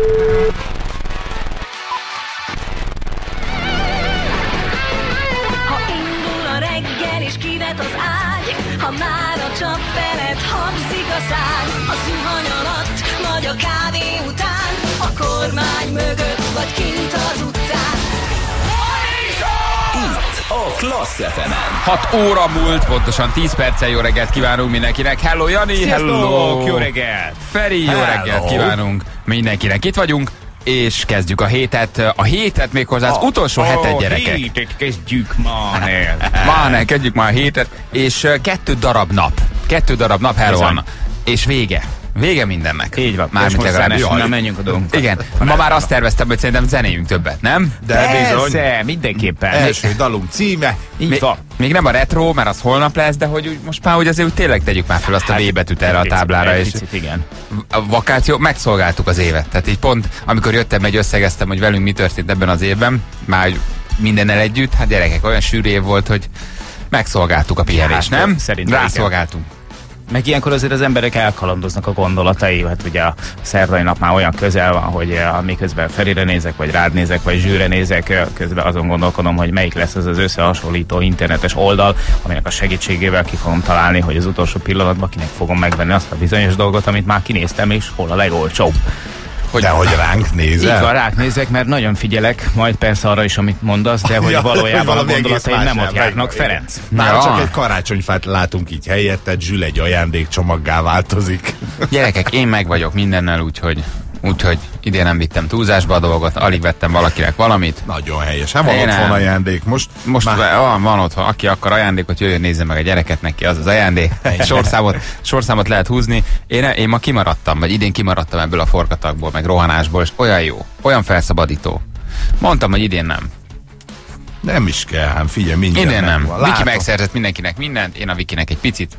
Ha indul a reggel és kivet az ágy Ha már a csap felett habzik a szád A zuhany alatt vagy a kávé után A kormány mögött vagy kint az utcán a Klassz fm 6 óra múlt, pontosan 10 perccel jó reggelt kívánunk mindenkinek. Hello Jani, hello! Jó reggelt! Feri, jó Hello. reggelt kívánunk mindenkinek. Itt vagyunk, és kezdjük a hétet. A hétet méghozzá az utolsó hetet, gyerekek. Hétet kezdjük ma. Ne, kezdjük már a hétet. És kettő darab nap. Kettő darab nap, hello. Anna. És vége. Vége mindennek. Így van. Már most legalábbis. na menjünk a dolgunkra. Igen, ma már azt terveztem, hogy szerintem zenéjünk többet, nem? De bizony. Persze, mindenképpen. Első dalunk címe. Így Még, van. még nem a retro, mert az holnap lesz, de hogy úgy, most már úgy azért úgy tényleg tegyük már fel azt a V betűt erre a Hát, táblára. És igen. a vakáció, megszolgáltuk az évet. Tehát így pont, amikor jöttem, egy összegeztem, hogy velünk mi történt ebben az évben, már hogy mindennel együtt, hát gyerekek, olyan sűrű év volt, hogy megszolgáltuk a pihenést, Hát, nem? szerintem igen. Meg ilyenkor azért az emberek elkalandoznak a gondolatai, hát ugye a szerdai nap már olyan közel van, hogy eh, miközben Ferire nézek, vagy rád nézek, vagy zsűre nézek, eh, közben azon gondolkodom, hogy melyik lesz az az összehasonlító internetes oldal, aminek a segítségével ki fogom találni, hogy az utolsó pillanatban kinek fogom megvenni azt a bizonyos dolgot, amit már kinéztem, és hol a legolcsóbb. Hogy De hogy ránk Így nézel? van, rák nézek, mert nagyon figyelek, majd persze arra is, amit mondasz, de hogy Ja, hogy valójában a valami egész gondolataim nem ott járnak, Ferenc. Már Ja. csak egy karácsonyfát látunk így helyette, Zsül egy ajándékcsomaggá változik. Gyerekek, én meg vagyok mindennel, úgyhogy Úgyhogy idén nem vittem túlzásba a dolgot, alig vettem valakinek valamit. Nagyon helyes. Hát van Én otthon ajándék most. Most Már- van, van otthon, aki akar ajándékot, jöjjön nézze meg a gyereket, neki az az ajándék. Sorszámot, sorszámot lehet húzni. Én, én ma kimaradtam, vagy idén kimaradtam ebből a forgatagból, meg rohanásból, és olyan jó, olyan felszabadító. Mondtam, hogy idén nem. Nem is kell, hát figyelj, mindjárt Idén nem. Viki megszerzett mindenkinek mindent, én a Vikinek egy picit.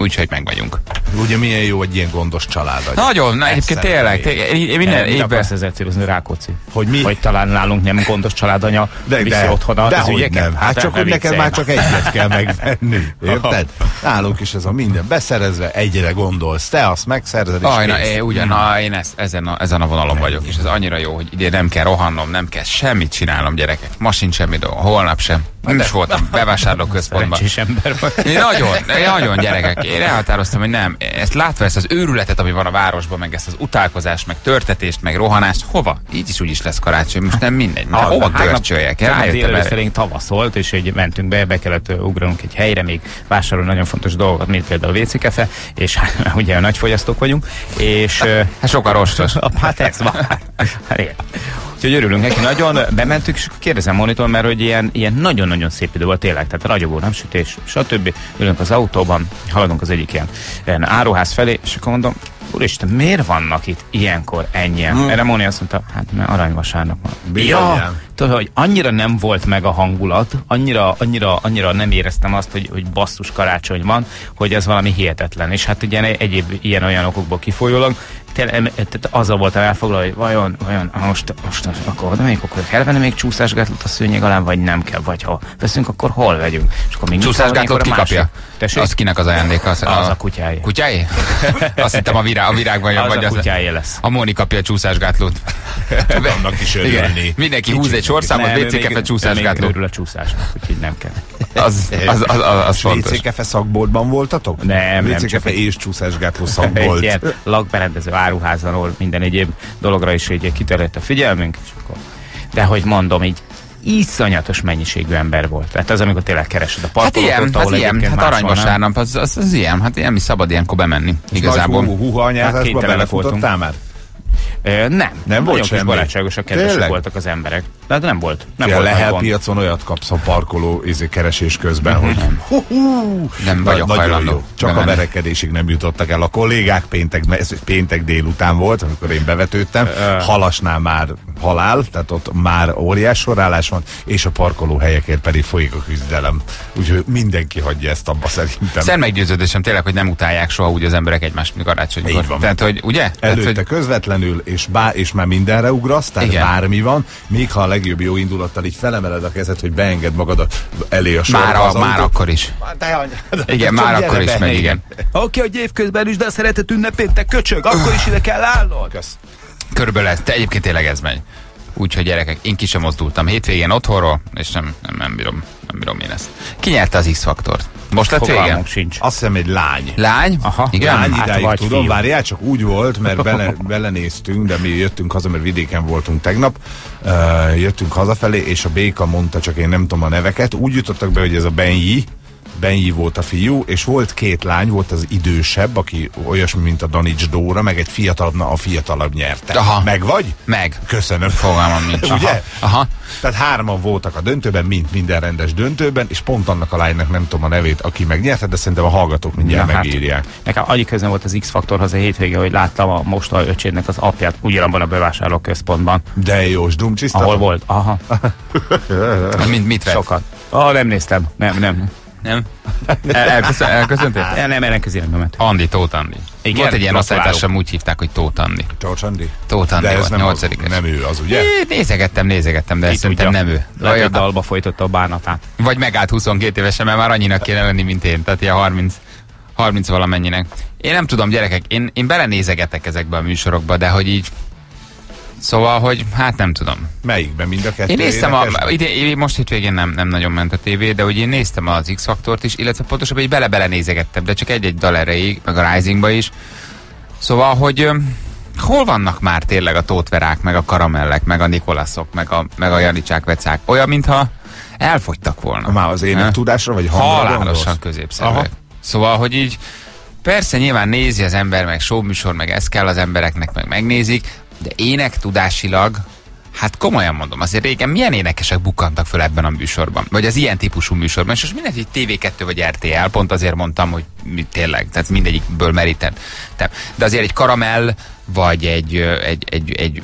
Úgyhogy meg vagyunk. Ugye milyen jó egy ilyen gondos család. vagy. Nagyon, na, Ezt egyébként tényleg, én. tényleg, én, én minden évben... akarsz ezzel célozni, Rákóczi? Hogy mi? Hogy talán nálunk nem gondos családanya De, viszi de, otthon de az hogy ügyeket? nem. Hát, csak, ne hogy neked már csak egyet kell megvenni. Érted? Nálunk is ez a minden beszerezve, egyre gondolsz. Te azt megszerzed, és Aj, na, kész. én, ugyan, na, én ezt, ezen, a, ezen a vonalon vagyok, és ez annyira jó, hogy idén nem kell rohannom, nem kell semmit csinálnom, gyerekek. Ma sincs semmi dolgom, holnap sem. Nem is voltam bevásárlóközpontban. Ember vagy. Én nagyon, nagyon gyerekek. Én elhatároztam, hogy nem. Ezt látva ezt az őrületet, ami van a városban, meg ezt az utálkozást, meg törtetést, meg rohanást, hova? Így is úgy is lesz karácsony, most nem mindegy. Már hova görcsöljek? Tegnap Rájöttem délelőtt tavasz volt, és egy mentünk be, be kellett ugranunk egy helyre, még vásárolni nagyon fontos dolgokat, mint például a WC kefe, és hát, ugye nagy fogyasztók vagyunk, és ö, Hát sokkal rostos. Hát ez van. Úgyhogy örülünk neki nagyon, bementük, és kérdezem monitor, mert hogy ilyen, ilyen nagyon-nagyon szép idő volt tényleg, tehát ragyogó napsütés, stb. Ülünk az autóban, haladunk az egyik ilyen, ilyen áruház felé, és akkor mondom, Úristen, miért vannak itt ilyenkor ennyien? Hmm. Erre Móni azt mondta, hát mert aranyvasárnap van. Ja, tudod, hogy annyira nem volt meg a hangulat, annyira, annyira, annyira nem éreztem azt, hogy, hogy basszus karácsony van, hogy ez valami hihetetlen. És hát ugye egyéb ilyen-olyan okokból kifolyólag, tényleg, azzal voltam elfoglalva, hogy vajon, vajon most, most akkor oda megyünk, akkor kell venni még csúszásgátlót a szőnyeg alá, vagy nem kell, vagy ha veszünk, akkor hol vegyünk? És akkor még Csúszásgátlót ki kapja? Tessék? Az kinek az ajándéka? Az, Az a kutyáé. Kutyáé? Azt hittem a, virág, a virágban jön, Az vagy a az, kutyáé lesz. a Móni kapja a csúszásgátlót. Annak is örülni. Mindenki húz egy sorszámot, Nem, ő WC még- csúszásgátló. örül a csúszásnak, úgyhogy nem kell. Az, az, az, az, az fontos. WC-kefe szakboltban voltatok? Nem, nem, WC-kefe és csúszásgátló szakbolt. ilyen lakberendező áruházan, ahol minden egyéb dologra is így kiterjedt a figyelmünk, és akkor, de hogy mondom, így iszonyatos mennyiségű ember volt. Tehát az, amikor tényleg keresed a Hát parkolót, ilyen, ott, ahol hát ilyen, egyébként hát aranyvasárnap, az, az, az ilyen, hát ilyen, mi szabad ilyenkor bemenni, igazából. Nagy hú, hú, Hát anyázásba kénytelenek belefutottál már? Ö, nem, nem volt semmi? barátságosak, kedvesek Tényleg? voltak az emberek. De hát nem volt. Nem Nem a volt Lehel piacon olyat kapsz a parkoló izé, keresés közben, hogy hú, hú, Nem vagyok nagyon hajlandó jó. Csak a verekedésig nem jutottak el. A kollégák péntek, ez péntek délután volt, amikor én bevetődtem. Halasnál már halál, tehát ott már óriás sorálás van, és a parkoló helyekért pedig folyik a küzdelem. Úgyhogy mindenki hagyja ezt abba szerintem. Szent meggyőződésem tényleg, hogy nem utálják soha úgy az emberek egymást, mint karácsonykor. Így van. Tehát, hogy ugye? Tehát, Előtte hogy közvetlenül, és, bá, és már mindenre ugrasz, tehát Igen. bármi van, még ha a legjobb jó indulattal így felemeled a kezed, hogy beenged magad a, elé a sorba már, az a, már autót. akkor is. Anyád, Igen, már akkor is be. megy, igen. Oké, hogy évközben is, de a szeretet ünnepén te köcsög, akkor is ide kell állnod. Kösz. Körülbelül ez, te egyébként tényleg ez megy. Úgyhogy gyerekek, én ki sem mozdultam hétvégén otthonról, és nem, nem, nem bírom, nem bírom én ezt. Ki nyerte az X-faktort? Most lett vége? Sincs. Azt hiszem egy lány. Lány? Aha. Igen? Lány hát idáig tudom, fiú. várjál, csak úgy volt, mert bele, belenéztünk, de mi jöttünk haza, mert vidéken voltunk tegnap, uh, jöttünk hazafelé, és a béka mondta, csak én nem tudom a neveket, úgy jutottak be, hogy ez a Benji, Benji volt a fiú, és volt két lány, volt az idősebb, aki olyasmi, mint a Danics Dóra, meg egy fiatalabb, a fiatalabb nyerte. Aha. Meg vagy? Meg. Köszönöm. Fogalmam nincs. Ugye? Aha. Aha. Tehát hárman voltak a döntőben, mint minden rendes döntőben, és pont annak a lánynak nem tudom a nevét, aki megnyerte, de szerintem a hallgatók mindjárt Na hát, megírják. Nekem annyi közben volt az X-faktorhoz a hétvége, hogy láttam a mostoha öcsének az apját ugyanabban a bevásárlóközpontban, De jó, dumcsiszta. ahol volt. Aha, Mit, mit vett? sokat. Ah, nem néztem. Nem, nem. Nem? El, elköszön, elköszöntél? Nem, nem, közé nem ment. Andi, Tóth Andi. Igen, Volt egy ilyen osztálytársam, úgy hívták, hogy Tóth Andi. George Andy? Tóth Andi De ez volt, nem, az, nem ő az, ugye? É, Nézegettem, nézegettem, de Ki szerintem tudja. nem ő. Lehet, hogy dalba folytatta a bánatát. vagy megállt 22 évesen, mert már annyinak kéne lenni, mint én. Tehát ilyen 30, 30 valamennyinek. Én nem tudom, gyerekek, én, én belenézegetek ezekbe a műsorokba, de hogy így Szóval, hogy hát nem tudom. Melyikben mind a kettő Én néztem, a, ide, most hétvégén nem, nem nagyon ment a tévé, de hogy én néztem az X-faktort is, illetve pontosabban így bele-bele nézegettem, de csak egy-egy dal erejéig, meg a Risingba is. Szóval, hogy hol vannak már tényleg a tótverák, meg a karamellek, meg a Nikolaszok, meg a, meg a Janicsák vecák? Olyan, mintha elfogytak volna. Már az ének Ne? tudásra, vagy hangra Halálosan. Aha. Szóval, hogy így persze nyilván nézi az ember, meg showműsor, meg ez kell az embereknek, meg megnézik, de ének tudásilag, hát komolyan mondom, azért régen milyen énekesek bukkantak föl ebben a műsorban, vagy az ilyen típusú műsorban, és most mindegy, hogy TV2 vagy RTL, pont azért mondtam, hogy mi, tényleg, tehát mindegyikből merítem. Te- De azért egy Karamell, vagy egy, egy, egy, egy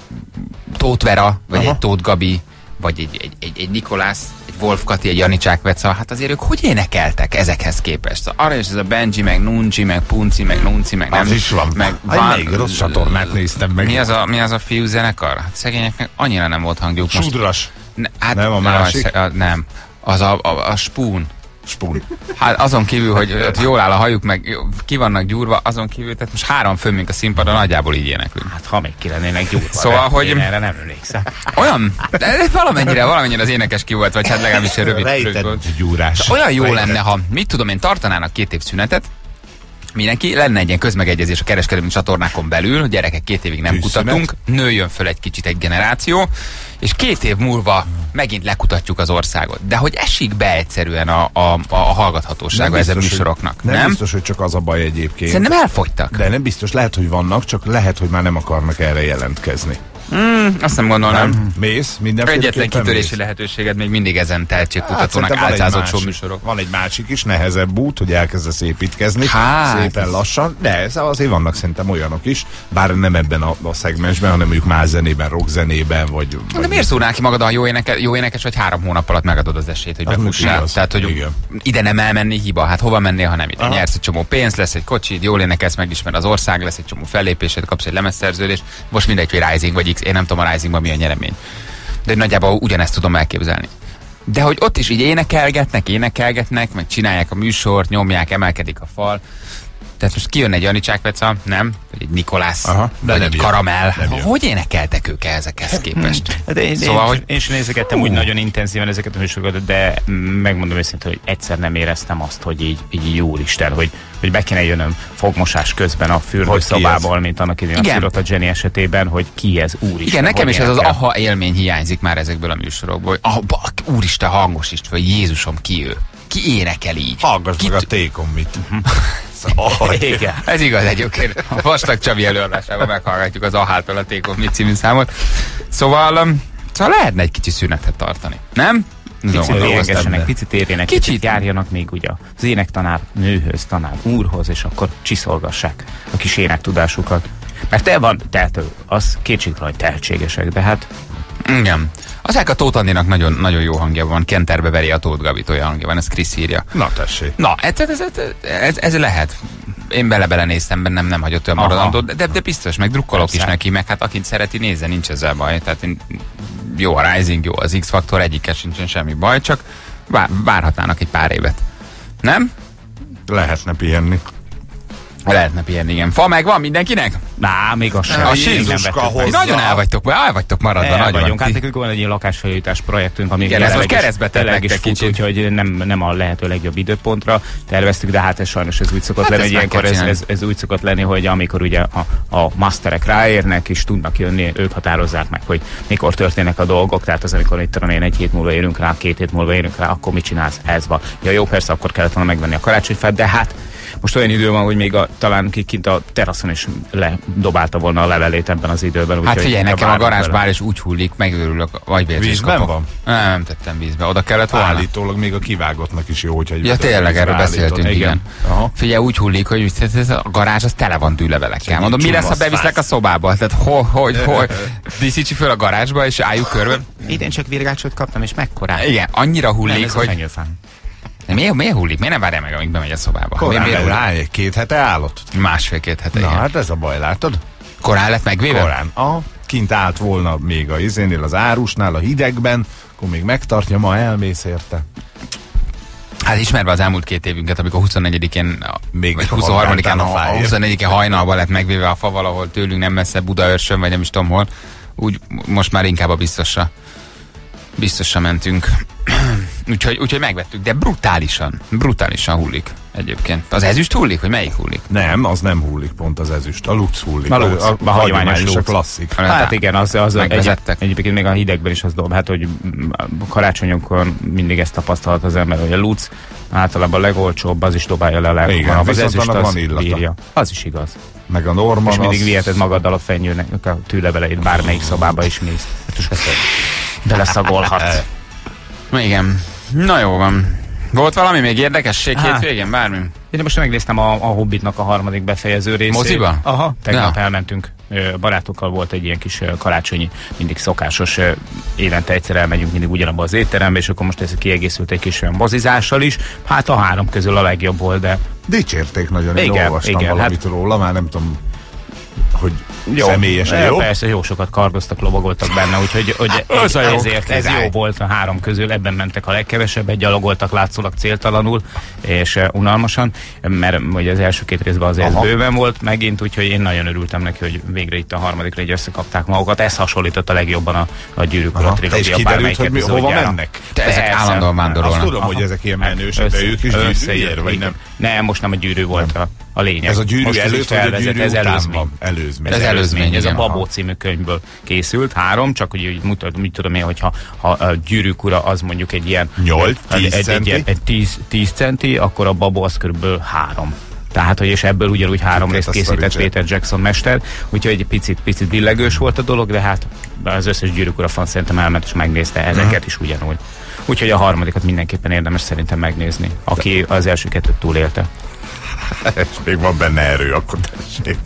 Tóth Vera, vagy Aha. egy Tóth Gabi, vagy egy, egy, egy, egy Nikolász, egy Wolf Kati, egy Janicsák Veca, hát azért ők hogy énekeltek ezekhez képest? Szóval arra is ez a Benji, meg Nunci, meg Punci, meg Nunci, meg nem. Az is van. Meg Ay, melyik rossz csatornát néztem meg. Mi az, a, mi az a fiú zenekar? Hát szegényeknek annyira nem volt hangjuk. Most, Sudras. ne, hát, Nem a másik? Nem. Az a, a, a Spoon. Spoon. Hát azon kívül, hogy jól áll a hajuk, meg ki vannak gyúrva, azon kívül, tehát most három főmünk a színpadon, nagyjából így éneklünk. Hát ha még ki lennének gyúrva. Szóval, hogy- Én erre nem emlékszem. Olyan, de valamennyire, valamennyire az énekes ki volt, vagy hát legalábbis egy rövid, rövid volt. Gyúrás. Olyan jó Rejtett. lenne, ha mit tudom én, tartanának két év szünetet, mindenki, lenne egy ilyen közmegegyezés a kereskedelmi csatornákon belül, gyerekek két évig nem Tűzszünet. kutatunk, nőjön föl egy kicsit egy generáció, és két év múlva megint lekutatjuk az országot. De hogy esik be egyszerűen a, a, a hallgathatósága ezen műsoroknak, Nem, nem? biztos, hogy csak az a baj egyébként. Szerintem elfogytak. De nem biztos, lehet, hogy vannak, csak lehet, hogy már nem akarnak erre jelentkezni. Azt nem gondolnám. Nem? Mész? Mindenféle Egyetlen kitörési lehetőséged még mindig ezen tehetségkutatónak Hát, álcázott másik- showműsorok. Van egy másik is, nehezebb út, hogy elkezdesz építkezni. Hát, szépen lassan. De ez azért vannak szerintem olyanok is, bár nem ebben a, a szegmensben, hanem mondjuk más zenében, rock zenében, vagy... De vagy miért szólnál ki magad a jó, éneke, jó énekes, vagy három hónap alatt megadod az esélyt, hogy befussál? Tehát, hogy igen. ide nem elmenni hiba. Hát hova mennél, ha nem ide? Aha. Nyersz egy csomó pénzt, lesz egy kocsid, jól énekelsz, megismer az ország, lesz egy csomó fellépésed, kapsz egy lemezszerződést. Most mindegy, hogy Rising vagy X, én nem tudom a Risingban mi a nyeremény. De nagyjából ugyanezt tudom elképzelni. De hogy ott is így énekelgetnek, énekelgetnek, meg csinálják a műsort, nyomják, emelkedik a fal. Tehát most kijön egy Janicsák Veca, nem? Vagy egy Nikolász, Aha, de vagy nem egy jön. Karamell. Nem jön. Hogy énekeltek ők ezekhez képest? Hát én, Szóval, én, hogy- én sem nézegettem úgy nagyon intenzíven ezeket a műsorokat, de megmondom őszintén, hogy egyszer nem éreztem azt, hogy így, így jó Isten, hogy, hogy be kéne jönnöm fogmosás közben a fürdőszobából, mint annak idején a Igen. Szirota Jenny esetében, hogy ki ez úristen. Igen, nekem is ez az aha élmény hiányzik már ezekből a műsorokból. Ah, bak, úristen, hangosít föl, Jézusom, ki ő? Ki énekel így? Hallgass Ki meg a t- Szóval, Igen. Ez igaz egyébként. A Vastag Csabi előadásában meghallgatjuk az Ahától a Tékon mit című számot. Szóval, um, szóval lehetne egy kicsi szünetet tartani. Nem? Picit de- picit érjenek, Kicsit. kicsit járjanak még ugye az énektanár nőhöz, tanár úrhoz, és akkor csiszolgassák a kis énektudásukat. Mert te van, tehát az kétségtelen, hogy tehetségesek, de hát Igen. Az a Tóth Andinak nagyon, nagyon jó hangja van. Kenterbe veri a Tóth Gabit, olyan hangja van, ez Krisz írja. na tessék. Na, ez, ez, ez, ez, ez lehet. Én bele-bele néztem, bennem nem hagyott olyan Aha. maradandót, de, de, biztos, meg drukkolok Persze. is neki, meg hát akit szereti, nézze, nincs ezzel baj. Tehát én, jó a Rising, jó az X-faktor, egyikkel sincsen semmi baj, csak vár, várhatnának egy pár évet. Nem? Lehetne pihenni. Lehetne pihenni, igen. Fa megvan mindenkinek? Á, még az sem. A Jézuska vettük be. hoz- Ti nagyon Hozzá. el vagytok, el vagytok maradva, El nagyon. vagyunk. Hát nekünk van egy lakásfelújítás projektünk, ami Igen, ez most keresztbe jelenleg is fut, úgyhogy nem, nem a lehető legjobb időpontra terveztük, de hát ez sajnos ez úgy szokott Hát lenni, hogy meg ilyenkor ez, ez, ez, úgy szokott lenni, hogy amikor ugye a, a masterek ráérnek és tudnak jönni, ők határozzák meg, hogy mikor történnek a dolgok, tehát az, amikor itt tudom én egy hét múlva érünk rá, két hét múlva érünk rá, akkor mit csinálsz? Ez van. Ja jó, persze, akkor kellett volna megvenni a karácsonyfát, de hát most olyan idő van, hogy még a, talán ki- kint a teraszon is ledobálta volna a levelét ebben az időben. Hát figyelj, nekem a garázsbár is úgy hullik, megőrülök, vagy vérzést Vízben kapok. van? Nem, nem tettem vízbe. Oda kellett volna. Állítólag még a kivágottnak is jó, hogyha egy Ja, tényleg, erről beszéltünk, igen. igen. Aha. Figyelj, úgy hullik, hogy ez- a garázs az tele van dűlevelekkel. Mondom, mi lesz, ha beviszlek a szobába? Tehát ho, hogy, hogy, díszítsi föl a garázsba, és álljuk körbe. Idén csak virgácsot kaptam, és mekkorát? Igen, annyira Nem, hullik, hogy... De miért, miért hullik? Miért nem várja meg, amíg bemegy a szobába? Korán miért, miért rá, két hete állott. Másfél-két hete, Na, igen. hát ez a baj, látod? Korán lett megvéve? Korán. A, kint állt volna még a izénél, az árusnál, a hidegben, akkor még megtartja, ma elmész érte. Hát ismerve az elmúlt két évünket, amikor 24-én, Még vagy a 23-án, a a, a fájr. 24-én hajnalban lett megvéve a fa valahol tőlünk, nem messze Budaörsön, vagy nem is tudom hol. Úgy most már inkább a biztosra, biztosra mentünk. úgyhogy, úgyhogy megvettük, de brutálisan, brutálisan hullik egyébként. Az ezüst hullik, vagy melyik hullik? Nem, az nem hullik pont az ezüst. A luc hullik. A luc, a hagyományos a luc. klasszik. Hát igen, az, az egy, egyébként még a hidegben is az dob, hát hogy a karácsonyonkor mindig ezt tapasztalt az ember, hogy a luc általában a legolcsóbb, az is dobálja le a leghamarabb. Az viszont ezüst az van illata. bírja. Az is igaz. Meg a Norman és mindig az... viheted magaddal a fenyőnek a tűleveleit, bármelyik szobába is mész. Hát beleszagolhatsz. Igen. Na jó van. Volt valami még érdekesség Á. hétvégén? Bármi? Én most megnéztem a, a Hobbitnak a harmadik befejező részét. Moziba? Aha, tegnap Ja. elmentünk. Barátokkal volt egy ilyen kis karácsonyi, mindig szokásos, évente egyszer elmegyünk mindig ugyanabba az étterembe, és akkor most ez kiegészült egy kis olyan mozizással is. Hát a három közül a legjobb volt, de Dicsérték nagyon, én Igen, olvastam igen, valamit róla, már nem tudom, hogy személyesen Ö, jó. Persze, jó sokat kardoztak, lobogoltak benne, úgyhogy hogy az a jó. ezért ez jó volt a három közül, ebben mentek a legkevesebbet, gyalogoltak látszólag céltalanul és unalmasan, mert ugye az első két részben azért Aha. bőven volt megint, úgyhogy én nagyon örültem neki, hogy végre itt a harmadikra így összekapták magukat. Ez hasonlított a legjobban a, a gyűrűk Aha. Is trilógia kiderült, bármelyik hogy mi, hova mennek? Te ezek Persze. állandóan Azt vándorolnak. tudom, hogy ezek ilyen menősek, de ők is gyűrűért, vagy nem? Nem, most nem a gyűrű volt a, a lényeg. Ez a gyűrű előtt, vagy a gyűrű ez után van? Előzmény. Ez előzmény, Ez a. Babó című könyvből készült, három, csak hogy mutat, mit tudom én, hogyha ha a gyűrűk ura az mondjuk egy ilyen Nyolc, egy, tíz egy, egy, centi? egy 10, 10 centi, akkor a babó az körülbelül három. Tehát, hogy és ebből ugyanúgy három részt készített. Peter Jackson mester, úgyhogy egy picit, picit billegős volt a dolog, de hát az összes gyűrűk ura fan szerintem elment és megnézte ezeket is ugyanúgy. Úgyhogy a harmadikat mindenképpen érdemes szerintem megnézni, aki az első kettőt túlélte. És még van benne erő, akkor tessék.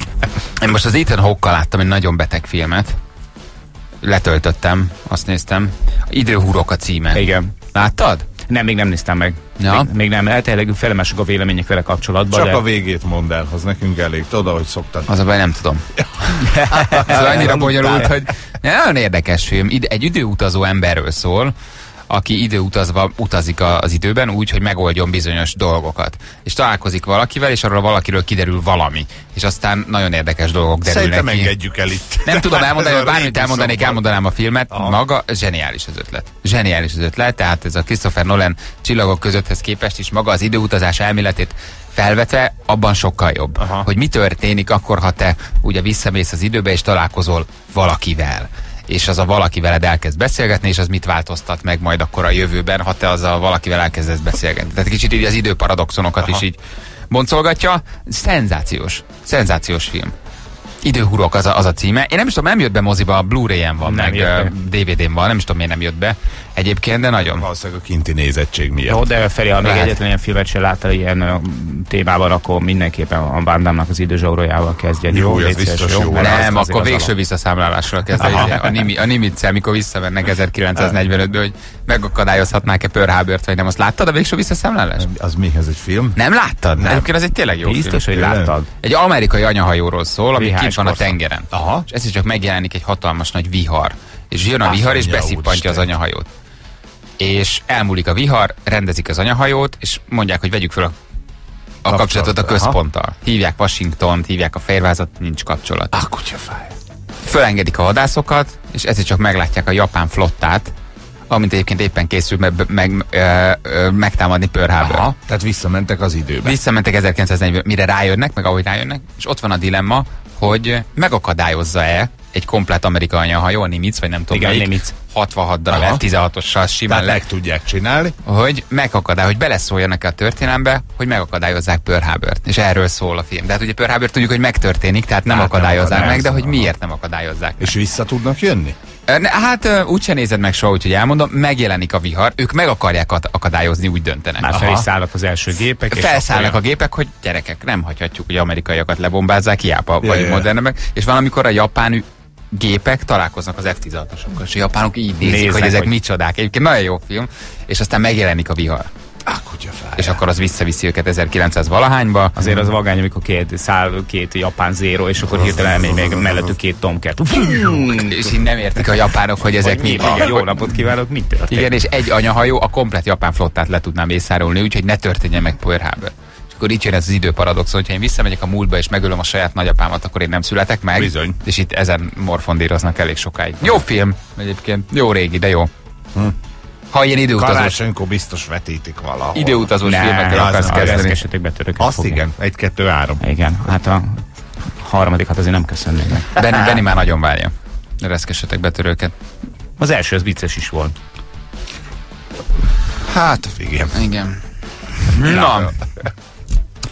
Én most az Ethan Hawke-kal láttam egy nagyon beteg filmet. Letöltöttem, azt néztem. Időhúrok a címe. Igen. Láttad? Nem, még nem néztem meg. Ja. Még, még nem, tényleg felemesek a vélemények vele kapcsolatban. Csak de... a végét mondd el, az nekünk elég. Tudod, ahogy szoktad. Az a baj, nem tudom. Ez annyira bonyolult, hogy nagyon érdekes film. Egy időutazó emberről szól, aki időutazva utazik az időben úgy, hogy megoldjon bizonyos dolgokat. És találkozik valakivel, és arról valakiről kiderül valami. És aztán nagyon érdekes dolgok derülnek Szerintem ki. engedjük el itt. Nem tudom elmondani, hogy bármit elmondanék, szokban. elmondanám a filmet. Aha. Maga zseniális az ötlet. Zseniális az ötlet, tehát ez a Christopher Nolan csillagok közötthez képest is maga az időutazás elméletét felvetve, abban sokkal jobb. Aha. Hogy mi történik akkor, ha te ugye visszamész az időbe és találkozol valakivel és az a valaki veled elkezd beszélgetni, és az mit változtat meg majd akkor a jövőben, ha te az a valakivel elkezdesz beszélgetni. Tehát kicsit így az időparadoxonokat Aha. is így boncolgatja. Szenzációs. Szenzációs film. Időhurok az a, az a címe. Én nem is tudom, nem jött be moziba, a Blu-ray-en van, Nem meg DVD-n van, nem is tudom, miért nem jött be. Egyébként, de nagyon. Valószínűleg a kinti nézettség miatt. Jó, de Feri, ha még Lehet. egyetlen ilyen filmet sem láttál ilyen témában, akkor mindenképpen a Van Damme-nak az időzsaurójával kezdjed. Jó, ez Légy szíves, biztos jó. Az nem, azért akkor az végső kezdve izé, a, nimi, a Nimitzel, mikor visszamennek 1945-ből, hogy megakadályozhatnák-e Pearl Harbert, vagy nem. Azt láttad a végső visszaszámlálást? Az mi? Ez egy film? Nem láttad? Nem. Egyébként az egy tényleg jó Biztos, film. hogy láttad. Egy amerikai anyahajóról szól, ami kint van a tengeren. Aha. És ez csak megjelenik egy hatalmas nagy vihar. És jön a vihar, és beszippantja az anyahajót. És elmúlik a vihar, rendezik az anyahajót, és mondják, hogy vegyük fel a a kapcsolatot a Aha. központtal. Hívják Washington, hívják a fehérvázat, nincs kapcsolat. A kutyafáj. Fölengedik a vadászokat, és ezért csak meglátják a japán flottát, amint egyébként éppen készül meg, meg, ö, ö, megtámadni Pearl Harbor. Aha, tehát visszamentek az időbe. Visszamentek 1940 mire rájönnek, meg ahogy rájönnek, és ott van a dilemma, hogy megakadályozza-e egy komplet amerikai anyahajó, a Nimitz, vagy nem tudom Igen, melyik, Nimitz. 66 darab Aha. F-16-ossal simán le, meg tudják csinálni. hogy megakadály, hogy beleszóljanak a történelembe, hogy megakadályozzák Pearl Harbor-t. És erről szól a film. De hát ugye Pearl Harbor tudjuk, hogy megtörténik, tehát nem Hát nem akadályozzák meg, de hogy miért nem akadályozzák meg. És vissza tudnak jönni? Hát úgyse nézed meg soha, úgyhogy elmondom, megjelenik a vihar, ők meg akarják ak- akadályozni, úgy döntenek. Már fel is szállnak az első gépek. és Felszállnak a gépek, hogy gyerekek, nem hagyhatjuk, hogy amerikaiakat lebombázzák, hiába vagyunk ja. modernebbek. És valamikor a japán gépek találkoznak az F-16-osokkal, és a japánok így nézik, Néznek, hogy ezek hogy- micsodák. Egyébként nagyon jó film, és aztán megjelenik a vihar. A kutyafáj. És akkor az visszaviszi őket 1900 valahányba. Azért az vagány, amikor két, száll két japán zéro, és akkor hirtelen elmegy még mellettük két tomkert. És így nem értik a japánok, hogy ezek mi. Igen, jó napot kívánok, mit történt? Igen, és egy anyahajó a komplet japán flottát le tudná mészárolni, úgyhogy ne történjen meg Pearl Harbor. Akkor itt jön ez az időparadox, hogyha én visszamegyek a múltba és megölöm a saját nagyapámat, akkor én nem születek meg. Bizony. És itt ezen morfondíroznak elég sokáig. Jó film egyébként, jó régi, de jó. Ha ilyen időutazós, Karácsonykor biztos vetítik valahol. időutazós Ne, filmekkel az- akarsz az kezdeni. Reszkesetek betörőket Azt igen, egy, kettő, három. Igen, hát a harmadikat azért nem köszönnék meg. Benni, Benni már nagyon várja. Reszkesetek betörőket. Az első az vicces is volt. Hát, igen. Igen. Na,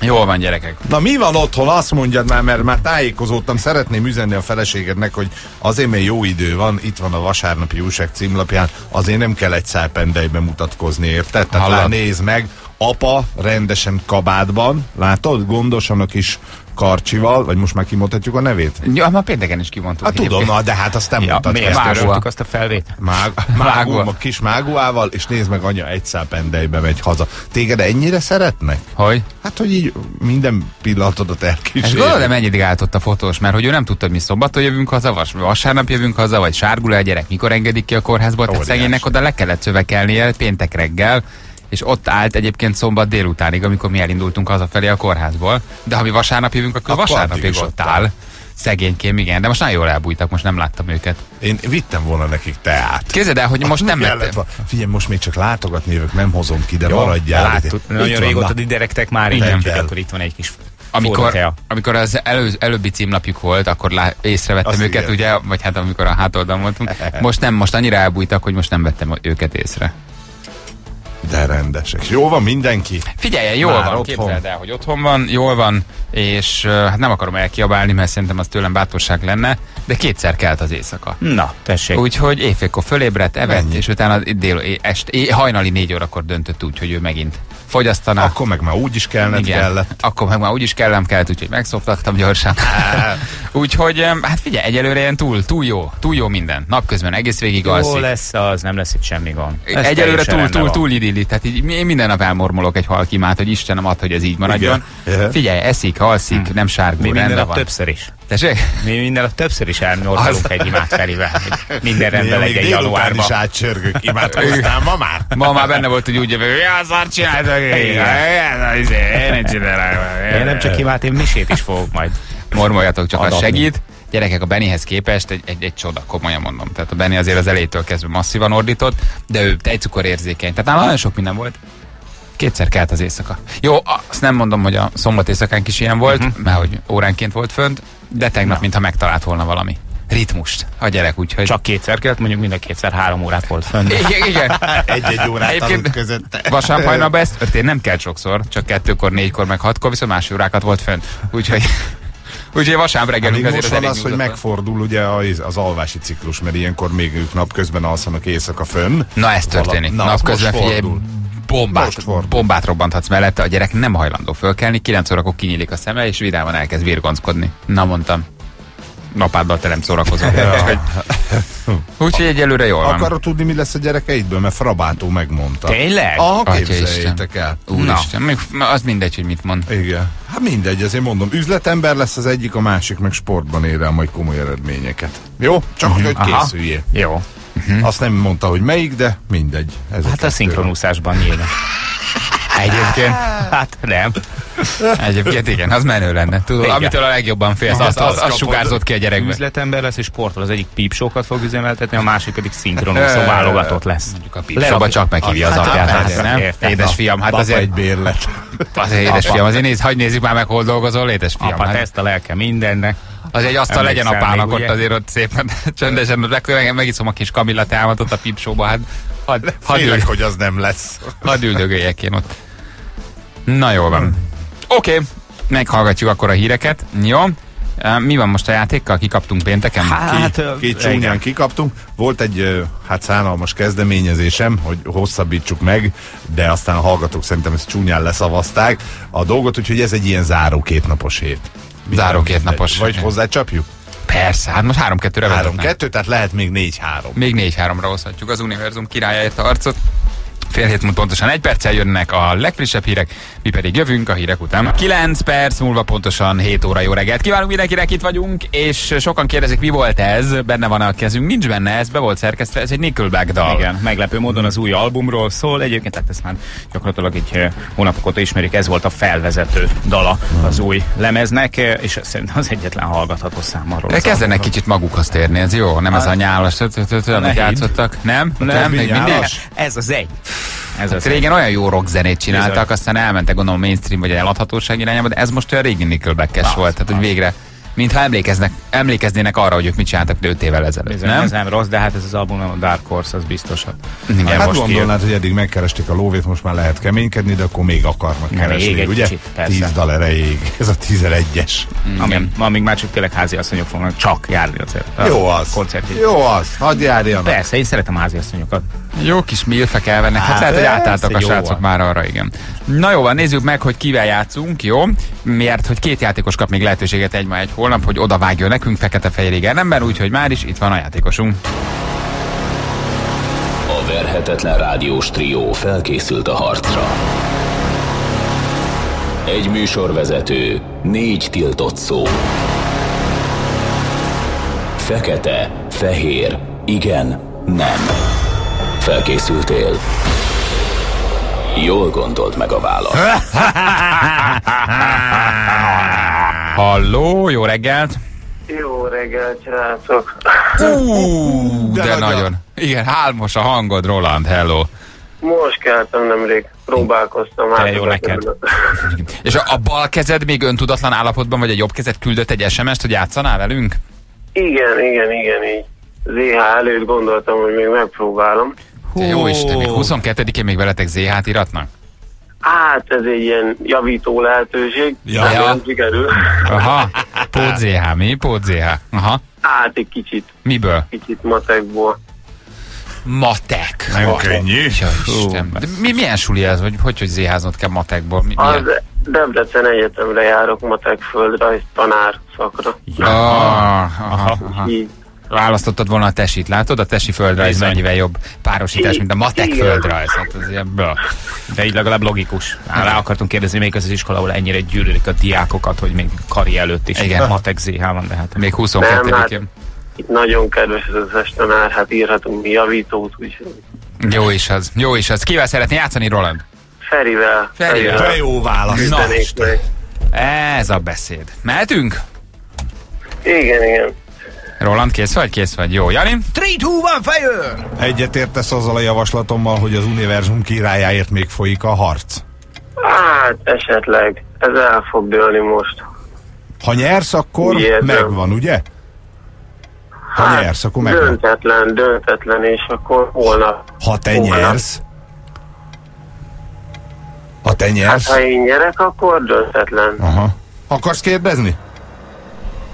jól van gyerekek. Na mi van otthon? Azt mondjad már, mert már tájékozódtam. Szeretném üzenni a feleségednek, hogy azért, mert jó idő van, itt van a vasárnapi újság címlapján, azért nem kell egy szápendejbe mutatkozni, érted? Tehát lá, nézd meg, apa rendesen kabátban, látod? Gondosan a kis karcsival, vagy most már kimondhatjuk a nevét? Ja, ma pénteken is kimondtuk. Hát tudom, na, de hát azt nem Ja, mondtad. miért töröltük azt a felvét? Mág, mágua, a kis máguával, és nézd meg, anya egy szápendejbe megy haza. Téged ennyire szeretnek? Hogy? Hát, hogy így minden pillanatodat És elkísérik. gondolod, de mennyit állt ott a fotós, mert hogy ő nem tudta, hogy mi szombaton jövünk haza, vas, vasárnap jövünk haza, vagy sárgul a gyerek, mikor engedik ki a kórházból, tehát szegénynek oda le kellett szövekelnie péntek reggel, és ott állt egyébként szombat délutánig, amikor mi elindultunk hazafelé a kórházból, de ha mi vasárnap jövünk, akkor, Akkor vasárnapig ott ott áll. áll. Szegénykém, igen, de most nagyon jól elbújtak, most nem láttam őket. Én vittem volna nekik teát. Képzeld el, hogy most nem Kellett lett. volna. Figyelj, most még csak látogatni jövök, nem hozom ki, de Jó, maradjál. Itt Nagyon régóta na. direktek már, Igen. akkor itt van egy kis Amikor, amikor az elő, előbbi címlapjuk volt, akkor lá, észrevettem Azt őket, igen. ugye, vagy hát amikor a hátoldalon voltunk. Most nem, most annyira elbújtak, hogy most nem vettem őket észre. De rendesek. Jó van mindenki? Figyelj, jól Már van, otthon. képzeld el, hogy otthon van, jól van, és hát nem akarom elkiabálni, mert szerintem az tőlem bátorság lenne, de kétszer kelt az éjszaka. Na, tessék. Úgyhogy éjfélkor fölébredt, evett, Mennyi? és utána dél, est, hajnali négy órakor döntött úgy, hogy ő megint fogyasztana. Akkor meg már úgy is kellett, kellett. Akkor meg már úgyis kellem kellett, úgyhogy megszoktattam gyorsan. úgyhogy, hát figyelj, egyelőre ilyen túl, túl jó, túl jó minden. Napközben egész végig Jó alszik. lesz az, nem lesz itt semmi gond. Ez Egyelőre túl, túl, van. túl idilli. Tehát így, én minden nap elmormolok egy halkimát, hogy Istenem ad, hogy ez így maradjon. Igen. Figyelj, eszik, alszik, nem Mi sárgul, minden rendben nap van. többször is. Tessék? Mi minden nap többször is elmorgalunk egy imát felével. hogy Minden rendben legyen januárban. is átcsörgök. Imádkoztál ma már? Ma már benne volt, hogy úgy jövő, ja, szar csináltak, én nem nem csak imát, én misét is fogok majd. Mormoljatok, csak az segít. Gyerekek, a Bennyhez képest egy, egy, egy csoda, komolyan mondom. Tehát a Benny azért az elejétől kezdve masszívan ordított, de ő tejcukorérzékeny. Tehát nála nagyon sok minden volt. Kétszer kelt az éjszaka. Jó, azt nem mondom, hogy a szombat éjszakánk is ilyen volt, uh-huh. mert hogy óránként volt fönt, de tegnap, Na. mintha megtalált volna valami ritmust a gyerek, úgyhogy... Csak kétszer kellett, mondjuk mind a kétszer három órát volt fönn. Igen, igen. Egy-egy órát Egyébként- aludt közötte. Vasárnap hajnalban ez történt, nem kell sokszor, csak kettőkor, négykor, meg hatkor, viszont más órákat volt fönt. Úgyhogy, úgyhogy vasárnap reggelünk Még azért most az van az, hogy megfordul ugye az, az alvási ciklus, mert ilyenkor még ők napközben alszanak éjszaka fönn. Na ez történik. Na, Napközben figyelj, bombát, bombát robbanthatsz mellette, a gyerek nem hajlandó fölkelni, 9 órakor kinyílik a szeme, és vidáman elkezd virgonckodni. Na mondtam. Napáddal te nem szórakozol. Úgyhogy- Úgyhogy egyelőre jól van. Akarod tudni, mi lesz a gyerekeidből? Mert Frabátó megmondta. Tényleg? Aha, képzeljétek el. Úristen, még az mindegy, hogy mit mond. Igen. Hát mindegy, azért mondom, üzletember lesz az egyik, a másik meg sportban ér el majd komoly eredményeket. Jó? Csak hogy Aha. készüljél. Jó. Azt nem mondta, hogy melyik, de mindegy. Ez Hát a szinkronúszásban nyílna. Egyébként. Hát nem. Egyébként igen, az menő lenne. Tudod, Igen. amitől a legjobban félsz, azt azt kapod. sugárzott ki a gyerekbe. Üzletember lesz és sportol. Az egyik pípsókat fog üzemeltetni, a másik pedig szinkronoszó válogatott lesz. Mondjuk a pipsóba csak meghívja az Hát, apját, hát, hát, nem? Édesfiam, hát azért, egy bérlet. azért édesfiam, azért nézd, hagyd nézzük már meg, hol dolgozol, édesfiam. Apa, Hát, teszt a lelke mindennek. azért egy asztal legyen apának ott azért ott szépen csöndesen, megiszom a kis Kamilla teámat ott a pipsóba, hát hadd had Félek, hogy az nem lesz. had üldögöljek én ott. Na jól van. Oké, okay. meghallgatjuk akkor a híreket. Jó. Mi van most a játékkal? Kikaptunk pénteken? Hát, Két igen. csúnyán kikaptunk. Volt egy hát szánalmas kezdeményezésem, hogy hosszabbítsuk meg, de aztán a hallgatók szerintem ezt csúnyán leszavazták a dolgot, úgyhogy ez egy ilyen záró kétnapos hét. Záró kétnapos. Vagy hozzácsapjuk? Persze, hát most 3-2-re vezetnek. 3-2, tehát lehet még 4-3. Még 4-3-ra hozhatjuk az univerzum királyaért a harcot. Fél hét múlva pontosan egy perccel jönnek a legfrissebb hírek, mi pedig jövünk a hírek után. 9 perc múlva pontosan 7 óra jó reggelt. Kívánunk mindenkinek, itt vagyunk, és sokan kérdezik, mi volt ez, benne van a kezünk, nincs benne, ez be volt szerkesztve, ez egy Nickelback dal. Igen, meglepő módon az új albumról szól. Egyébként tehát ezt már gyakorlatilag egy eh, hónapok óta ismerik, ez volt a felvezető dala az új lemeznek, eh, és szerintem az egyetlen hallgatható szám arról. De kezdenek kicsit magukhoz térni, ez jó? Nem ez a nyálas, tö- tö- amit játszottak? Nem? Nem? Még mindig? nyálas? Ez az egy. Ez Hát régen olyan jó rock zenét csináltak, Bizony. aztán elmentek gondolom mainstream vagy eladhatóság irányába, de ez most olyan régi Nickelback-es volt, tehát hogy végre, mintha emlékeznek, emlékeznének arra, hogy ők mit csináltak 5 évvel ezelőtt, Bizony, nem? Ez nem rossz, de hát ez az album nem a Dark Horse, az biztos. Igen, Hát most gondolnád, hogy eddig megkeresték a lóvét, most már lehet keménykedni, de akkor még akarnak Nem, keresni, még egy ugye? kicsit, persze. Tíz dal erejéig. Ez a 11-es. Amíg, amíg már csak tényleg házi asszonyok fognak csak járni a, a Jó az. koncertjét. Jó az. Hadd járjanak. Persze, én szeretem házi asszonyokat. Jó kis milfek elvennek, hát Hát lehet, hogy átálltak a srácok már arra, igen. Na jó van, nézzük meg, hogy kivel játszunk, jó? Mert hogy két játékos kap még lehetőséget egy ma egy holnap, hogy oda vágjon nekünk fekete-fehérig ellenben, úgyhogy már is itt van a játékosunk. A verhetetlen rádiós trió felkészült a harcra. Egy műsorvezető, négy tiltott szó. Fekete, fehér, igen, nem. Felkészültél? Jól gondolt meg a választ. Halló, jó reggelt! Jó reggelt, srácok! Ú, de, de nagyon. nagyon. Igen, álmos a hangod, Roland, hello. Most keltem nemrég, próbálkoztam Te át. jó neked. És a, a bal kezed még öntudatlan állapotban, vagy a jobb kezed küldött egy SMS-t, hogy játszanál velünk? Igen, igen, igen, így. ZH előtt gondoltam, hogy még megpróbálom. Hú. Jó Isten, még 22-én még veletek ZH-t iratnak? Hát ez egy ilyen javító lehetőség. Ja. Hát Ja. Nem sikerül. Aha, pót ZH, mi? Pót ZH. Aha, Hát egy kicsit, miből? kicsit matekból. Matek. Nagyon Oh, könnyű. Ja, Isten. De mi, milyen suli ez, vagy hogy, hogy ZH-znod kell matekból? Mi, Az milyen? Debrecen Egyetemre járok matek földrajz tanár szakra. Ah, aha, aha. Így. Választottad volna a tesit, látod? A tesi földrajz Bizony. mennyivel jobb párosítás, mint a matek Igen. földrajz. Hát ez ilyen. De így legalább logikus. Á, Rá akartunk kérdezni, melyik az az iskola, ahol ennyire gyűlölik a diákokat, hogy még kari előtt is. Igen. Matek ZH van, de hát Még Nem, hát 22-én. itt nagyon kedves az összes tanár, hát írhatunk mi javítót, úgyhogy Jó is az, jó is az. Kivel szeretné játszani, Roland? Ferivel. Ferivel. De jó válasz. Meg. Ez a beszéd. Mehetünk? Igen, igen. Roland, kész vagy? Kész vagy. Jó, Jani? 3, 2, 1, fire! Egyetértesz azzal a javaslatommal, hogy az univerzum királyáért még folyik a harc? Hát esetleg. Ez el fog dőlni most. Ha nyersz, akkor érzem. megvan, ugye? Ha Hát, nyersz, akkor megvan. Döntetlen, döntetlen, és akkor holnap. Ha te holnap. nyersz, ha te Hát nyersz, ha én nyerek, akkor döntetlen. aha. Akarsz kérdezni?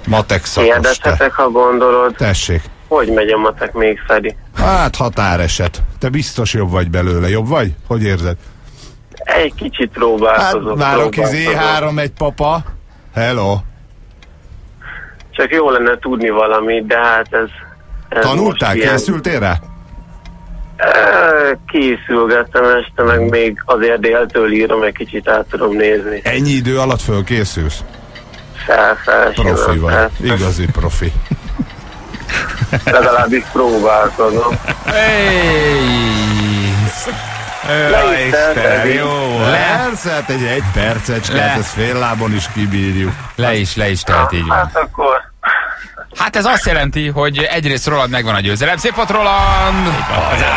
Matek szakos te. Kérdezhetek, ha gondolod, Tessék. hogy megy a matek még Feri. Hát határeset. Te biztos jobb vagy belőle. Jobb vagy? Hogy érzed? Egy kicsit Hát próbálkozok. már aki próbálkozok. Z3 egy papa. Hello. Csak jó lenne tudni valamit, de hát ez... ez Tanultál? ilyen- Készültél rá? Készülgettem este, meg még azért déltől írom, egy kicsit át tudom nézni. Ennyi idő alatt fölkészülsz? Fel, fel, Profi vagy. fel. Igazi profi. Legalábbis próbálkozom. Hey! Le is telt, jó. Persze, hát egy egy hát ezt fél lábon is kibírjuk. Le is, le is telt, így van. Hát akkor Hát ez azt jelenti, hogy egyrészt Roland megvan a győzelem. Szép volt Roland!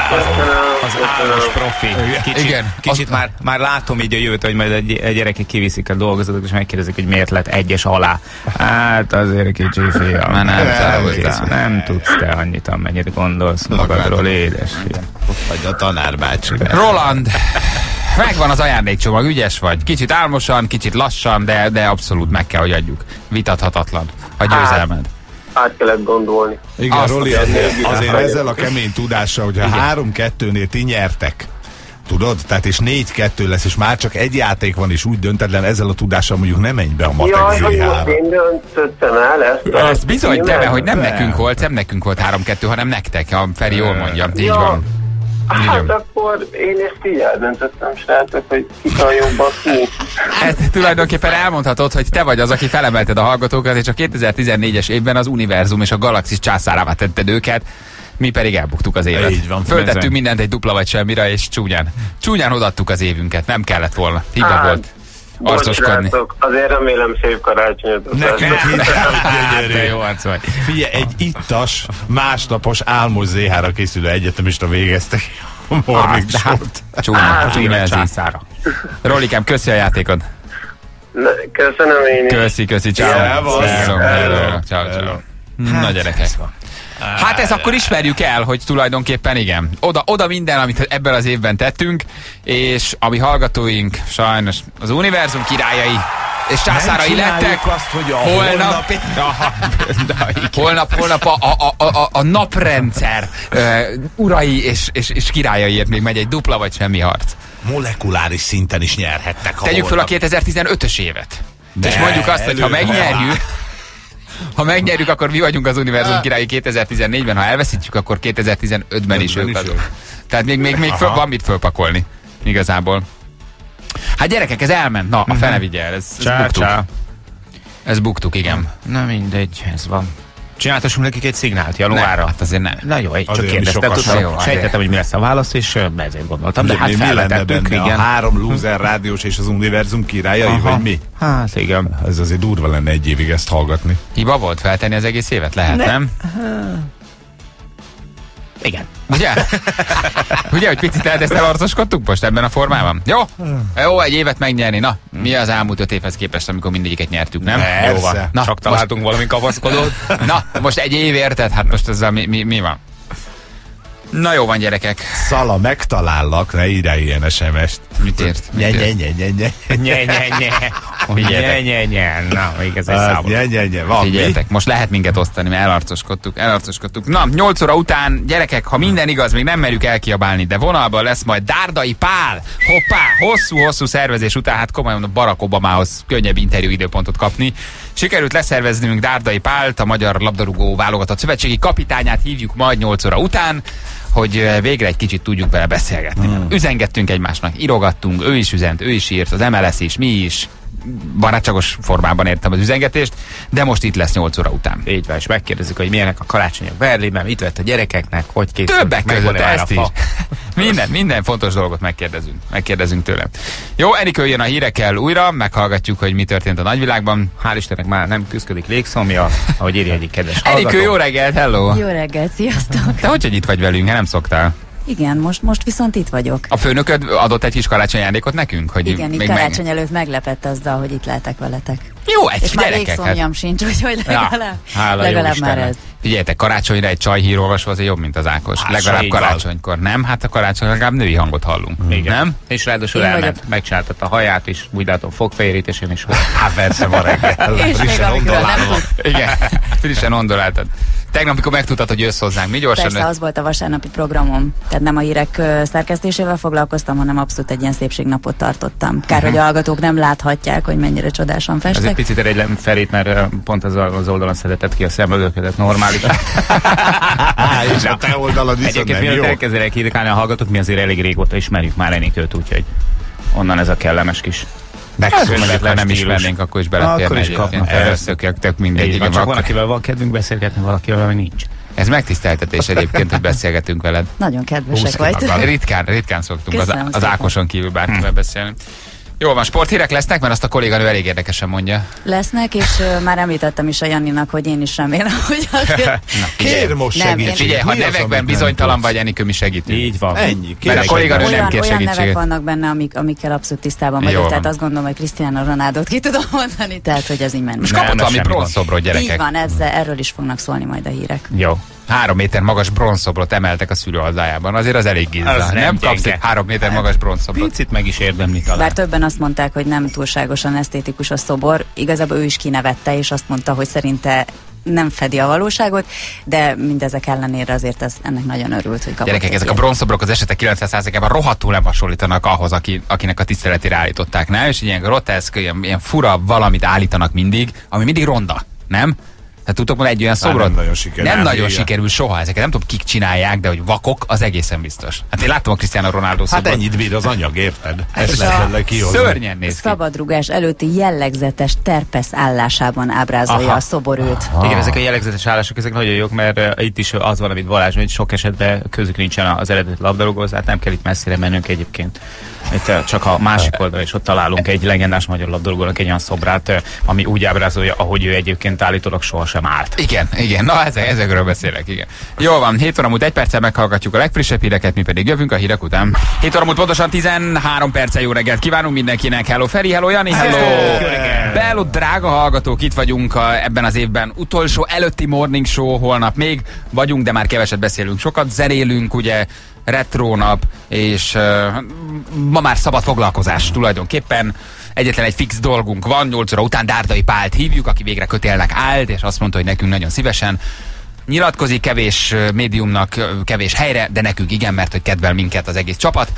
köszönöm, Az köszönöm. álmos profi. Kicsit, Igen. kicsit Az- már, már látom így a jövőt, hogy majd a gy- a gyerekek kiviszik a dolgozatot, és megkérdezik, hogy miért lett egyes alá. Hát azért kicsi fiam. Már nem nem, kész, nem tudsz te annyit, amennyit gondolsz magadról, édes fiam. Vagy a tanárbácsi. Roland! Megvan az ajándékcsomag, ügyes vagy. Kicsit álmosan, kicsit lassan, de, de abszolút meg kell, hogy adjuk. Vitathatatlan. A győzelmed. Át kellett gondolni. Igen, Azt Roli, azért- azért, azért ezzel a kemény tudással, hogyha három-kettőnél ti nyertek, tudod? Tehát és négy-kettő lesz, és már csak egy játék van, és úgy döntetlen, ezzel a tudással mondjuk nem menj be a matek Jaj, hogy most hát én döntöttem el ezt. Azt bizony, te, hogy nem Nem. nekünk volt, nem nekünk volt 3-2, hanem nektek. A Feri jól mondja. Így Ja. van. Hát van. akkor én ezt így eldöntöttem, srácok, hogy kik a jobb a szó. Ezt tulajdonképpen elmondhatod, hogy te vagy az, aki felemelted a hallgatókat, és a 2014-es évben az univerzum és a galaxis császárává tetted őket, mi pedig elbuktuk az évet. Így van. Föltettünk mindent egy dupla vagy semmire, és csúnyán. Csúnyán odaadtuk az évünket. Nem kellett volna. Hiba Hát, volt. Arcoskodni. Bocsánat, azért remélem szép karácsonyot. Hogy De gyönyörű. jó arc vagy. Figyelj, egy ittas, másnapos álmos Z-hára készülő egyetemista végeztek a morning Hát. Csúnya, csúnya így. császára. Rolikám, köszi a játékod. Köszönöm én is. Köszi, köszi, ciao. Ciao, ciao, ciao. Na gyerekek. Hát ezt akkor ismerjük el, hogy tulajdonképpen igen. Oda, oda minden, amit ebben az évben tettünk, és ami hallgatóink sajnos az univerzum királyai és császárai lettek. azt, hogy a holnap, holnapi- Aha, holnap, holnap a, a, a, a, a naprendszer uh, urai és, és, és királyaiért még megy egy dupla vagy semmi harc. Molekuláris szinten is nyerhettek. Tegyük fel a holnap- 2015-ös évet. De, és mondjuk azt, hogy ha megnyerjük, ha megnyerjük, akkor mi vagyunk az univerzum királyi 2014-ben, ha elveszítjük, akkor 2015-ben is ők. Tehát még, még, még föl, van mit fölpakolni. Igazából. Hát gyerekek, ez elment. Na, a fene vigye el. Ez, ez Csá, buktuk. csá. Ez buktuk, igen. Na mindegy, ez van. Csináltassunk nekik egy szignált Ne, januárra. hát azért nem. Na jó, egy csak Azért mi kérdeztem, tudtam, sejtettem, hogy mi lesz a válasz, és ezért gondoltam. De De hát mi, mi lenne benne? igen. A három loser rádiós és az univerzum királyai, Aha. vagy mi? Hát igen. Ez azért durva lenne egy évig ezt hallgatni. Hiba volt feltenni az egész évet? Lehet, ne. nem? Igen. Ugye? Ugye, hogy picit ezt elarcoskodtuk most ebben a formában? Jó? Jó, egy évet megnyerni. Na, mi az elmúlt öt évhez képest, amikor mindegyiket nyertük, nem? Persze. Jó van. Na, Csak most, találtunk valami kapaszkodót. na, most egy év érted? Hát most ezzel mi, mi, mi van? Na jó van, gyerekek. Szala, megtalállak, ne írjál ilyen SMS-t. Mit ért? Nye, nye, nye, nye, nye. Nye, nye, nye. Nye, nye, nye. Na, még ez egy Hát, számol. nye, nye, nye. Van mi? Figyeljetek, most lehet minket osztani, mert elarcoskodtuk, elarcoskodtuk. Na, 8 óra után, gyerekek, ha minden igaz, még nem merjük elkiabálni, de vonalban lesz majd Dárdai Pál. Hoppá, hosszú-hosszú szervezés után, hát komolyan a Barack Obamához könnyebb interjú időpontot kapni. Sikerült leszerveznünk Dárdai Pált, a Magyar Labdarúgó Válogatott Szövetségi kapitányát hívjuk majd 8 óra után hogy végre egy kicsit tudjuk vele beszélgetni. Hmm. Üzengettünk egymásnak, írogattunk, ő is üzent, ő is írt, az MLS is, mi is, barátságos formában értem az üzengetést, de most itt lesz 8 óra után. Így van, és megkérdezzük, hogy milyenek a karácsonyok Berlinben, mit vett a gyerekeknek, hogy készült. Többek között ezt is. Minden, minden fontos dolgot megkérdezünk, megkérdezünk tőle. Jó, Enikő jön a hírekkel újra, meghallgatjuk, hogy mi történt a nagyvilágban. Hál' Istennek már nem küzdik légszomja, ahogy írja egyik kedves Enikő, jó reggelt, hello! Jó reggelt, sziasztok! Te hogy, hogy itt vagy velünk, nem szoktál? Igen, most, most viszont itt vagyok. A főnököd adott egy kis karácsonyajándékot nekünk? Hogy Igen, még karácsony előtt meglepett azzal, hogy itt lehetek veletek. Jó, egy És már gyerekek. hát- légszomjam sincs, úgyhogy legalább, hála jó legalább már ez. Figyeljetek, karácsonyra egy csajhírolvasó azért jobb, mint az Ákos. Á, legalább van. karácsonykor. Nem? Hát a karácsony legalább női hangot hallunk. Igen. Nem? És ráadásul Én elment, vagyok. megcsináltatta a haját is, úgy látom és én is Hát persze ma reggel. És még. Igen, frissen ondoláltad. Tegnap, amikor megtudtad, hogy jössz hozzánk, mi gyorsan... Persze, az volt a vasárnapi programom. Tehát nem a hírek szerkesztésével foglalkoztam, hanem abszolút egy ilyen szépségnapot tartottam. Kár, hogy a hallgatók nem láthatják, hogy mennyire csodásan Ez egy festek. picit eredlem felét, mert pont az, az oldalon szedetett ki a szemöldöködet normális. És a te oldalad viszont Egyébként nem jó. elkezdenek írkálni a hallgatók, mi azért elég régóta ismerjük már Enikőt, úgyhogy onnan ez a kellemes kis Megszólunk, ha nem ismernénk, akkor is beleférne Akkor is kapnak. Ez tök, mindegy. Így van, csak van, akivel van kedvünk beszélgetni, valakivel meg nincs. Ez megtiszteltetés egyébként, hogy beszélgetünk veled. Nagyon kedvesek vagy. Ritkán, ritkán szoktunk az, Köszönöm az. Ákoson kívül bárkivel beszélni. Jó van, sporthírek lesznek, mert azt a kolléganő elég érdekesen mondja. Lesznek, és ö, már említettem is a Janninak, hogy én is remélem, hogy azért... Kér most Nem, segítség. én- Figyelj, ha az, nevekben bizonytalan vagy, Enikő, mi segítünk. Így van. Ennyi. Mert a kolléganő nem olyan, kér olyan nevek segítséget. vannak benne, amik, amikkel abszolút tisztában vagyok, tehát azt gondolom, hogy Cristiano Ronaldo-t ki tudom mondani, tehát hogy ez így menni. Most Nem, kapott valami bronzszobrot, Így gyerekek. van, ezzel, erről is fognak szólni majd a hírek. Jó. Három méter magas bronzszobrot emeltek a szülőaldájában. Azért az elég gizda. Az Nem, nem kapsz egy három méter magas bronzszobrot. Picit meg is érdemli talán. Bár többen azt mondták, hogy nem túlságosan esztétikus a szobor, igazából ő is kinevette, és azt mondta, hogy szerinte nem fedi a valóságot, de mindezek ellenére azért ez, ennek nagyon örült, hogy kapott Gyerekek, ezek a bronzszobrok az esetek 90%-ában rohadtul nem hasonlítanak ahhoz, aki, akinek a tiszteletére állították, nem? És ilyen groteszk, ilyen, ilyen fura valamit állítanak mindig, ami mindig ronda, nem? Tehát tudtok mondani egy olyan szobrot? nem nagyon sikerül. Nem nagyon igen. sikerül soha ezeket. Nem tudom, kik csinálják, de hogy vakok, az egészen biztos. Hát én láttam a Cristiano Ronaldo Hát szobrot. ennyit bír az anyag, érted? Ezt És lehet vele kihozni. Szörnyen néz ki. Szabadrugás előtti jellegzetes terpesz állásában ábrázolja Aha. a szobor őt. Igen, ezek a jellegzetes állások, ezek nagyon jók, mert uh, itt is az van, amit Balázs, hogy sok esetben közük nincsen az eredeti labdarúgóhoz, hát nem kell itt messzire mennünk egyébként. Itt uh, csak a másik oldalon is ott találunk egy legendás magyar labdarúgónak egy olyan szobrát, uh, ami úgy ábrázolja, ahogy ő egyébként állítólag sohasem állt. Igen, igen, na ezek, ezekről beszélek, igen. Jó van, 7 óra múlt egy perccel meghallgatjuk a legfrissebb híreket, mi pedig jövünk a hírek után. 7 óra múlt pontosan 13 perccel jó reggelt kívánunk mindenkinek. Hello Feri, hello Jani, hello! Reggelt! Bello, drága hallgatók, itt vagyunk a, ebben az évben utolsó előtti morning show, holnap még vagyunk, de már keveset beszélünk, sokat zenélünk, ugye retro nap, és uh, ma már szabad foglalkozás tulajdonképpen. Egyetlen egy fix dolgunk van, 8 óra után Dárdai Pált hívjuk, aki végre kötélnek állt, és azt mondta, hogy nekünk nagyon szívesen nyilatkozik kevés médiumnak, kevés helyre, de nekünk igen, mert hogy kedvel minket az egész csapat.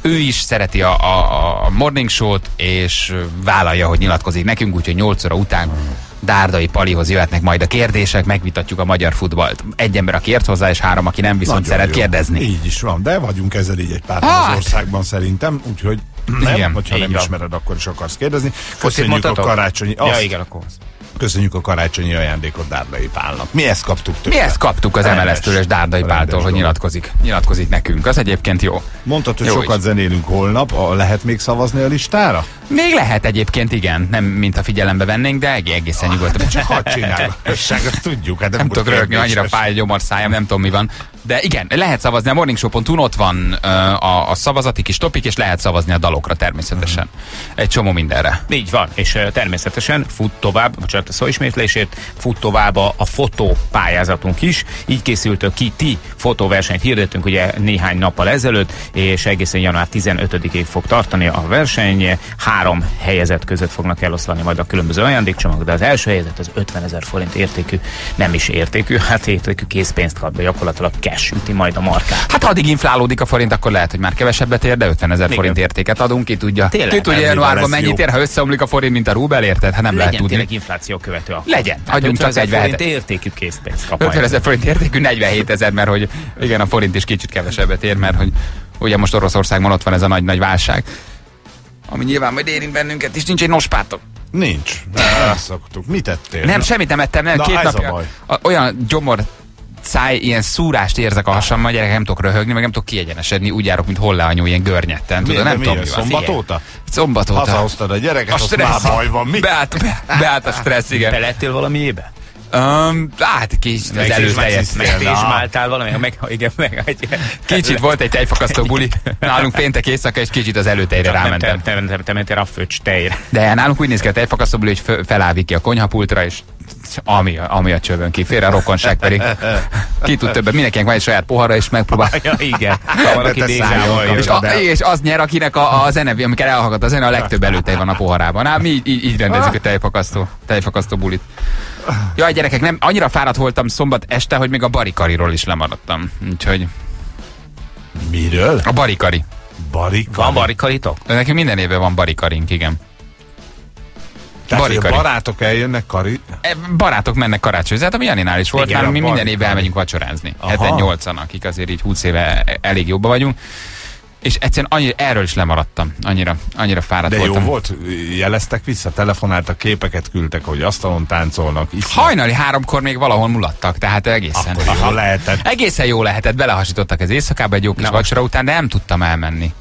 Ő is szereti a, a, a morning show-t, és vállalja, hogy nyilatkozik nekünk, úgyhogy 8 óra után Dárdai Palihoz jöhetnek majd a kérdések, megvitatjuk a magyar futballt. Egy ember, aki ért hozzá, és három, aki nem, viszont Nagyon szeret jó. kérdezni. Így is van, de vagyunk ezzel így egy pár Hát. az országban szerintem, úgyhogy nem, Igen, hogyha nem van. ismered, akkor is akarsz kérdezni. Köszönjük a karácsonyi, Ja, azt, igen, akkor az. Köszönjük a karácsonyi ajándékot Dárdai Pálnak. Mi ezt kaptuk tőle. Mi ezt kaptuk az Rendes. MLS-től és Dárdai Rendes Páltól, hogy dolog. nyilatkozik, nyilatkozik nekünk. Az egyébként jó. Mondtad, hogy Jó sokat is. zenélünk holnap, a, lehet még szavazni a listára? Még lehet egyébként, igen, nem mint a figyelembe vennénk, de egé- egészen nyugodtan. Csak hadd csinálgasság, azt tudjuk. Hát nem tudok rögni, annyira fáj a gyomorszájam, nem tudom mi van. De igen, lehet szavazni a morningshow.hu, ott van ö, a, a szavazati kis topik, és lehet szavazni a dalokra természetesen. Egy csomó mindenre. Így van, és uh, természetesen fut tovább, bocsánat a szóismétlésért, fut tovább a, a fotó pályázatunk is. Így készült ki, ti fotóversenyt hirdettünk ugye néhány nappal ezelőtt, és egészen január 15-ig fog tartani a verseny. Három helyezet között fognak eloszlani majd a különböző ajándékcsomagok, de az első helyezet az 50 ezer forint értékű, nem is értékű, hát értékű készpénzt kap, de gyakorlatilag cash üti majd a markát. Hát ha addig inflálódik a forint, akkor lehet, hogy már kevesebbet ér, de 50 ezer forint értéket adunk, ki tudja. Tényleg, ki tudja januárban mennyit ér, ha összeomlik a forint, mint a rubel, érted? Hát nem lehet Legyen tudni. tényleg infláció követő. akkor. Legyen, Hát adjunk 50 csak ezer 47 forint értékű készpénzt kap 50 majd. ezer forint értékű, 47 ezer, mert hogy igen, a forint is kicsit kevesebbet ér, mert hogy ugye most Oroszországban ott van ez a nagy-nagy válság. Ami nyilván majd érint bennünket is, nincs egy nospátok. Nincs. Nem, szoktuk. Mit tettél? Nem, semmit nem ettem, nem. Na, Két ez a napja baj. a, olyan gyomor száj, ilyen szúrást érzek a hasammal, gyerek, nem tudok röhögni, meg nem tudok kiegyenesedni, úgy járok, mint hollányú, ilyen görnyetten, tudod, nem tudom. Szombat óta? Szombat óta. Hazahoztad a gyereket, A azt már stressz. baj van. Mi? Beállt, be, beállt a stressz, igen. Belettél valamiébe? Um, hát kicsit az Meg előtejet. is Meg Ja, na. tézsmáltál valami? Meg, igen, meg egy... Kicsit volt egy tejfakasztó buli, nálunk péntek éjszaka, és kicsit az előtejre rámentem. te, te, te, te mentél a főcs tejre. De nálunk úgy néz ki a tejfakasztó buli, hogy felállít ki a konyhapultra, és ami, ami a csövön kifér, a rokonság pedig ki tud többet. Mindenkinek van egy saját pohara, és megpróbál. Ja, igen. Jön. És, a, és az nyer, akinek a, a zene, amikor elhallgat a zene, a legtöbb előtej van a poharában. Hát mi így, így, így rendezzük a tejfakasztó, tejfakasztó bulit. Jaj, gyerekek, nem, annyira fáradt voltam szombat este, hogy még a barikariról is lemaradtam. Úgyhogy Miről? a barikari. Barika. Van barikaritok? Nekünk minden évben van barikarink, igen. Tehát, hogy a barátok eljönnek kari... E, Barátok mennek karácsonyzni, hát ami Janinál is volt, Igen, nálunk mi minden évben elmegyünk vacsorázni. Aha. Heten nyolcan, akik azért így 20 éve elég jobban vagyunk. és egyszerűen annyira, erről is lemaradtam. Annyira, annyira fáradt De jó voltam. volt, jeleztek vissza, telefonáltak, képeket küldtek, hogy asztalon táncolnak. isznak. Hajnali háromkor még valahol mulattak, tehát egészen. Akkor jó lehetett. Egészen jó lehetett, belehasítottak az éjszakába egy jó kis Na vacsora után, de nem tudtam elmenni.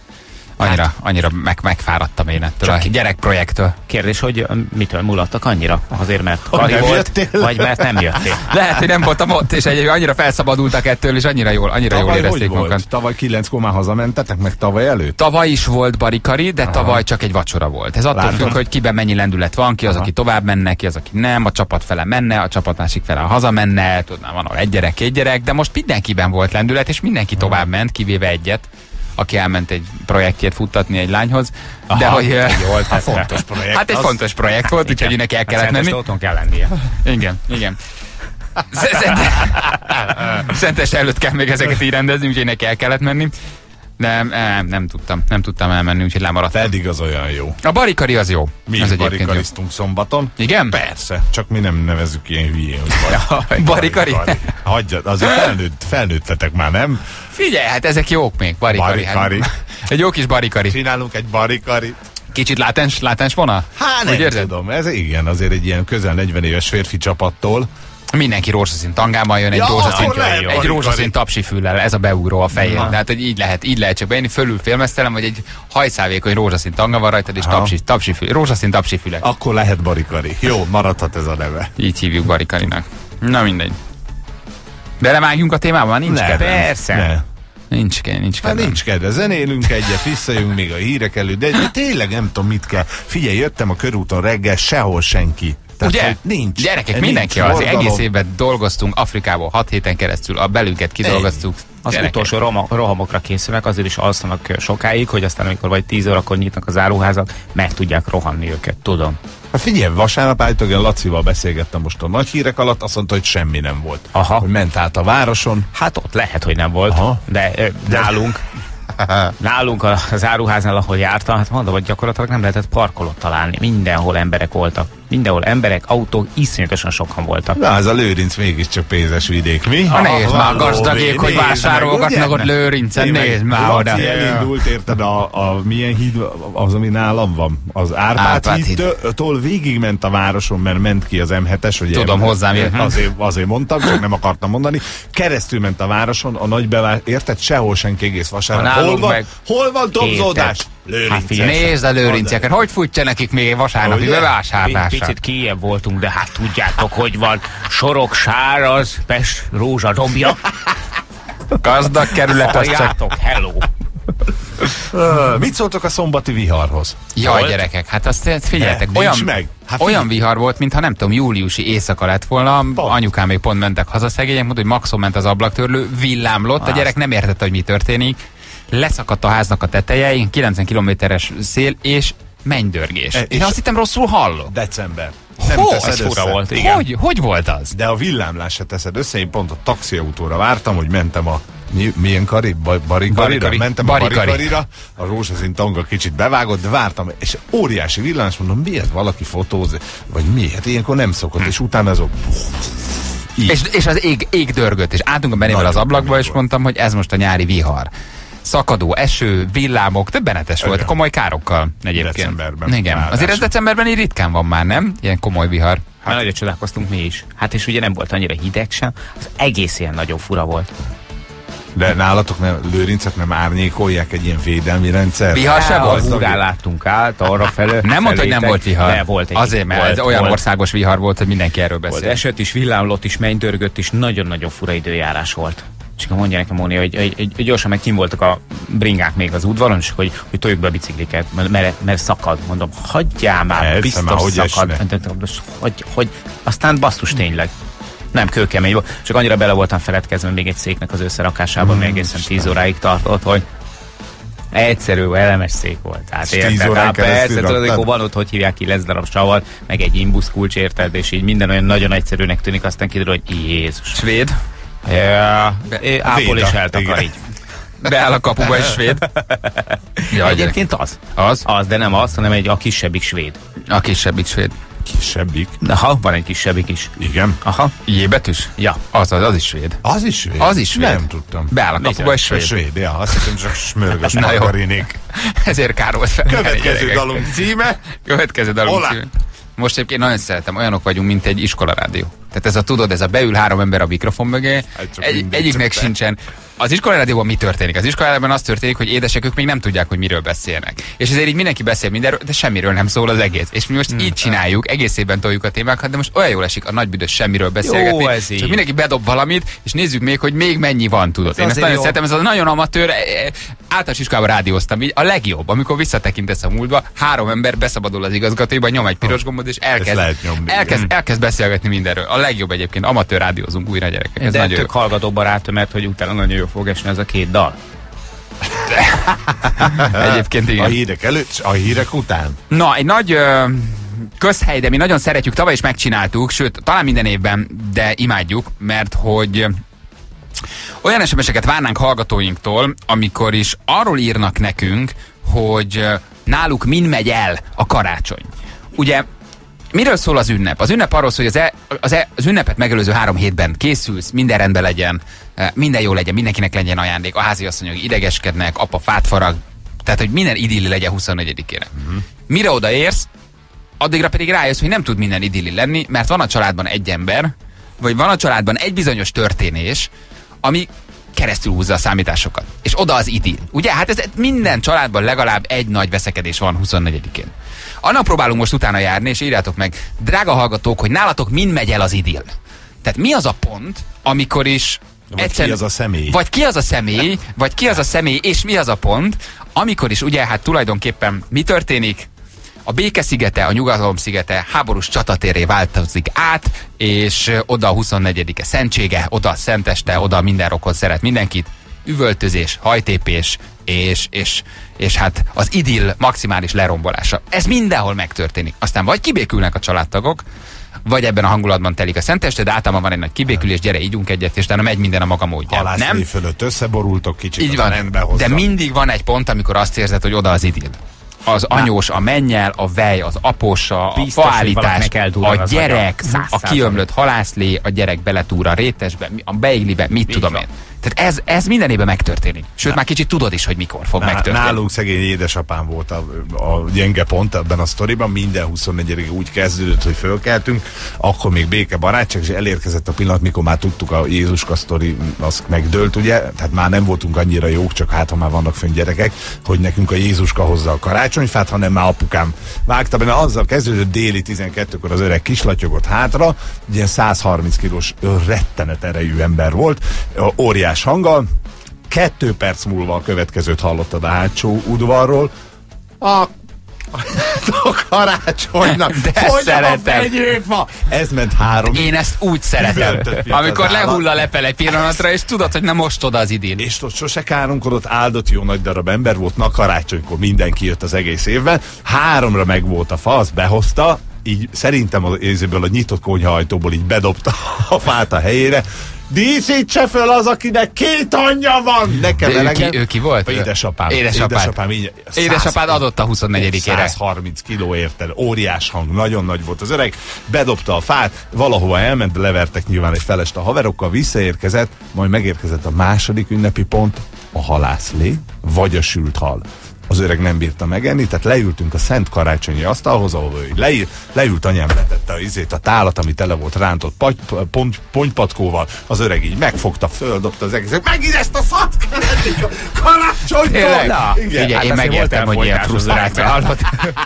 Annyira, annyira meg, megfáradtam én ettől a gyerekprojekttől. Kérdés, hogy mitől mulattak annyira? Azért, mert kari nem volt, jöttél? vagy mert nem jöttél? Lehet, hogy nem voltam ott, és egy, annyira felszabadultak ettől, és annyira jól, annyira jól Tavaly hogy érezték magukat. Tavaly kilenckor már hazamentetek, meg tavaly előtt? Tavaly is volt barikari, de tavaly csak egy vacsora volt. Ez attól Látom. függ, hogy kiben mennyi lendület van, ki az, Aha. aki tovább menne, ki az, aki nem, a csapat fele menne, a csapat másik fele hazamenne, tudnám, van ahol egy gyerek, két gyerek, de most mindenkiben volt lendület, és mindenki tovább ment, kivéve egyet, aki elment egy projektjét futtatni egy lányhoz. de Aha, hogy... Jól Hát fontos projekt. Hát egy az- fontos projekt volt, úgyhogy neki el kellett Szentes menni. otthon kell lennie. Igen, igen. Sz- Szente... Szentes előtt kell még ezeket így rendezni, úgyhogy neki el kellett menni. De nem, nem tudtam, nem tudtam elmenni, úgyhogy lemaradtam. Pedig az olyan jó. A barikari az jó. Mi az egyébként jó. barikariztunk szombaton. Igen? Persze, csak mi nem nevezzük ilyen hülyén, hogy Barikari? Hagyjad, azért felnőtt, felnőttetek már, nem? Figyelj, hát ezek jók még, barikari. Barikari. Hát, egy jó kis barikari. Csinálunk egy barikarit. Kicsit látens, látens vonal? Hát nem Úgy érzed? tudom, ez igen, azért egy ilyen közel 40 éves férfi csapattól. Mindenki rózsaszín tangában jön, egy Ja, rózsaszín, lehet egy barikari. rózsaszín tapsifüllel, ez a beugró a fején. Tehát, hogy így lehet, így lehet csak bejönni, fölül filmeztelem, hogy egy hajszávékony rózsaszín tanga van rajtad, és Aha. tapsi, tapsifül, rózsaszín tapsifülek. Akkor lehet barikari. Jó, maradhat ez a neve. Így hívjuk barikarinak. Na mindegy. Belevágjunk a témába? Nincs Ne, kedvem. Persze. Ne. Nincs, ke- nincs Hát kedvem. nincs kedve, zenélünk egyet, visszajövünk még a hírek elő, de, de tényleg nem tudom mit kell. Figyelj, jöttem a körúton reggel, sehol senki. Tehát, Ugye? nincs. Gyerekek, nincs mindenki az. Egész évben dolgoztunk Afrikából, hat héten keresztül, a belünket kidolgoztuk. Az Gyerekek. utolsó roma, rohamokra készülnek, azért is alszanak sokáig, hogy aztán amikor vagy 10 órakor nyitnak az áruházak, meg tudják rohanni őket, tudom. Hát figyelj, vasárnap állítólag én Lacival beszélgettem most a nagy hírek alatt, azt mondta, hogy semmi nem volt. Aha. Hogy ment át a városon. Hát ott lehet, hogy nem volt, Aha. de, ö, nálunk, nálunk az áruháznál, ahol jártam, hát mondom, hogy gyakorlatilag nem lehetett parkolót találni. Mindenhol emberek voltak. Mindenhol emberek, autók, iszonyatosan sokan voltak. Na, ez a Lőrinc mégiscsak pénzes vidék, mi? Ha nézd már, gazdagék, hogy vásárolgatnak ott Lőrincen, nézd már oda. Laci elindult, érted, a, a milyen híd az, ami nálam van? Az Árpád, Árpád híd. hídtől végigment a városon, mert ment ki az M7-es, ugye? Tudom, hozzám. Azért, azért mondtam, csak nem akartam mondani. Keresztül ment a városon, a nagy bevár, érted? Sehol senki egész vasárnap. Hol van, hol van dobzódás? Érted. Lőrinc. Hát Nézd a lőrincieket, hogy futja nekik még vasárnapi Ugye? bevásárlásra. Picit kijebb voltunk, de hát tudjátok, hogy van. Sorok, sáraz, Pest, rózsa, dombja. Gazdag kerület, az csak... Hello. Mit szóltok a szombati viharhoz? Jaj, Volt? gyerekek, hát azt figyeljetek, Ne, olyan, meg. Hát olyan vihar volt, mintha nem tudom, júliusi éjszaka lett volna, anyukám még pont mentek haza szegények, mondta, hogy maximum ment az ablaktörlő, villámlott, a gyerek nem értette, hogy mi történik, leszakadt a háznak a teteje, 90 kilométeres szél, és mennydörgés. E, Én és- azt hittem rosszul hallok. December. Nem Ho, teszed ez fura össze. volt, igen. Hogy, hogy volt az? De a villámlás se teszed össze, én pont a taxiautóra vártam, hogy mentem a mi, milyen kari? Ba, barikarira? Barikari. Mentem Barikari. a barikarira, a rózsaszín tanga kicsit bevágott, de vártam, és óriási villámlás, mondom, miért valaki fotóz, vagy mi? Hát ilyenkor nem szokott, és utána azok... Így. És, és az ég, ég dörgött, és álltunk a Benével az ablakba, és mondtam, hogy ez most a nyári vihar. Szakadó eső, villámok, többenetes volt, komoly károkkal egyébként. Decemberben. Igen, Ráadásul. azért ez decemberben így ritkán van már, nem? Ilyen komoly vihar. Hát nagyon csodálkoztunk mi is. Hát és ugye nem volt annyira hideg sem, az egész ilyen nagyon fura volt. De nálatok nem, lőrincet nem árnyékolják egy ilyen védelmi rendszer? Vihar se a volt? húrán láttunk át, arra felé. Nem mondta, hogy nem volt vihar. De volt egy. Azért, mert volt, ez olyan volt, országos vihar volt, hogy mindenki erről Volt beszél. esett is, villámlott is, mennydörgött is, nagyon-nagyon fura időjárás volt. És akkor mondja nekem Móni, hogy, hogy, hogy, hogy gyorsan meg kim voltak a bringák még az udvaron, és hogy, hogy toljuk be a bicikliket, mert, mert, mert szakad. Mondom, hagyjál már, Persze, biztos már hogy szakad. esne. Hogy, hogy, aztán basszus tényleg. Nem, kőkemény volt. Csak annyira bele voltam feledkezve még egy széknek az összerakásában, mm, még egészen 10 óráig tartott, hogy egyszerű, elemes szék volt. Tehát És 10 érted? Hát persze, tudod, amikor van ott, hogy hívják ki, lesz darab savar, meg egy imbusz kulcs, érted, és így minden olyan nagyon egyszerűnek tűnik, aztán kiderül, hogy Jézus. Svéd. Ja, Ápol és így. Beáll a kapuba egy svéd. Ja. Egyébként az. Az? Az, de nem az, hanem egy a kisebbik svéd. A kisebbik svéd. Kisebbik. Aha, van egy kisebbik is. Igen. Aha. J betűs? Ja. Az, az, az is svéd. Az is svéd? Az is svéd. Nem tudtam. Beáll a kapuba, és Svéd. svéd. Svéd, ja, azt hiszem csak smörgös Na jó. Ezért kár volt fel. Következő dalunk címe. Következő dalunk Hola. címe. Most egyébként nagyon szeretem, olyanok vagyunk, mint egy iskolarádió. Tehát ez a tudod, ez a beül három ember a mikrofon mögé, egy, mindegy, egyiknek sincsen. Az iskolarádióban mi történik? Az iskolarádióban az történik, hogy édesek ők még nem tudják, hogy miről beszélnek. És ezért így mindenki beszél mindenről, de semmiről nem szól az egész. És mi most Hmm. így csináljuk, egész évben toljuk a témákat, de most olyan jól esik a nagy büdös semmiről beszélgetni. ez csak így. mindenki bedob valamit, és nézzük még, hogy még mennyi van, tudod. Én ezt nagyon jó. szeretem, ez a nagyon amatőr, e, e, általános iskolában rádióztam, így a legjobb, amikor visszatekintesz a múltba, három ember beszabadul az igazgatóiba, nyom egy piros gombot, és elkezd, elkezd, igen. elkezd beszélgetni mindenről. A legjobb egyébként, amatőr rádiózunk újra gyerekek. Ez De nagyon jó. tök hallgató barátomat, hogy utána nagyon jó fog esni ez a két dal. Egyébként A igen. hírek előtt, a hírek után. Na, egy nagy ö, közhely, de mi nagyon szeretjük, tavaly is megcsináltuk, sőt, talán minden évben, de imádjuk, mert hogy olyan SMS-eket várnánk hallgatóinktól, amikor is arról írnak nekünk, hogy náluk min megy el a karácsony. Ugye Miről szól az ünnep? Az ünnep arról szól, hogy az, e, az, e, az ünnepet megelőző három hétben készülsz, minden rendben legyen, eh, minden jó legyen, mindenkinek legyen ajándék, a háziasszonyok idegeskednek, apa fát farag, tehát hogy minden idilli legyen 24-ére. Uh-huh. Mire odaérsz, addigra pedig rájössz, hogy nem tud minden idilli lenni, mert van a családban egy ember, vagy van a családban egy bizonyos történés, ami keresztül húzza a számításokat. És oda az idill. Ugye? Hát ez minden családban legalább egy nagy veszekedés van 24-én. Annak próbálunk most utána járni, és írjátok meg, drága hallgatók, hogy nálatok mind megy el az idill. Tehát mi az a pont, amikor is Vagy ki az a személy. Vagy ki az a személy, vagy ki az a személy, és mi az a pont, amikor is ugye hát tulajdonképpen mi történik? A békeszigete, a nyugalom-szigete háborús csatatéré változik át, és oda a 24-e szentsége, oda a szenteste, oda minden rokon szeret mindenkit, üvöltözés, hajtépés, és, és, és hát az idill maximális lerombolása. Ez mindenhol megtörténik. Aztán vagy kibékülnek a családtagok, vagy ebben a hangulatban telik a szenteste, de általában van egy nagy kibékülés, gyere, ígyunk egyet, és utána megy minden a maga módján. Halászlé Nem? fölött összeborultok kicsit, Így van. rendbe. De mindig van egy pont, amikor azt érzed, hogy oda az idill. Az anyós, a mennyel, a vej, az aposa, a faállítás, a gyerek, a kiömlött halászlé, a gyerek beletúr a rétesbe, a beiglibe, mit tudom van. én. Tehát ez, ez minden évben megtörténik. Sőt, már kicsit tudod is, hogy mikor fog Ná- megtörténni. Nálunk szegény édesapám volt a, a gyenge pont ebben a sztoriban, minden 24 úgy kezdődött, hogy fölkeltünk, akkor még béke barátság, és elérkezett a pillanat, mikor már tudtuk a Jézuska sztori, az megdőlt, ugye, tehát már nem voltunk annyira jók, csak hát, ha már vannak fönn gyerekek, hogy nekünk a Jézuska hozza a karácsonyfát, hanem már apukám vágta be, mert azzal kezdődött déli 12-kor az öreg kislatyogott hátra, ugye 130 kilós rettenet erejű ember volt, ö, óriás hanggal, Kettő perc múlva a következőt hallottad a hátsó udvarról. A a karácsonynak. De Hogyan a szeretem. fenyőfa? Ez ment három. Én ezt úgy szeretem, amikor az lehull a lepel egy pillanatra, és tudod, hogy nem most oda az idill. És ott sose káromkodott, áldott jó nagy darab ember volt, na karácsonykor mindenki jött az egész évben. Háromra meg volt a fa, azt behozta, így szerintem az érzéből a nyitott konyhaajtóból így bedobta a fát a helyére. Díszítse föl az, akinek két anyja van! Nekem ő ki- ő ki volt? Édesapám. Édesapád. Édesapám, így, Édesapád adott a 24-ére. 130 kiló érted, óriás hang, nagyon nagy volt az öreg, bedobta a fát, valahova elment, levertek nyilván egy felest a haverokkal, visszaérkezett, majd megérkezett a második ünnepi pont, a halászlé, vagy a sült hal. Az öreg nem bírta megenni, tehát leültünk a szent karácsonyi asztalhoz, ahol ő leír, leült anyám letette a izét, a tálat, ami tele volt rántott paty, pont, pontypatkóval, az öreg így megfogta, földobta az egészet, megint ezt a szat karácsonytól! Igen. Figyelj, hát én megértem, hogy ilyen frusztráció. Hallod?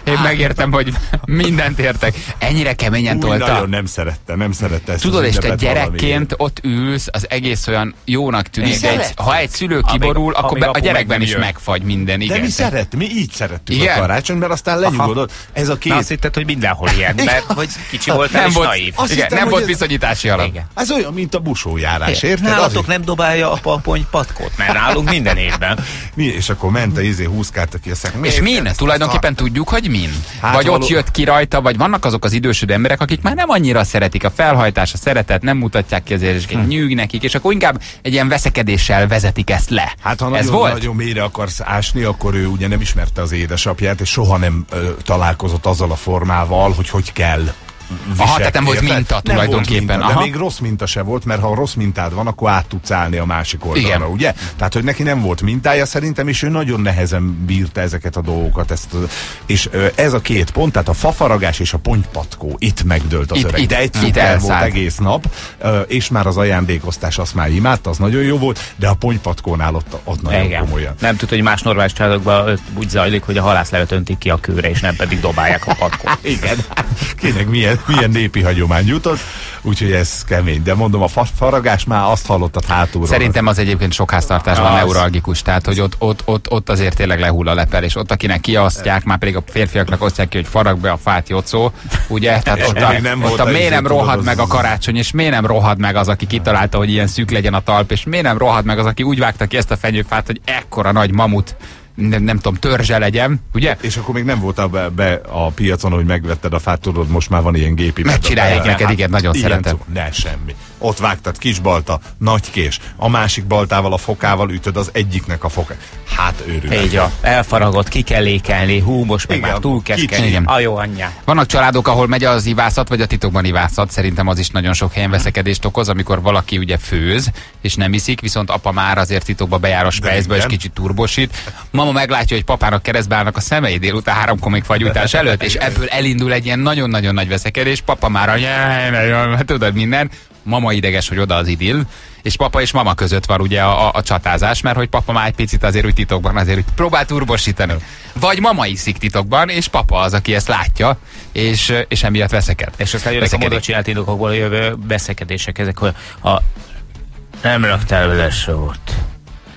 Én megértem, hogy mindent értek. Ennyire keményen Úgy tolta. nagyon nem szerette, nem szerette ezt Tudod, és te gyerekként ott ülsz, az egész olyan jónak tűnik. Egy, ha egy szülő kiborul, akkor amíg a gyerekben is jön. megfagy minden. De Igen. Mi szeret, mi így szerettük Igen? a karácsony, mert aztán lenyugodott. Ez a Na azt két... hitted, hogy mindenhol ilyen, mert hogy kicsi voltál nem és volt, naív. Azt igen, hittem, nem volt ez- viszonyítási alap. Ez olyan, mint a busójárás, érted? Nálatok nem dobálja a pony patkót, mert nálunk minden évben. Mi, és akkor ment a izé, húzkálta ki a szek. És min? Tulajdonképpen tudjuk, hogy min? Hát vagy való- ott jött ki rajta, vagy vannak azok az idősöd emberek, akik már nem annyira szeretik a felhajtás, a szeretet, nem mutatják ki az érzéseket, nyűg nekik, és akkor inkább egy ilyen veszekedéssel vezetik ezt le. Hát ha Ez nagyon, volt? nagyon mélyre akarsz ásni, akkor ő ugye nem ismerte az édesapját, és soha nem ö, találkozott azzal a formával, hogy hogy kell Aha, tehát nem volt minta Nem volt tulajdonképpen. minta, de Aha. még rossz minta se volt, mert ha rossz mintád van, akkor át tudsz állni a másik oldalra, Igen. ugye? Tehát, hogy neki nem volt mintája szerintem, és ő nagyon nehezen bírta ezeket a dolgokat. Ezt, és ez a két pont, tehát a fafaragás és a pontypatkó, itt megdőlt az Itt- öreg. itt- de egy itt volt egész nap, és már az ajándékoztás azt már imádta, az nagyon jó volt, de a pontypatkónál ott, ott nagyon Igen. komolyan. Nem tudod, hogy más normális családokban úgy zajlik, hogy a halászlevet öntik ki a kőre, és nem pedig dobálják a patkót. Igen. Kinek milyen, milyen népi hagyomány jutott, úgyhogy ez kemény. De mondom, a fa- faragás már azt hallottad hátulról. Szerintem az egyébként sok háztartásban Az. neuralgikus, tehát hogy ott, ott, ott, ott azért tényleg lehull a lepel, és ott akinek kiasztják, már pedig a férfiaknak osztják ki, hogy farag be a fát jocó, ugye? Tehát ott, a, nem ott a miért izé, nem tudod, rohad meg a karácsony, és miért nem rohad meg az, aki kitalálta, hogy ilyen szűk legyen a talp, és miért nem rohad meg az, aki úgy vágta ki ezt a fenyőfát, hogy ekkora nagy mamut, nem, nem tudom, törzse legyen, ugye? És akkor még nem voltál be, be a piacon, hogy megvetted a fát, tudod, most már van ilyen gépi. Megcsinálják neked, igen, nagyon ilyen szeretem. cucc- Ne, semmi. Ott vágtad kis balta, nagy kés, a másik baltával, a fokával ütöd az egyiknek a fokát. Hát őrület. Így. Elfaragott, ki kell lékelni, hú, most meg Igen, már túl keskeny. A jó anyja. Vannak családok, ahol megy az ivászat, vagy a titokban ivászat, szerintem az is nagyon sok helyen veszekedést okoz, amikor valaki ugye főz, és nem iszik, viszont apa már azért titokba bejár a spejzbe, és kicsit turbosít. Mama meglátja, hogy papának keresztbe állnak a szemei délután háromkor még fagyújtás előtt, és ebből elindul egy ilyen nagyon-nagyon nagy veszekedés, papa már a hát tudod minden, mama ideges, hogy oda az idill, és papa és mama között van ugye a, a, a csatázás, mert hogy papa már egy picit azért úgy titokban azért úgy próbál turbosítani. Vagy mama iszik titokban, és papa az, aki ezt látja, és, és emiatt veszeked. És aztán jönnek a módon csinált indokokból jövő beszekedések, ezek, hogy a, nem raktál bele sót.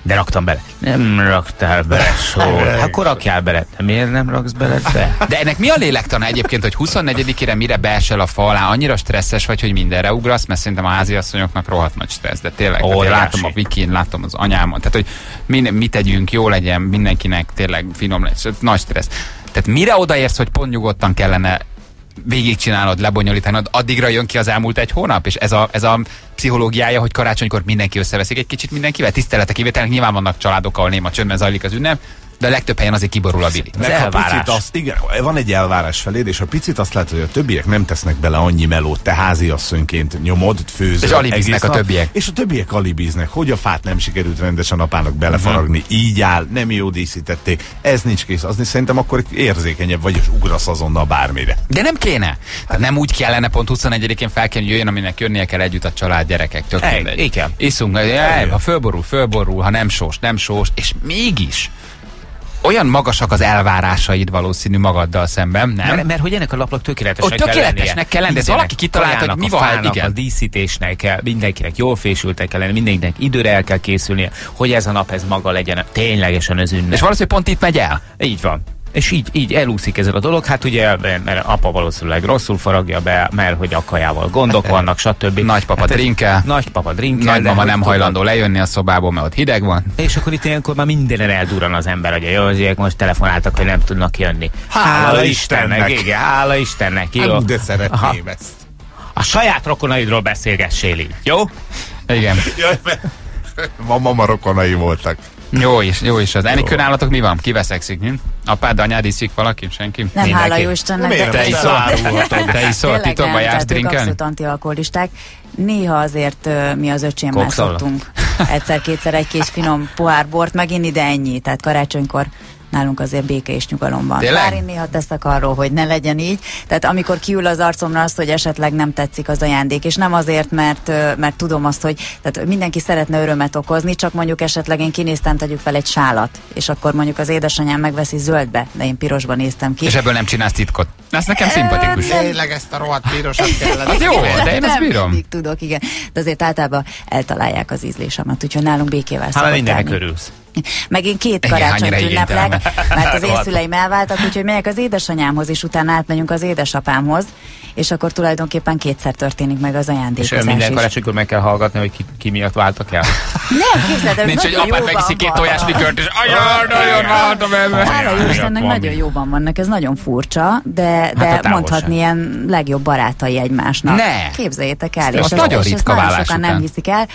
De raktam bele. Nem raktál bele. Hát akkor rakjál bele. De miért nem raksz bele be? De ennek mi a lélektana egyébként, hogy 24-ére mire beesel a fa alá, annyira stresszes vagy, hogy mindenre ugrasz, mert szerintem a háziasszonyoknak rohadt nagy stressz, de tényleg, tehát én látom a Vikin, látom az anyámon, tehát hogy min, mit tegyünk, jó legyen, mindenkinek tényleg finom lesz, nagy stressz. Tehát mire odaérsz, hogy pont nyugodtan kellene végigcsinálod, lebonyolítanod, addigra jön ki az elmúlt egy hónap, és ez a, ez a pszichológiája, hogy karácsonykor mindenki összeveszik egy kicsit mindenkivel, tisztelete kivételnek, nyilván vannak családok, ahol néma csöndben zajlik az ünnep, de a legtöbb helyen azért kiborul a bili. Meg ha picit azt, igen, van egy elvárás feléd, és a picit azt látod, hogy a többiek nem tesznek bele annyi melót, te háziasszonyként nyomod, főzöl. És alibiznek a többiek. És a többiek alibiznek, hogy a fát nem sikerült rendesen apának belefaragni, Mhm. így áll, nem jó díszítették, ez nincs kész. Az szerintem akkor érzékenyebb vagy, és ugrasz azonnal bármire. De nem kéne. Tehát nem úgy kellene pont 21-én fel kell, jöjjön, aminek jönnie kell együtt a család, gyerekek. Tök mindegy. igen. Iszunk, ha fölborul, fölborul, ha nem sós, nem sós, és mégis olyan magasak az elvárásaid valószínű magaddal szemben, nem? Mert, mert hogy ennek a lapnak tökéletesnek Ott tökéletesnek lennie. kell lenni, de ez Mindenek, valaki kitalálta, hogy mi a van, hát fának, igen. A díszítésnek kell, mindenkinek jól fésültek kell lenni, mindenkinek időre el kell készülnie, hogy ez a nap ez maga legyen ténylegesen az ünnep. És valószínűleg pont itt megy el. Így van. És így, így elúszik ez a dolog, hát ugye, mert apa valószínűleg rosszul faragja be, mert hogy a kajával gondok vannak, stb. Nagypapa hát drinkel. Nagypapa drinkel. Nagymama nem tudod, hajlandó lejönni a szobából, mert ott hideg van. És akkor itt ilyenkor már mindenen eldurran az ember, hogy jó, az ilyek most telefonáltak, hogy nem tudnak jönni. Hála Istennek. igen, hála Istennek, jó. Hát, de Aha. szeretném ezt. A saját rokonaidról beszélgessél így, jó? Igen. Jaj, mert ma mama rokonai voltak. Jó is, jó is az. Enikő nálatok mi van? Ki veszekszik? Hm? Apád, anyád iszik valaki? Senki? Nem, Mindenki. hála jó Istennek. Te iszol? elárulhatod? Te iszol? Titokban jársz drinkelni? abszolút antialkoholisták. Néha azért mi az öcsémmel szoktunk egyszer-kétszer egy kis finom pohár bort meginni, de ennyi. Tehát karácsonykor nálunk azért béke és nyugalom van. Tényleg? Bár én néha teszek arról, hogy ne legyen így. Tehát amikor kiül az arcomra azt, hogy esetleg nem tetszik az ajándék, és nem azért, mert, mert tudom azt, hogy tehát mindenki szeretne örömet okozni, csak mondjuk esetleg én kinéztem, tegyük fel egy sálat, és akkor mondjuk az édesanyám megveszi zöldbe, de én pirosban néztem ki. És ebből nem csinálsz titkot. Ez nekem szimpatikus. Tényleg ezt a rohadt pirosat kellett. Hát jó, de én ezt bírom. mindig tudok, igen. De azért általában eltalálják az ízlésemet, úgyhogy nálunk békével Hát szokott mindennek örülsz. Meg én két karácsonyt ünneplek, mert az én szüleim elváltak, úgyhogy megyek az édesanyámhoz, és utána átmegyünk az édesapámhoz, és akkor tulajdonképpen kétszer történik meg az És ajándékozás minden is. karácsonykor meg kell hallgatni, hogy ki, ki miatt váltak el. Nem, képzeld, el, Nincs, hogy jóban megiszik két tojáslikört, és ajaj, nagyon váltam Hála ebben. Istennek nagyon jóban vannak, ez nagyon furcsa, de, de távolság. mondhatni ilyen legjobb barátai egymásnak. Ne! Képzeljétek el, és, nagyon és ritka sokan nem hiszik el.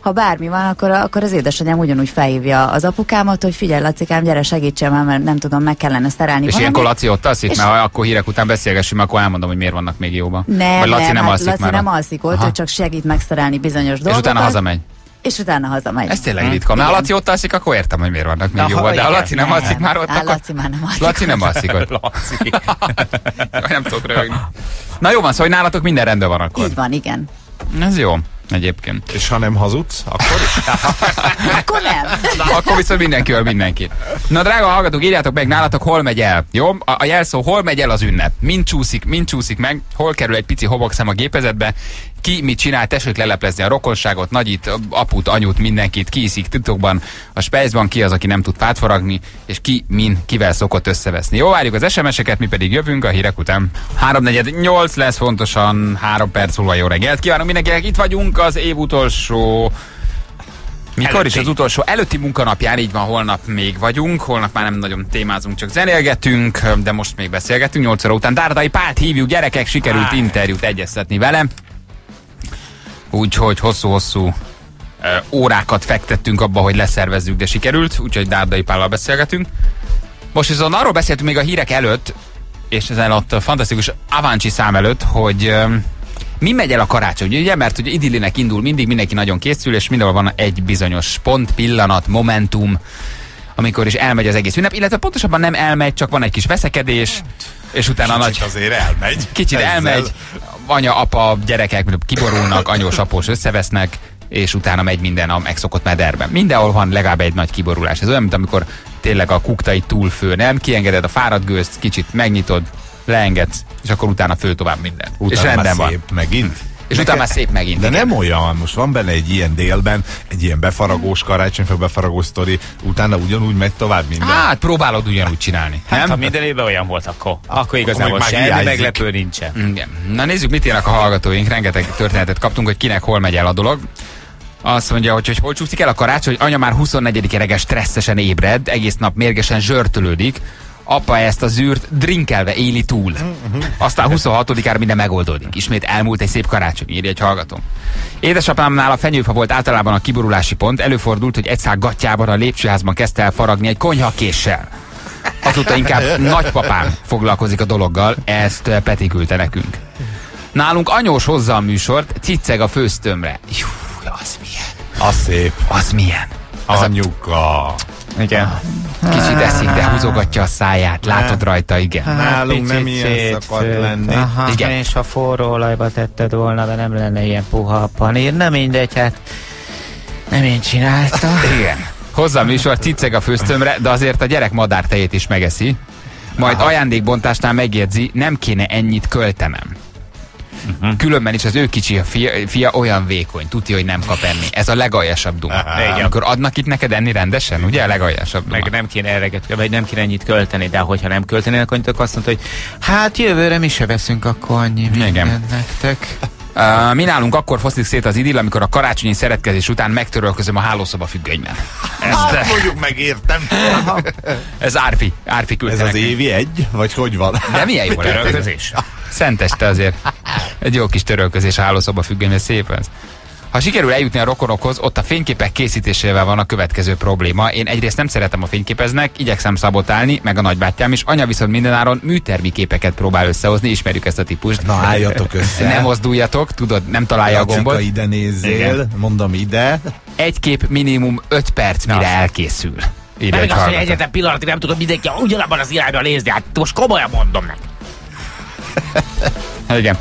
Ha bármi van, akkor, akkor az édesanyám ugyanúgy felhívja az apukámat, hogy figyelj, Lacikám, gyere segítsél már, mert nem tudom, meg kellene szerelni És ilyenkor Laci ott alszik, És- mert ha akkor hírek után beszélgessünk, akkor elmondom, hogy miért vannak még jóban. Nem, Vagy Laci nem, nem hát alszik Laci már. nem alszik ott, ő csak segít megszerelni bizonyos És dolgokat. utána hazamegy. És utána hazamegy. Ez tényleg ritka. Mert ha Igen. Laci ott alszik, akkor értem, hogy miért vannak még jóban. De igen. Laci nem alszik már ott, akkor... Laci már nem alszik. Laci nem alszik ott. Laci. nem tudok röhögni. Na jó van, szóval hogy nálatok minden rendben van akkor. Így van, igen. Ez jó. Egyébként. És ha nem hazudsz, akkor is? Akkor nem. Na, akkor viszont mindenkivel mindenki. Na, drága hallgatók, írjátok meg nálatok, hol megy el. Jó? A, a jelszó, hol megy el az ünnep. Mind csúszik, mind csúszik meg, hol kerül egy pici hobokszem a gépezetbe, ki mit csinál, tessék leleplezni a rokonságot, nagyit, aput, anyut, mindenkit, ki iszik titokban, a spejzban ki az, aki nem tud fát faragni, és ki min, kivel szokott összeveszni. Jó, várjuk az SMS-eket, mi pedig jövünk a hírek után. 3.48 lesz fontosan, 3 perc múlva jó reggelt. Kívánok mindenkinek, itt vagyunk az év utolsó mikor is Előtti. az utolsó előtti munkanapján, így van, holnap még vagyunk, holnap már nem nagyon témázunk, csak zenélgetünk, de most még beszélgetünk, 8 óra után. Dárdai Pált hívjuk, gyerekek, sikerült interjút egyeztetni vele. Úgyhogy hosszú-hosszú órákat fektettünk abba, hogy leszervezzük, de sikerült, úgyhogy Dárdai Pállal beszélgetünk. Most viszont arról beszéltünk még a hírek előtt, és ezen ott a fantasztikus Avancsi szám előtt, hogy mi megy el a karácsony, ugye? Mert ugye idillinek indul mindig, mindenki nagyon készül, és mindenhol van egy bizonyos pont, pillanat, momentum, amikor is elmegy az egész ünnep, illetve pontosabban nem elmegy, csak van egy kis veszekedés, és utána nagy Kicsit azért elmegy. Kicsit Ezzel. elmegy, anya, apa, gyerekek kiborulnak, anyós, após összevesznek, és utána megy minden a megszokott mederben. Mindenhol van legalább egy nagy kiborulás. Ez olyan, mint amikor tényleg a kuktai túlfő, nem? Kiengeded a fáradt gőzt, kicsit megnyitod, leengedsz, és akkor utána föl tovább minden. Utána és rendben már van. szép megint. És utána már szép megint. De igen. nem olyan, most van benne egy ilyen délben, egy ilyen befaragós karácsonyfa befaragós sztori, utána ugyanúgy megy tovább minden. Hát próbálod ugyanúgy csinálni, Hát, ha nem? minden évben olyan volt, akkor, akkor igazából semmi hiányzik. meglepő nincsen. Igen. Na nézzük, mit írnak a hallgatóink. Rengeteg történetet kaptunk, hogy kinek hol megy el a dolog. Azt mondja, hogy, hogy hol csúszik el a karácsony, hogy anya már 24 reggel stresszesen ébred, egész nap mérgesen zsörtölődik, apa ezt a zűrt drinkelve éli túl. Aztán 26-ára minden megoldódik. Ismét elmúlt egy szép karácsony, írja egy hallgató. Édesapámnál a fenyőfa volt általában a kiborulási pont, előfordult, hogy egy szál gatyában a lépcsőházban kezdte el faragni egy konyhakéssel. Azóta inkább nagypapám foglalkozik a dologgal, ezt Peti küldte nekünk. Nálunk anyós hozza a műsort, cicceg a főztömre. Jú, az milyen? Az szép. Az milyen? Anyuka. Igen. kicsit eszik, de húzogatja a száját. Látod rajta, igen. Nálunk nem ilyen szakad lenni. Aha, Igen. és ha forró olajba tetted volna, de nem lenne ilyen puha a panír. Nem mindegy, hát nem én csináltam. Igen. Hozza a műsor, cicceg a főztömre, de azért a gyerek madártejét is megeszi. Majd ajándékbontásnál megjegyzi, nem kéne ennyit költenem. Mhm. Különben is az ő kicsi a fia, fia olyan vékony, tudja, hogy nem kap enni. Ez a legaljasabb duma. Igen. Amikor adnak itt neked enni rendesen, ugye? A legaljasabb duma. Meg nem kéne eleget, vagy nem kéne ennyit költeni, de hogyha nem költenének annyit, akkor azt mondta, hogy hát jövőre mi se veszünk akkor annyi Igen. mindent nektek. Uh, mi nálunk akkor foszlik szét az idill, amikor a karácsonyi szeretkezés után megtörölközöm a hálószoba függönyben. Ez, Hát mondjuk megértem. ez Árpi, Árpi küldte Ez az nekünk. évi egy? Vagy hogy van? De milyen jó? Törölközés. Szenteste azért. Egy jó kis törölközés a hálószoba függönyben, szép ez. Ha sikerül eljutni a rokonokhoz, ott a fényképek készítésével van a következő probléma. Én egyrészt nem szeretem a fényképeznek, igyekszem szabotálni, meg a nagybátyám is. Anya viszont mindenáron műtermi képeket próbál összehozni, ismerjük ezt a típust. Na álljatok össze. Nem mozduljatok, tudod, nem találja a Csak gombot. ide nézzél, Igen. mondom ide. Egy kép minimum 5 perc, mire elkészül. Írja Nem igaz, hogy egyetlen pillanatig nem tudom mindenki ugyanabban az irányba nézni. Hát most komolyan mondom meg. Igen.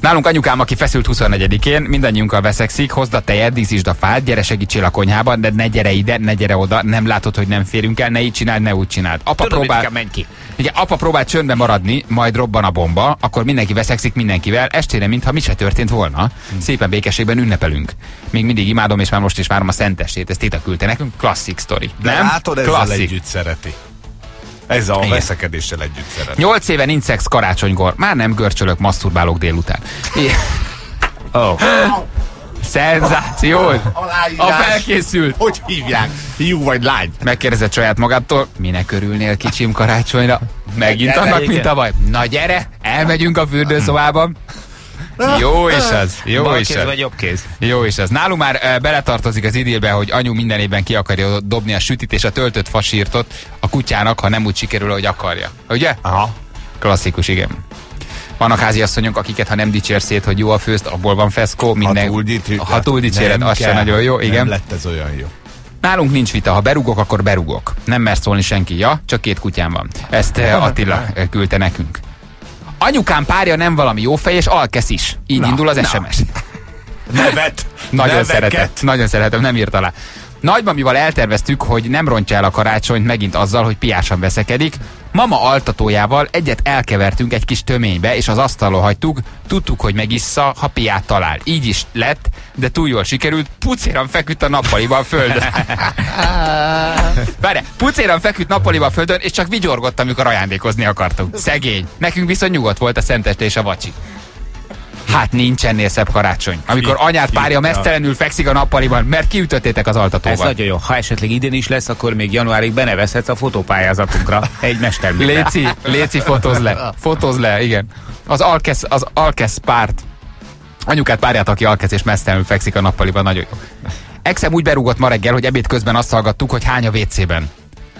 Nálunk anyukám, aki feszült 24-én, mindannyiunkkal veszekszik, hozd a tejet, díszítsd a fát, gyere segítsél a konyhában, de ne gyere ide, ne gyere oda, nem látod, hogy nem férünk el, ne így csináld, ne úgy csináld. Apa Tudom, próbál, menj ki. igen, apa próbál csöndbe maradni, majd robban a bomba, akkor mindenki veszekszik mindenkivel, estére, mintha mi se történt volna. Szépen békességben ünnepelünk. Még mindig imádom, és már most is várom a szentestét, ezt Tita küldte nekünk, klasszik sztori. De nem? látod, ezzel Klasszik. együtt szereti. Ezzel a Igen. veszekedéssel együtt szereti. Nyolc éve nincs szex karácsonykor. Már nem görcsölök, maszturbálok délután. Oh. Szenzáció! A felkészült! Hogy hívják? Fiú vagy lány? Megkérdezett saját magától, minek örülnél kicsim karácsonyra? Megint annak, mint tavaly. Na gyere, elmegyünk a fürdőszobában. Jó is az, jó Bal is kéz az. vagy jobb kéz? Jó is ez. Nálunk már beletartozik az idélbe, hogy anyu minden évben ki akarja dobni a sütit és a töltött fasírtot a kutyának, ha nem úgy sikerül, ahogy akarja. Ugye? Aha. Klasszikus, igen. Vannak háziasszonyok, akiket ha nem dicsérsz szét, hogy jó a főzt, abból van feszkó, minden. Ha túl dicséred, ha túl az se kell. nagyon jó, igen. Nem lett ez olyan jó. Nálunk nincs vita, ha berugok, akkor berugok. Nem mer szólni senki, ja, csak két kutyám van. Ezt Attila küldte nekünk. Anyukám párja nem valami jó fej, és alkesz is. Így Na, indul az na. SMS. Nevet! Nagyon neveket. szeretem, nagyon szeretem, nem írt alá. Nagymamival elterveztük, hogy nem rontja el a karácsonyt megint azzal, hogy piásan veszekedik. Mama altatójával egyet elkevertünk egy kis töménybe, és az asztalon hagytuk. Tudtuk, hogy megissza, ha piát talál. Így is lett, de túl jól sikerült. Pucéran feküdt a nappaliban a földön. Várj, pucéran feküdt nappaliban a földön, és csak vigyorgott, amikor ajándékozni akartunk. Szegény. Nekünk viszont nyugodt volt a szenteste és a vacsi. Hát nincs ennél szebb karácsony. Amikor anyát párja mesztelenül fekszik a nappaliban, mert kiütöttétek az Ez altatóval. nagyon jó. Ha esetleg idén is lesz, akkor még januárig benevezhetsz a fotópályázatunkra egy mesterműre. Léci, Léci, fotóz le. Fotóz le, igen. Az Alkesz, az Alkesz párt. Anyukát párját, aki Alkesz és mesztelenül fekszik a nappaliban, nagyon jó. Exem úgy berúgott ma reggel, hogy ebéd közben azt hallgattuk, hogy hány a WC-ben.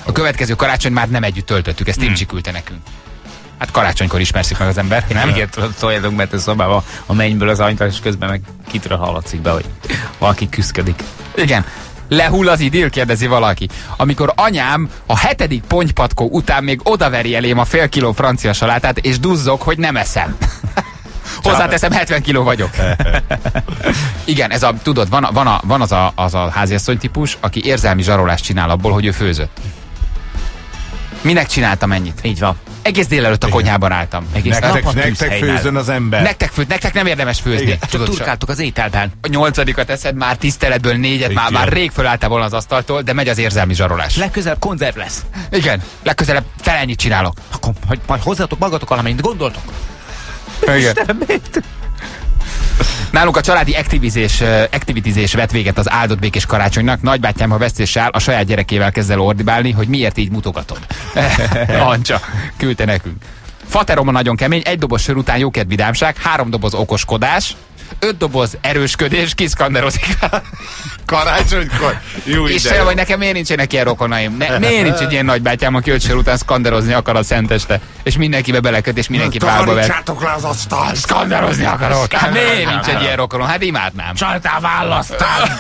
A következő karácsony már nem együtt töltöttük, ezt Timcsi küldte nekünk. Hát karácsonykor ismerszik meg az ember, nem? Igen, tudod, toljátok be a szobába a mennyből az anytal, és közben meg kitra hallatszik be, hogy valaki küszködik. Igen. Lehull az idil, kérdezi valaki. Amikor anyám a hetedik pontypatkó után még odaveri elém a fél kiló francia salátát, és duzzog, hogy nem eszem. Hozzáteszem, 70 kiló vagyok. Igen, ez a, tudod, van, van, a, van az, a, az a háziasszony típus, aki érzelmi zsarolást csinál abból, hogy ő főzött. Minek csináltam ennyit? Így van. Egész délelőtt a konyhában álltam. Egész Nektek, nap a nektek főzön az ember. Nektek, fő, nektek nem érdemes főzni. Igen. Csak turkáltuk az ételben. a nyolcadikat eszed már tiszteletből négyet, már, Igen. már rég fölálltál volna az asztaltól, de megy az érzelmi zsarolás. Legközelebb konzerv lesz. Igen, legközelebb fel ennyit csinálok. Akkor hogy majd hozzátok magatok amennyit gondoltok. Igen. Nálunk a családi aktivizés, aktivitizés vett véget az áldott békés karácsonynak. Nagybátyám, ha vesztéssel, a saját gyerekével kezd el ordibálni, hogy miért így mutogatod. Ancsa, küldte nekünk. Faterom nagyon kemény, egy doboz sör után jókedv vidámság, három doboz okoskodás, öt doboz erősködés, kiszkanderozik. Karácsonykor. Jó És se, vagy nekem miért nincsenek ilyen rokonaim? Ne, miért nincs egy ilyen nagybátyám, aki öt sör után szkanderozni akar a szenteste, és mindenkibe beleköt, és mindenki válba ver. Takarítsátok le az asztalt. Szkanderozni akarok. Hát miért nincs egy ilyen rokonom? Hát imádnám. Csaltál választál!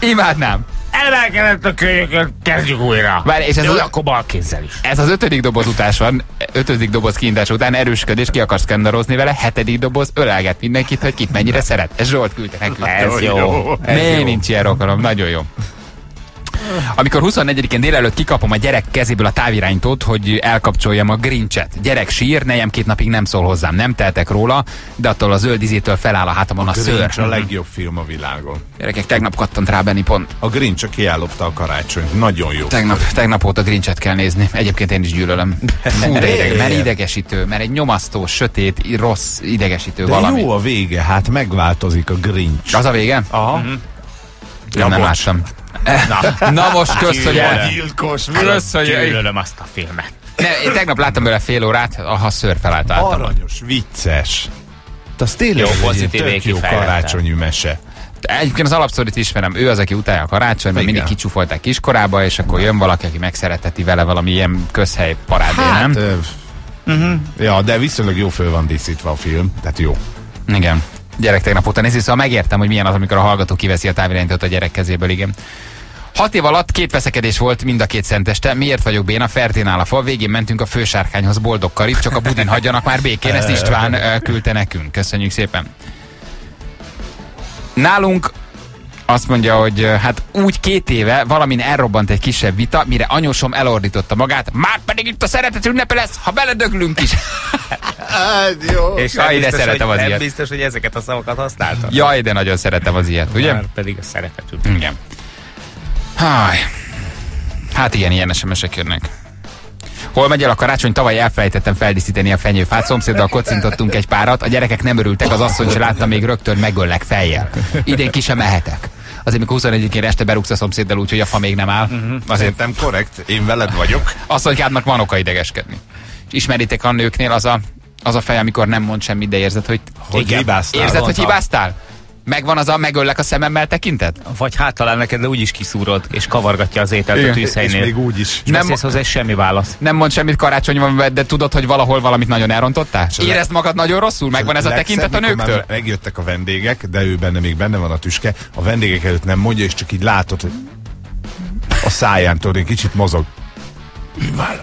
Imádnám. Emelkedett a kölyököt, kezdjük újra. Várj, és ez Jó, az- akkor bal kézzel is. Ez az ötödik doboz utás van, ötödik doboz kiindás után erősködés, ki akarsz szkendarozni vele, hetedik doboz ölelget mindenkit, hogy kit mennyire szeret. Ez Zsolt küldte nekünk. Ez jó. jó. Ez Miért jó. nincs ilyen rokonom? Nagyon jó. Amikor 24-én délelőtt kikapom a gyerek kezéből a távirányítót, hogy elkapcsoljam a grincset. Gyerek sír, nejem két napig nem szól hozzám, nem teltek róla, de attól a zöld izétől feláll a hátamon a, szőr. Grinch a legjobb film a világon. Gyerekek, tegnap kattant rá Benni pont. A Grinch, aki ellopta a karácsonyt. Nagyon jó. Tegnap, tegnap óta Grincset kell nézni. Egyébként én is gyűlölöm. Fú, de ideg, mert idegesítő, mert egy nyomasztó, sötét, rossz, idegesítő De valami. jó a vége, hát megváltozik a Grinch. Az a vége? Aha. Ja, nem bocs. láttam. Na, Na most kösz, hogy el... Gyilkos, Kösz, hogy... Gyűlölöm azt a filmet. Ne, én tegnap láttam belőle fél órát, ha szőr felállt általam. Aranyos, vicces. Az tényleg Jó, pozitív tök jó karácsonyi mese. Egyébként az alapszorit ismerem, ő az, aki utálja a karácsony, mert mindig kicsúfolták kiskorába, és akkor jön valaki, aki megszereteti vele valami ilyen közhely parádé, nem? ö, Ja, de viszonylag jó föl van díszítve a film, tehát jó. Igen. Gyerek tegnap óta nézi, szóval megértem, hogy milyen az, amikor a hallgató kiveszi a távirányítót a gyerek kezéből, igen. Hat év alatt két veszekedés volt mind a két szenteste. Miért vagyok béna? Fertén áll a fal. Végén mentünk a fősárkányhoz boldog karib, csak a budin hagyjanak már békén. Ezt István küldte nekünk. Köszönjük szépen. Nálunk azt mondja, hogy hát úgy két éve valamin elrobbant egy kisebb vita, mire anyósom elordította magát, már pedig itt a szeretet ünnepe lesz, ha beledöglünk is. jó. És Jaj, nem de biztos, szeretem hogy, az nem ilyet. biztos, hogy ezeket a szavakat használtam. Jaj, de nagyon szeretem az ilyet, ugye? Már pedig a szeretetünk. Igen. Háj. Hát igen, ilyen SMS-ek jönnek. Hol megy el a karácsony? Tavaly elfelejtettem feldíszíteni a fenyőfát, szomszéddal kocintottunk egy párat, a gyerekek nem örültek, az asszony se látta még rögtön megöllek fejjel. Idén ki sem mehetek. Azért, mikor 21-én este berúgsz a szomszéddal úgy, hogy a fa még nem áll. Azért Szerintem korrekt, én veled vagyok. asszonykádnak van oka idegeskedni. És ismeritek a nőknél az a Az a fej, amikor nem mond semmit, de érzed, hogy... Hogy Igen. hibáztál. Érzed, hogy hibáztál? Megvan az a megöllek a szememmel tekintet? Vagy hát talán neked de úgy is kiszúrod, és kavargatja az ételt Igen. a És tűzhelynél. még úgy is. És Nem- hozzá, és semmi válasz. Nem mond semmit karácsony van, de tudod, hogy valahol valamit nagyon elrontottál? Érezd magad nagyon rosszul? Megvan ez a tekintet a nőktől? már Megjöttek a vendégek, de ő benne még benne van a tüske. A vendégek előtt nem mondja, és csak így látod, hogy a száján tudod, egy kicsit mozog. Már,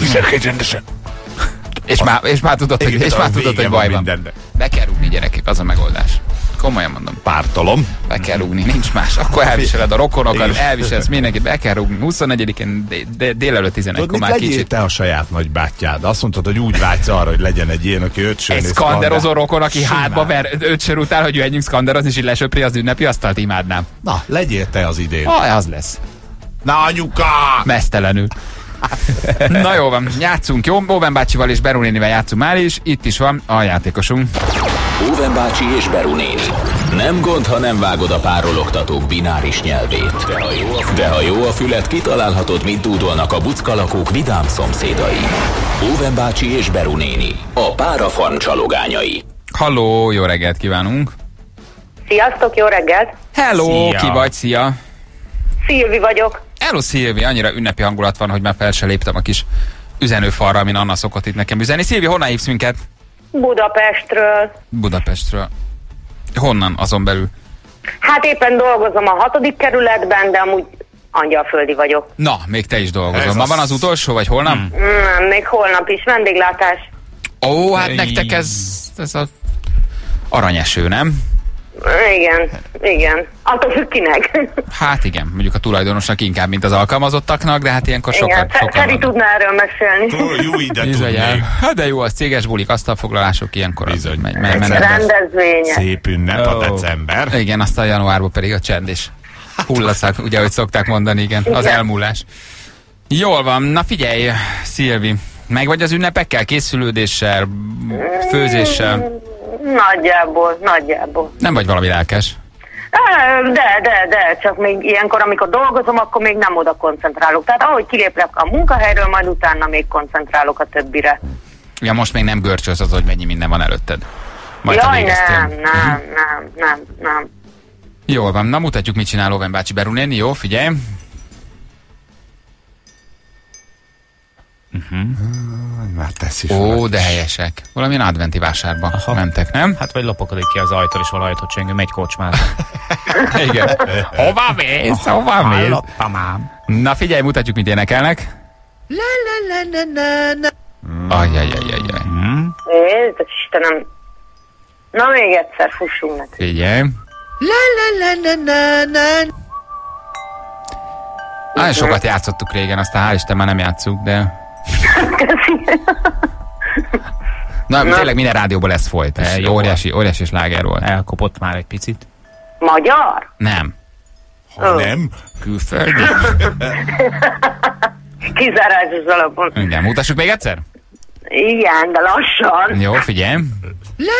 viselkedj rendesen. És már, és már tudod, hogy, és már tudod, hogy baj van. mindennek. Be kell rúgni gyerekek, az a megoldás. Komolyan mondom. Pártalom. Be kell rúgni, nincs más. Akkor elviseled a rokonokat, elviselsz mindenkit, be kell rúgni. 24-én dé- dé- délelőtt 11 Tudod, mit már legyél kicsit. te a saját nagybátyád? Azt mondtad, hogy úgy vágysz arra, hogy legyen egy ilyen, aki ötsön Egy és szkanderozó rokon, aki Simán. hátba ver öt sör után, hogy jöjjünk szkanderozni, és így lesöpri az ünnepi asztalt, imádnám. Na, legyél te az idén. Ah, az lesz. Na, anyuka! Mesztelenül. Na jó van, játszunk, jó? Óven bácsival és Beru nénivel játszunk már is. Itt is van a játékosunk. Óven bácsi és Beru néni. Nem gond, ha nem vágod a párologtatók bináris nyelvét. De ha jó a, de ha jó a fület, kitalálhatod, mit dúdolnak a buckalakók vidám szomszédai. Óven bácsi és Beru néni. A párafarm csalogányai. Halló, jó reggelt kívánunk. Sziasztok, jó reggelt! Hello, Szia. ki vagy? Szia. Szilvi vagyok. Hello, Szilvi, annyira ünnepi hangulat van, hogy már fel se léptem a kis üzenőfalra, amin Anna szokott itt nekem üzenni. Szilvi, honnan hívsz minket? Budapestről. Budapestről. Honnan azon belül? Hát éppen dolgozom a hatodik kerületben, de amúgy angyalföldi vagyok. Na, még te is dolgozol. Ez Ma az- van az utolsó, vagy holnap? Nem, még holnap is vendéglátás. Ó, hát Ej. nektek ez, ez a aranyeső, nem? Igen, igen. Attól függ kinek. Hát igen, mondjuk a tulajdonosnak inkább, mint az alkalmazottaknak, de hát ilyenkor igen, sokat, Fe- sokan Feri van. tudna erről mesélni. Ó, Jó ide Bizonyára. tudnék. Hát de jó, az céges bulik, asztalfoglalások ilyenkor az Bizony. megy, megy, de- Rendezvények. Szép ünnep a Ó. december. Igen, aztán januárban pedig a csend és hullaszak, ugye, ahogy szokták mondani, igen, az Igen. elmúlás. Jól van, na figyelj, Szilvi, meg vagy az ünnepekkel, készülődéssel, főzéssel? Nagyjából, nagyjából. Nem vagy valami lelkes? De, de, de, csak még ilyenkor, amikor dolgozom, akkor még nem oda koncentrálok. Tehát ahogy kilépek a munkahelyről, majd utána még koncentrálok a többire. Ja, most még nem görcsöz az, hogy mennyi minden van előtted. Majd Jaj, nem, nem, nem, nem, nem. Jól van, na mutatjuk, mit csinál Oven bácsi Beru néni, jó, figyelj. Már teszi Ó, de helyesek. Valamilyen adventi vásárba Aha. mentek, nem? Hát vagy lopakodik ki az ajtól, és valahogy ott csengő, megy kocsmára. Igen. Hova mész? Hova mész? Hallottam ám. Na figyelj, mutatjuk, mit énekelnek. Ajjajajajaj. Hm? Jézus Istenem. Na még egyszer fussunk neki. Figyelj. Nagyon sokat játszottuk régen, aztán hál' Isten már nem játszuk, de... Na, tényleg minden rádióban lesz folyt, és E, jó. óriási, óriási sláger volt. Elkopott már egy picit. Magyar? Nem. Ha nem, Külföldi? Kizárásos alapon. Igen, mutassuk még egyszer? Igen, de lassan. Jó, figyelj. Na,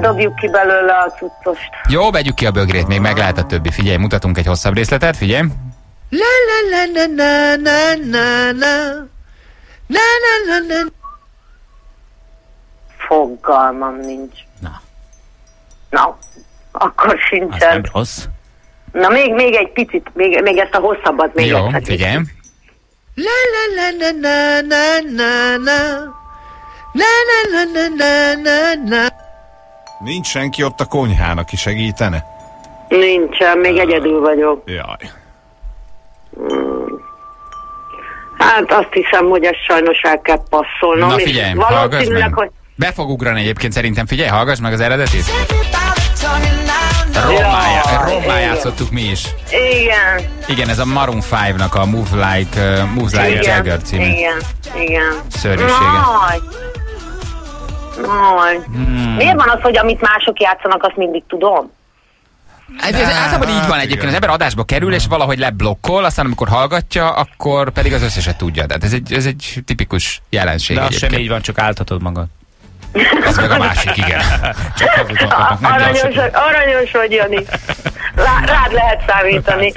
dobjuk ki belőle a cuccost. Jó, vegyük ki a bögrét, még meg lehet a többi. Figyelj, mutatunk egy hosszabb részletet, figyelj. Fogalmam nincs. Na. Na, akkor Az nem sincsen. rossz. Na még, még egy picit, még, még ezt a hosszabbat még Jó, egyszer. figyelj. Nincs senki ott a konyhán, aki segítene. Nincsen, még egyedül vagyok. Jaj. Hát azt hiszem, hogy ezt sajnos el kell passzolnom. Na figyelj, hallgass meg. hogy Be fog ugrani egyébként szerintem, figyelj, hallgass meg az eredetét. Rommá, játszottuk mi is. Igen, Igen, ez a Maroon 5-nak a Move Like, uh, Moves Like igen, Jagger című igen, igen. szörnyűsége. Nagy. Hmm. Miért van az, hogy amit mások játszanak, azt mindig tudom? Hát ez általában így van egyébként, az ember adásba kerül, és valahogy leblokkol, aztán amikor hallgatja, akkor pedig az összeset tudja. Tehát ez egy, ez egy tipikus jelenség De az sem így van, csak áltatod magad. Az meg a másik, igen. Csak hazudnak, Aranyos, aranyos vagy, Jani. Rá, rád lehet számítani.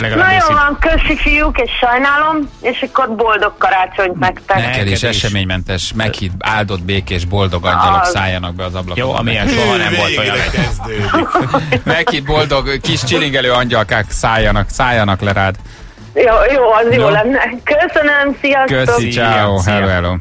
Legalább Na jó van, köszi fiúk, és sajnálom, és akkor boldog karácsonyt nektek. Neked is eseménymentes, meghitt, áldott, békés, boldog angyalok Az. szálljanak be az ablakon. Jó, amilyen soha nem volt olyan. Meghitt, boldog, kis csilingelő angyalkák szálljanak, szálljanak le rád. Jó, jó, az jó Jó. lenne. Köszönöm, sziasztok! Köszi, ciao, hello, hello.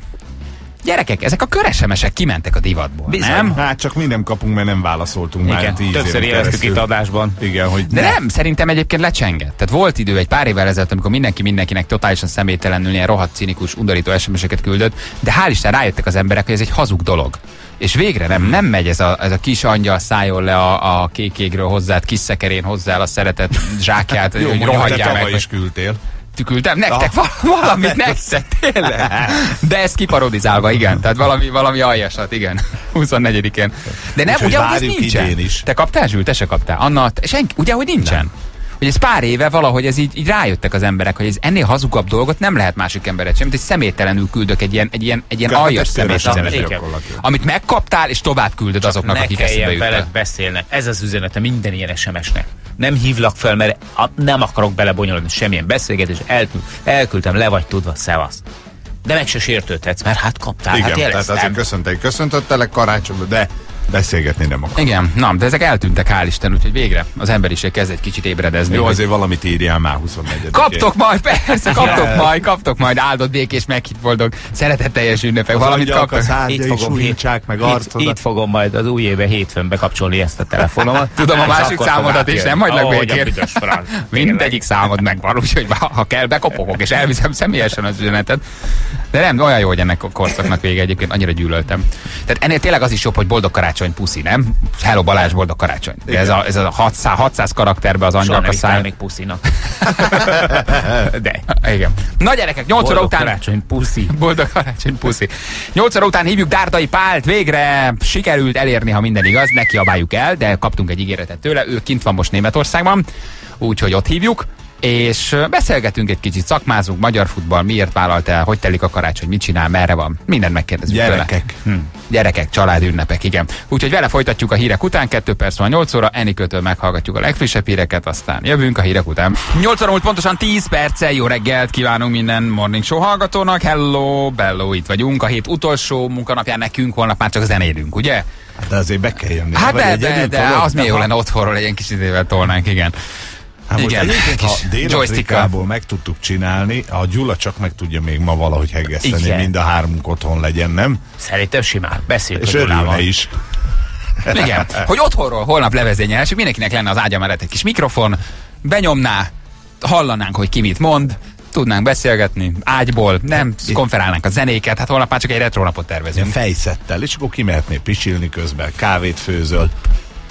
Gyerekek, ezek a köresemesek kimentek a divatból, Bizony. nem? Hát csak mi nem kapunk, mert nem válaszoltunk már Igen, tíz többször éreztük itt adásban. Igen, hogy De nem, szerintem egyébként lecsengett. Tehát volt idő egy pár évvel ezelőtt, amikor mindenki mindenkinek totálisan személytelenül ilyen rohadt cinikus, undorító SMS-eket küldött, de hál' Isten rájöttek az emberek, hogy ez egy hazug dolog. És végre nem, nem megy ez a, ez a kis angyal szálljon le a, a kékégről hozzád, kis szekerén hozzá a szeretet zsákját, Jó, hogy rohadjál meg. is küldtél. Küldtem nektek val- valamit nektek, tényleg. De ez kiparodizálva, igen. Tehát valami, valami aljasat, igen. 24-én. De nem, ugye, hogy ez nincsen. is. Te kaptál, Zsül? Te se kaptál. Anna, te, senki, ugye, hogy nincsen? Hogy ez pár éve valahogy ez így, így rájöttek az emberek, hogy ez ennél hazugabb dolgot nem lehet másik emberet sem, mint egy személytelenül küldök egy ilyen, egy ilyen, egy ilyen aljas személy üzenetet. Amit megkaptál, és tovább küldöd azoknak, ne akik eszébe jutnak. beszélni. Ez az üzenete minden ilyen SMS-nek. Nem hívlak fel, mert nem akarok belebonyolódni semmilyen beszélgetés. Elküld, elküldtem, le vagy tudva, szevasz. De meg se sértődhetsz, mert hát kaptál, Igen, hát tehát jeleztem. azért köszöntek, köszöntöttelek karácsonyban, de beszélgetni nem akar. Igen, na, de ezek eltűntek, hál' Isten, úgyhogy végre az emberiség kezd egy kicsit ébredezni. Jó, azért valamit írjál már 24 Kaptok majd, persze, kaptok majd, kaptok majd áldott békés, meghitt boldog, szeretetteljes ünnepek, valamit angyalok kaptok. a Itt fogom, sújtsák meg itt, arcodat. itt fogom majd az új éve hétfőn bekapcsolni ezt a telefonomat. Tudom a másik számodat is, nem hagylak békén. Mindegyik számod megvan, úgyhogy ha ha kell, bekopogok, és elviszem személyesen az üzenetet. De nem, olyan jó, hogy ennek a korszaknak vége egyébként, annyira gyűlöltem. Tehát ennél tényleg az is jobb, hogy boldog karácsony puszi, nem? Hello Balázs, boldog karácsony. De ez a, ez a 600, 600 karakterbe az nem a száj. még puszinak. De. Igen. Na gyerekek, 8 óra Boldog után... karácsony, puszi. Boldog karácsony, puszi. 8 óra után hívjuk Dárdai Pált, végre sikerült elérni, ha minden igaz, neki abáljuk el, de kaptunk egy ígéretet tőle, ő kint van most Németországban, úgyhogy ott hívjuk, és beszélgetünk egy kicsit, szakmázunk, magyar futball, miért vállalt el, hogy telik a karácsony, mit csinál, merre van, mindent megkérdezünk Gyerekek. tőle. Hm. Gyerekek, család ünnepek, igen. Úgyhogy vele folytatjuk a hírek után, 2 perc van 8 óra, Enikőtől meghallgatjuk a legfrissebb híreket, aztán jövünk a hírek után. 8 óra múlt pontosan 10 perccel, jó reggelt kívánunk minden Morning Show hallgatónak, hello, bello, itt vagyunk, a hét utolsó munkanapján nekünk, holnap már csak zenélünk, ugye? De azért be kell jönni. Hát de, de, de tolod? az még jó lenne otthonról, egy ilyen kis idővel tolnánk, igen. Hát most Igen, egyébként, ha Dél-Afrikából meg tudtuk csinálni, a Gyula csak meg tudja még ma valahogy hegeszteni, Igen. mind a hármunk otthon legyen, nem? Szerintem simán. Beszéljük És a Gyulával. is. Igen, hogy otthonról holnap levezényelhessük, mindenkinek lenne az ágya mellett egy kis mikrofon, benyomná, hallanánk, hogy ki mit mond, tudnánk beszélgetni ágyból, nem konferálnánk a zenéket, hát holnap már csak egy retro napot tervezünk. fejszettel, és akkor kimehetnél pisilni közben, kávét főzöl.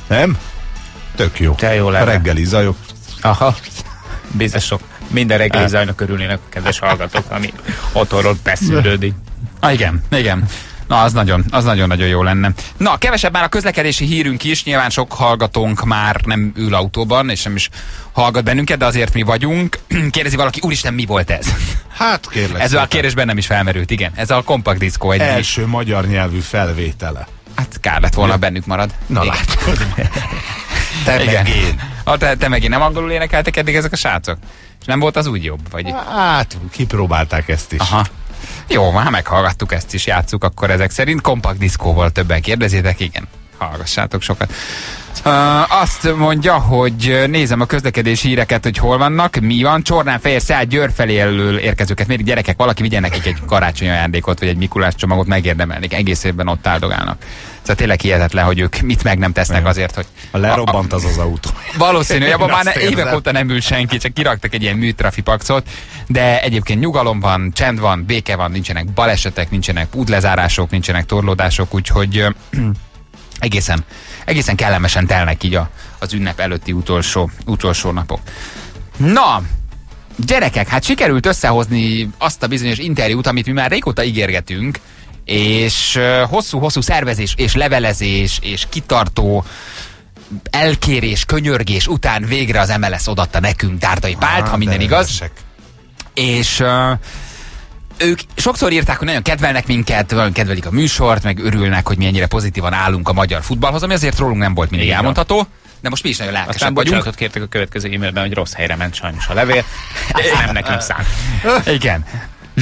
Nem? Tök jó. De jó lenne. reggeli zajok. Aha. Biztosok. Minden reggeli zajnak örülnének a kedves hallgatók, ami otthonról beszűrődik. Ah, igen, igen. Na, az nagyon, az nagyon-nagyon jó lenne. Na, kevesebb már a közlekedési hírünk is, nyilván sok hallgatónk már nem ül autóban, és nem is hallgat bennünket, de azért mi vagyunk. Kérdezi valaki, úristen, mi volt ez? Hát kérlek. Ez a szépen. kérdésben nem is felmerült, igen. Ez a kompakt diszkó egy Első magyar nyelvű felvétele. Hát kár lett volna, bennük marad. Na látod. Te Igen. meg én. Ha te, te megint nem angolul énekeltek eddig ezek a srácok? És nem volt az úgy jobb? Vagy... Hát, kipróbálták ezt is. Aha. Jó, már meghallgattuk ezt is, játsszuk akkor ezek szerint. Kompakt diszkóval többen kérdezitek, igen. Hallgassátok sokat. Uh, azt mondja, hogy nézem a közlekedési híreket, hogy hol vannak, mi van. Csornán fehér száll Győr felé elől érkezőket. Még gyerekek, valaki vigyen nekik egy karácsonyi ajándékot, vagy egy Mikulás csomagot megérdemelnék. Egész évben ott áldogálnak. Szóval tényleg hihetetlen, hogy ők mit meg nem tesznek azért, hogy... Ha lerobbant az az autó. Valószínű, hogy abban már érzem. évek óta nem ül senki, csak kiraktak egy ilyen műtrafi paxot, de egyébként nyugalom van, csend van, béke van, nincsenek balesetek, nincsenek útlezárások, nincsenek torlódások, úgyhogy egészen, egészen kellemesen telnek így a, az ünnep előtti utolsó, utolsó napok. Na, gyerekek, hát sikerült összehozni azt a bizonyos interjút, amit mi már régóta ígérgetünk, és hosszú-hosszú szervezés és levelezés és kitartó elkérés, könyörgés után végre az MLS odatta nekünk Dárdai Pált, ha minden de igaz. resek. És uh, ők sokszor írták, hogy nagyon kedvelnek minket, nagyon kedvelik a műsort, meg örülnek, hogy mi ennyire pozitívan állunk a magyar futballhoz, ami azért rólunk nem volt mindig Igen. elmondható. de most mi is nagyon lelkesek Aztán vagyunk. bocsánatot kértek a következő e-mailben, hogy rossz helyre ment sajnos a levél. Ez nem nekünk szánt. Igen.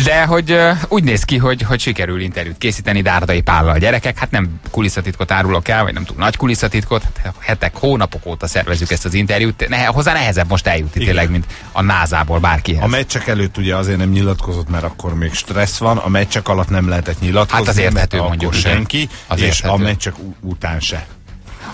De hogy úgy néz ki, hogy, hogy sikerül interjút készíteni Dárdai Pállal a gyerekek. Hát nem kulisszatitkot árulok el, vagy nem túl nagy kulisszatitkot. Hát hetek, hónapok óta szervezzük ezt az interjút. Ne, hozzá nehezebb most eljutni Igen. tényleg, mint a názából bárkihez. A meccsek előtt ugye azért nem nyilatkozott, mert akkor még stressz van, a meccsek alatt nem lehetett nyilatkozni, Hát az érthető, mondjuk, senki, Az és érthető. a meccsek után se.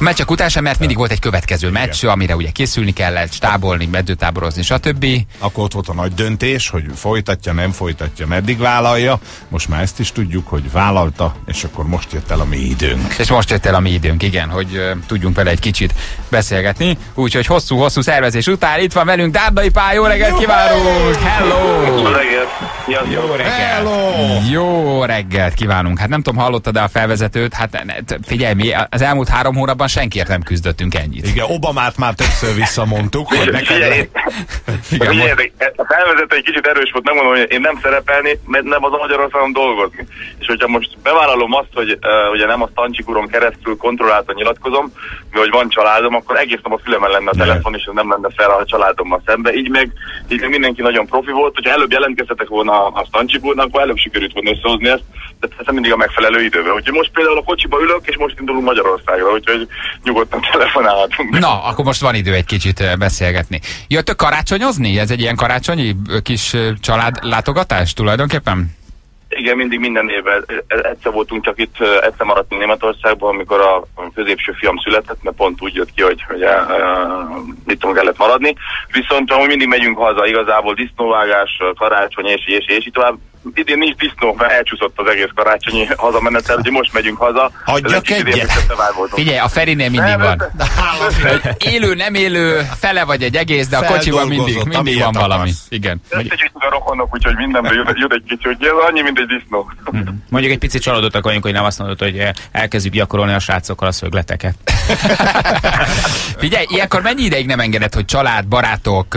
A meccsek után sem, mert mindig volt egy következő meccs, amire ugye készülni kellett, stábolni, medzőtáborozni, stb. Akkor ott volt a nagy döntés, hogy folytatja, nem folytatja, meddig vállalja. Most már ezt is tudjuk, hogy vállalta, és akkor most jött el a mi időnk. És most jött el a mi időnk, igen, hogy uh, tudjunk vele egy kicsit beszélgetni. Úgyhogy hosszú-hosszú szervezés után itt van velünk Dárdai Pál, jó reggelt kívánunk! Hello! Jó reggel! Hello! Jó reggelt kívánunk! Hát nem tudom, hallottad-e a felvezetőt? Hát figyelj, mi az elmúlt három hónapban senkiért nem küzdöttünk ennyit. Igen, Obamát már többször visszamondtuk, hogy neked le... Igen, Figyeljetek, a felvezető egy kicsit erős volt, nem mondom, hogy én nem szerepelni, mert nem az a Magyarországon dolgozni. És hogyha most bevállalom azt, hogy uh, ugye nem a Stancsikuron keresztül kontrolláltan nyilatkozom, mi hogy van családom, akkor egész nap a fülemen lenne a telefon, és ez nem lenne fel a családommal szembe. Így meg, így meg mindenki nagyon profi volt, hogyha előbb jelentkeztetek volna a Stancsikurnak, akkor előbb sikerült volna összehozni ezt, de ez mindig a megfelelő időben. Úgyhogy most például a kocsiba ülök, és most indulunk Magyarországra, úgyhogy nyugodtan telefonálhatunk. Na, akkor most van idő egy kicsit beszélgetni. Jöttök karácsonyozni? Ez egy ilyen karácsonyi kis családlátogatás tulajdonképpen? Igen, mindig minden évben. Egyszer voltunk csak itt, egyszer maradtunk Németországban, amikor a a középső fiam született, mert pont úgy jött ki, hogy, hogy uh, mit tudom, kellett maradni. Viszont amúgy mindig megyünk haza, igazából disznóvágás, karácsony, és, és, és így tovább. Idén nincs disznó, mert elcsúszott az egész karácsonyi hazamenetel, úgyhogy most megyünk haza. Ez egy egyet? Figyelj, a Ferinél mindig Nem, van. ez- Élő, nem élő, fele vagy egy egész, de a kocsiban mindig, mindig van valami. Igen. Összegyűjtünk a rokonok, úgyhogy mindenből jut, jut egy kicsi, ez annyi, mint egy disznó. Mondjuk egy picit csalódottak vagyunk, hogy nem azt mondod, hogy eh, elkezdjük gyakorolni a srácokkal a szögleteket. Figyelj, ilyenkor mennyi ideig nem engedett, hogy család, barátok,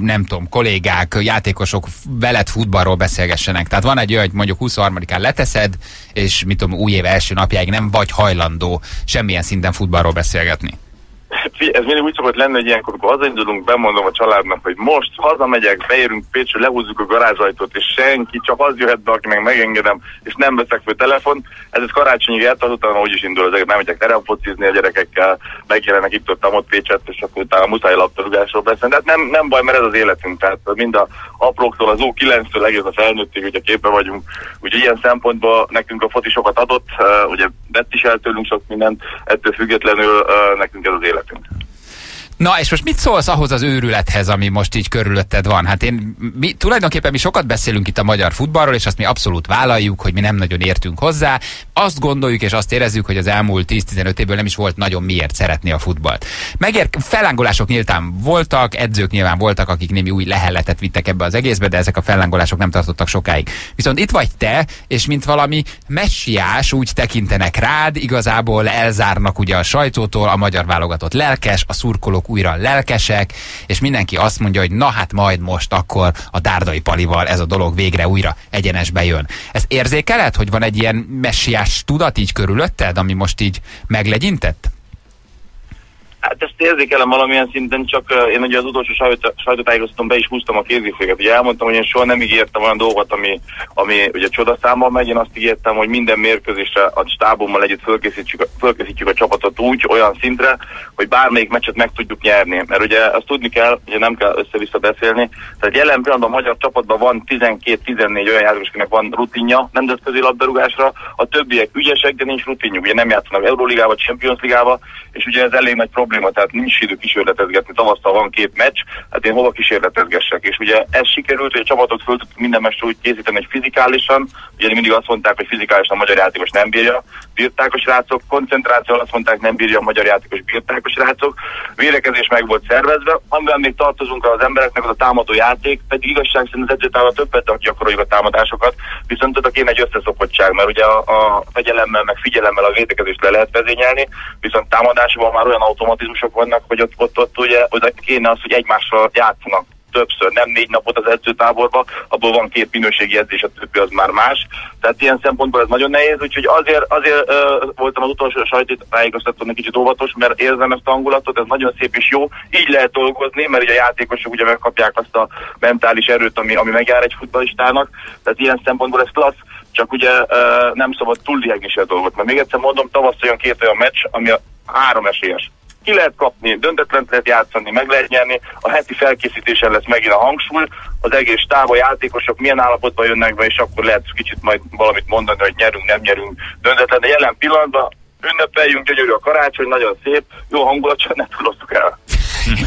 nem tudom, kollégák, játékosok veled futballról beszélgessenek? Tehát van egy olyan, hogy mondjuk 23-án leteszed, és mit tudom, új év első napjáig nem vagy hajlandó semmilyen szinten futballról beszélgetni. Figyelj, ez mindig úgy szokott lenni, hogy ilyenkor, hazaindulunk, bemondom a családnak, hogy most hazamegyek, beérünk Pécsre, lehúzzuk a garázsajtót, és senki, csak az jöhet be, aki meg megengedem, és nem veszek fel telefon. Ez ez karácsonyig eltart, utána úgy is indul az nem megyek terepfocizni a gyerekekkel, megjelennek itt ott, ott Pécset, és akkor utána muszáj labdarúgásról beszélni. Tehát nem, nem baj, mert ez az életünk. Tehát mind a apróktól, az U9-től egész a felnőttig, ugye képbe vagyunk. Úgyhogy ilyen szempontból nekünk a foci sokat adott, ugye vett is el tőlünk sok mindent, ettől függetlenül nekünk ez az életünk. Welcome. Na, és most mit szólsz ahhoz az őrülethez, ami most így körülötted van? Hát én, mi, tulajdonképpen mi sokat beszélünk itt a magyar futballról, és azt mi abszolút vállaljuk, hogy mi nem nagyon értünk hozzá. Azt gondoljuk és azt érezzük, hogy az elmúlt 10-15 évből nem is volt nagyon miért szeretni a futballt. Megér, fellángolások nyíltán voltak, edzők nyilván voltak, akik némi új lehelletet vittek ebbe az egészbe, de ezek a fellángolások nem tartottak sokáig. Viszont itt vagy te, és mint valami messiás úgy tekintenek rád, igazából elzárnak ugye a sajtótól, a magyar válogatott lelkes, a szurkolók újra lelkesek, és mindenki azt mondja, hogy na hát majd most akkor a Dárdai Palival ez a dolog végre újra egyenesbe jön. Ez érzékeled, hogy van egy ilyen messiás tudat így körülötted, ami most így meglegyintett? Hát ezt érzékelem valamilyen szinten, csak én ugye az utolsó sajtó- sajtótájékoztatón be is húztam a kéziféket. Ugye elmondtam, hogy én soha nem ígértem olyan dolgot, ami, ami ugye csodaszámmal megy. Én azt ígértem, hogy minden mérkőzésre a stábommal együtt fölkészítjük, fölkészítjük a csapatot úgy, olyan szintre, hogy bármelyik meccset meg tudjuk nyerni. Mert ugye azt tudni kell, ugye nem kell össze-vissza beszélni. Tehát jelen pillanatban a magyar csapatban van 12-14 olyan játékos, akinek van rutinja nemzetközi labdarúgásra, a többiek ügyesek, de nincs rutinjuk. Ugye nem játszanak Euróligába, Champions Ligába, és ugye ez elég nagy probléma, tehát nincs idő kísérletezgetni. Tavasztal van két meccs, hát én hova kísérletezgessek. És ugye ez sikerült, hogy a csapatok föl minden meccsre úgy készíteni, hogy fizikálisan, ugye mindig azt mondták, hogy fizikálisan a magyar játékos nem bírja, bírták a srácok, koncentráció azt mondták, nem bírja a magyar játékos, bírták a srácok, védekezés meg volt szervezve, amiben még tartozunk az embereknek az a támadó játék, pedig igazság szerint az edzőtávol többet gyakoroljuk a támadásokat, viszont tudok én egy összeszokottság, mert ugye a, a fegyelemmel, meg figyelemmel a védekezést le lehet vezényelni, viszont támadásban már olyan automatizmusok vannak, hogy ott, ott, ott ugye oda kéne az, hogy egymással játszanak többször, nem négy napot az edzőtáborba, abból van két minőségi edzés, a többi az már más. Tehát ilyen szempontból ez nagyon nehéz, úgyhogy azért, azért uh, voltam az utolsó sajtótájékoztatón egy kicsit óvatos, mert érzem ezt a hangulatot, ez nagyon szép és jó. Így lehet dolgozni, mert ugye a játékosok ugye megkapják azt a mentális erőt, ami, ami megjár egy futballistának. Tehát ilyen szempontból ez klassz csak ugye uh, nem szabad túl is a dolgot. Mert még egyszer mondom, tavasz olyan két olyan meccs, ami a három esélyes. Ki lehet kapni, döntetlen lehet játszani, meg lehet nyerni, a heti felkészítésen lesz megint a hangsúly, az egész táv, a játékosok milyen állapotban jönnek be, és akkor lehet kicsit majd valamit mondani, hogy nyerünk, nem nyerünk döntetlen, de jelen pillanatban ünnepeljünk, gyönyörű a karácsony, nagyon szép, jó hangulat, csak ne túloztuk el.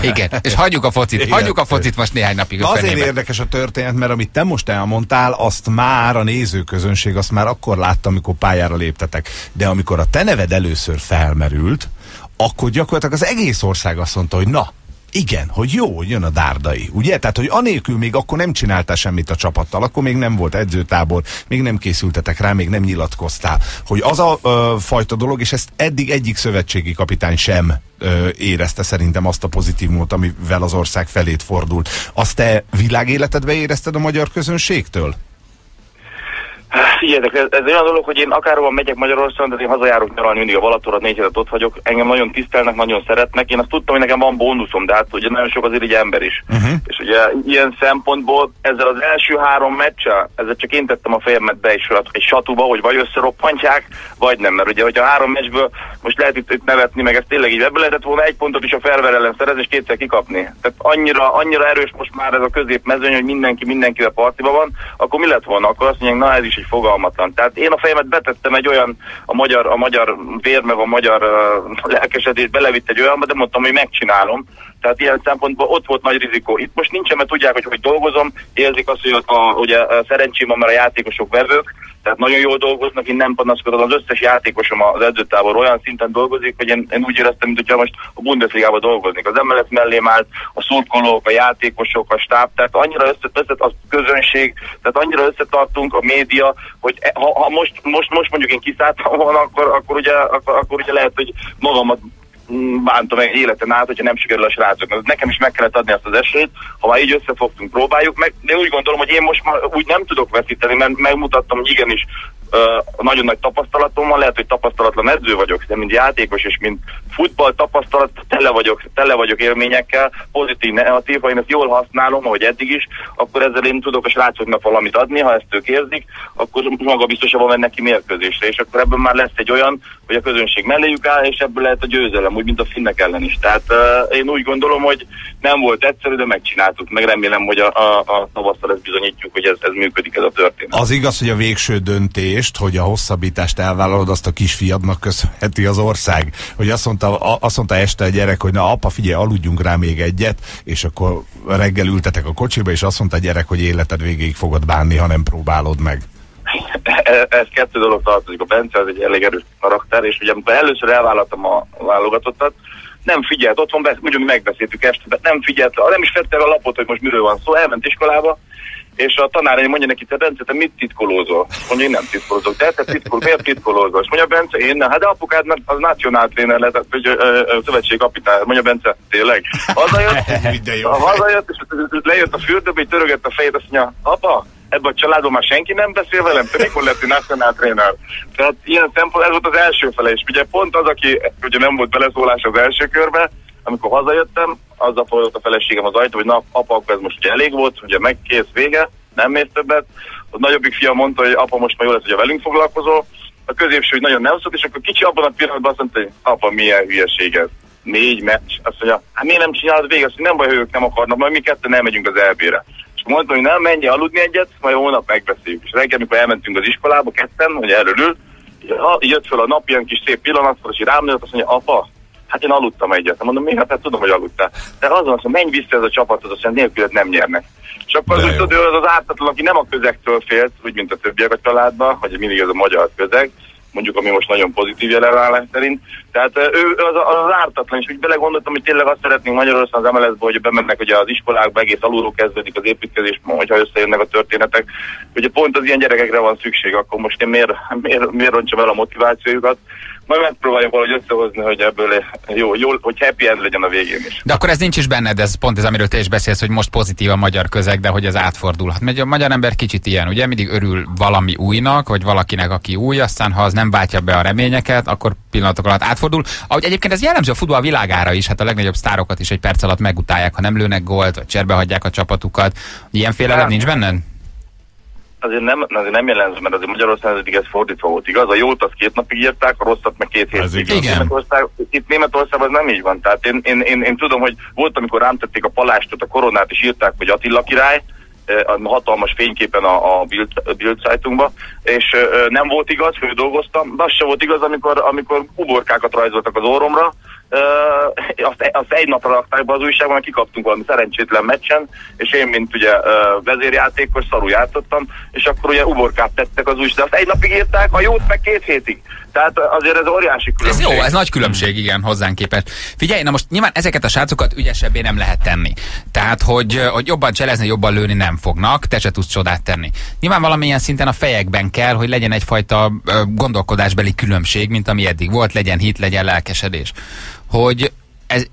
Igen, és hagyjuk a focit, Igen. hagyjuk a focit most néhány napig. Azért fenébe. érdekes a történet, mert amit te most elmondtál, azt már a nézőközönség azt már akkor látta, amikor pályára léptetek. De amikor a te neved először felmerült, akkor gyakorlatilag az egész ország azt mondta, hogy na, igen, hogy jó, jön a dárdai, ugye? Tehát, hogy anélkül még akkor nem csináltál semmit a csapattal, akkor még nem volt edzőtábor, még nem készültetek rá, még nem nyilatkoztál. Hogy az a ö, fajta dolog, és ezt eddig egyik szövetségi kapitány sem ö, érezte szerintem azt a pozitívumot, amivel az ország felét fordult. Azt te világéletedbe érezted a magyar közönségtől? Figyeljetek, ez, ez olyan dolog, hogy én akárhol megyek Magyarországon, de én hazajárok nyaralni mindig a Balatonra, négy hetet ott vagyok. Engem nagyon tisztelnek, nagyon szeretnek. Én azt tudtam, hogy nekem van bónuszom, de hát ugye nagyon sok azért egy ember is. Uh-huh. És ugye ilyen szempontból ezzel az első három meccsel, ezzel csak én tettem a fejemet be is egy satuba, hogy vagy összeroppantják, vagy nem. Mert ugye, hogyha három meccsből most lehet itt, itt nevetni, meg ez tényleg így ebből lehetett volna egy pontot is a Ferver ellen szerezni, és kétszer kikapni. Tehát annyira, annyira erős most már ez a középmezőny, hogy mindenki mindenkivel partiba van, akkor mi lett volna? Akkor azt mondják, na ez is egy fogalmatlan. Tehát én a fejemet betettem egy olyan, a magyar, a magyar vér, meg a magyar uh, lelkesedés belevitt egy olyanba, de mondtam, hogy megcsinálom. Tehát ilyen szempontból ott volt nagy rizikó. Itt most nincsen, mert tudják, hogy hogy dolgozom, érzik azt, hogy a, a, ugye, a szerencsém van, mert a játékosok verők, tehát nagyon jól dolgoznak, én nem panaszkodom, az összes játékosom az edzőtábor olyan szinten dolgozik, hogy én, én úgy éreztem, mint hogyha most a Bundesliga-ban dolgoznék. Az MLS mellé állt a szurkolók, a játékosok, a stáb, tehát annyira összet, összet a közönség, tehát annyira összetartunk a média, hogy e, ha, ha most, most, most mondjuk én kiszálltam volna, akkor, akkor, ugye, akkor, akkor ugye lehet, hogy magamat bántom egy életen át, hogyha nem sikerül a srácoknak. Nekem is meg kellett adni azt az esélyt, ha már így összefogtunk, próbáljuk meg. De úgy gondolom, hogy én most már úgy nem tudok veszíteni, mert megmutattam, hogy igenis nagyon nagy tapasztalatom van, lehet, hogy tapasztalatlan edző vagyok, de mint játékos és mint futball tapasztalat, tele vagyok, tele vagyok élményekkel, pozitív, negatív, ha én ezt jól használom, ahogy eddig is, akkor ezzel én tudok a srácoknak valamit adni, ha ezt ők érzik, akkor maga biztosabban mennek ki mérkőzésre, és akkor ebből már lesz egy olyan, hogy a közönség melléjük áll, és ebből lehet a győzelem, úgy, mint a finnek ellen is. Tehát uh, én úgy gondolom, hogy nem volt egyszerű, de megcsináltuk, meg remélem, hogy a, a, a tavasszal ezt bizonyítjuk, hogy ez, ez működik ez a történet. Az igaz, hogy a végső döntés döntést, hogy a hosszabbítást elvállalod, azt a kisfiadnak köszönheti az ország. Hogy azt mondta, azt mondta este a gyerek, hogy na apa, figyelj, aludjunk rá még egyet, és akkor reggel ültetek a kocsiba, és azt mondta a gyerek, hogy életed végéig fogod bánni, ha nem próbálod meg. Ez kettő dolog tartozik. A Bence az egy elég erős karakter, és ugye amikor először elvállaltam a válogatottat, nem figyelt, otthon mondjuk megbeszéltük este, de nem figyelt, nem is fette a lapot, hogy most miről van szó, elment iskolába, és a tanár mondja neki, te Bence, te mit titkolózol? Mondja, én nem titkolózok. De te titkol, miért titkolózol? És mondja Bence, én nem. Hát de apukád az nacionál tréner lett, vagy szövetség kapitány. Mondja Bence, tényleg. Hazajött, hazajött, és lejött a fürdőbe, így törögött a fejét, azt mondja, apa, ebben a családban már senki nem beszél velem, te mikor lettél nacionál tréner? Tehát ilyen szempont, ez volt az első fele, és ugye pont az, aki ugye nem volt beleszólás az első körbe, amikor hazajöttem, azzal fordult a feleségem az ajtó, hogy na, apa, akkor ez most ugye elég volt, ugye megkész vége, nem mész többet. A nagyobbik fia mondta, hogy apa, most már jó lesz, hogy velünk foglalkozol. A középső, hogy nagyon nem szólt, és akkor kicsi abban a pillanatban azt mondta, hogy apa, milyen hülyeség ez. Négy meccs. Azt mondja, hát miért nem csinálod végig? Azt mondja, nem baj, hogy ők nem akarnak, majd mi ketten nem megyünk az elbére. És mondtam, hogy nem, menj aludni egyet, majd hónap megbeszéljük. És reggel, amikor elmentünk az iskolába ketten, hogy erről ül, jött fel a nap, ilyen kis szép pillanat, és rám nőtt, azt mondja, apa, Hát én aludtam egyet. Mondom, mi? Hát, hát tudom, hogy aludtál. De azon hogy menj vissza ez a csapathoz, aztán nélküled nem nyernek. És akkor az, tudod, az az ártatlan, aki nem a közegtől félt, úgy, mint a többiek a családban, hogy mindig ez a magyar közeg, mondjuk ami most nagyon pozitív jelenállás szerint. Tehát ő az, az ártatlan, és úgy belegondoltam, hogy tényleg azt szeretnénk Magyarországon az mls hogy bemennek ugye az iskolákba, egész alulról kezdődik az építkezés, hogyha összejönnek a történetek. Ugye pont az ilyen gyerekekre van szükség, akkor most én miért, miért, miért roncsam el a motivációjukat. Majd megpróbáljuk valahogy összehozni, hogy ebből jó, jó, hogy happy end legyen a végén is. De akkor ez nincs is benned, ez pont ez, amiről te is beszélsz, hogy most pozitív a magyar közeg, de hogy ez átfordulhat. Mert a magyar ember kicsit ilyen, ugye mindig örül valami újnak, vagy valakinek, aki új, aztán ha az nem váltja be a reményeket, akkor pillanatok alatt átfordul. Ahogy egyébként ez jellemző a futball világára is, hát a legnagyobb sztárokat is egy perc alatt megutálják, ha nem lőnek gólt, vagy cserbe hagyják a csapatukat. Ilyen félelem Hát- nincs benned? Azért nem, azért nem jellemző, mert azért Magyarországon eddig ez fordítva volt, igaz? A jót az két napig írták, a rosszat meg két hétig. Igen. Németország, itt Németországban ez nem így van. Tehát én, én, én, én, tudom, hogy volt, amikor rám tették a palástot, a koronát, és írták, hogy Attila király, a hatalmas fényképen a, a Bild, Bild és ö, nem volt igaz, hogy dolgoztam, de az se volt igaz, amikor, amikor uborkákat rajzoltak az orromra, azt, azt egy napra rakták be az újságban, mert kikaptunk valami szerencsétlen meccsen, és én, mint ugye vezérjátékos, szarul játszottam, és akkor ugye uborkát tettek az újság, de azt egy napig írták, a jót meg két hétig. Tehát azért ez óriási Ez különbség. jó, ez nagy különbség, igen, hozzánk képest. Figyelj, na most nyilván ezeket a srácokat ügyesebbé nem lehet tenni. Tehát, hogy, hogy jobban cselezni, jobban lőni nem fognak, te se tudsz csodát tenni. Nyilván valamilyen szinten a fejekben kell, hogy legyen egyfajta gondolkodásbeli különbség, mint ami eddig volt, legyen hit, legyen lelkesedés. Hogy ez,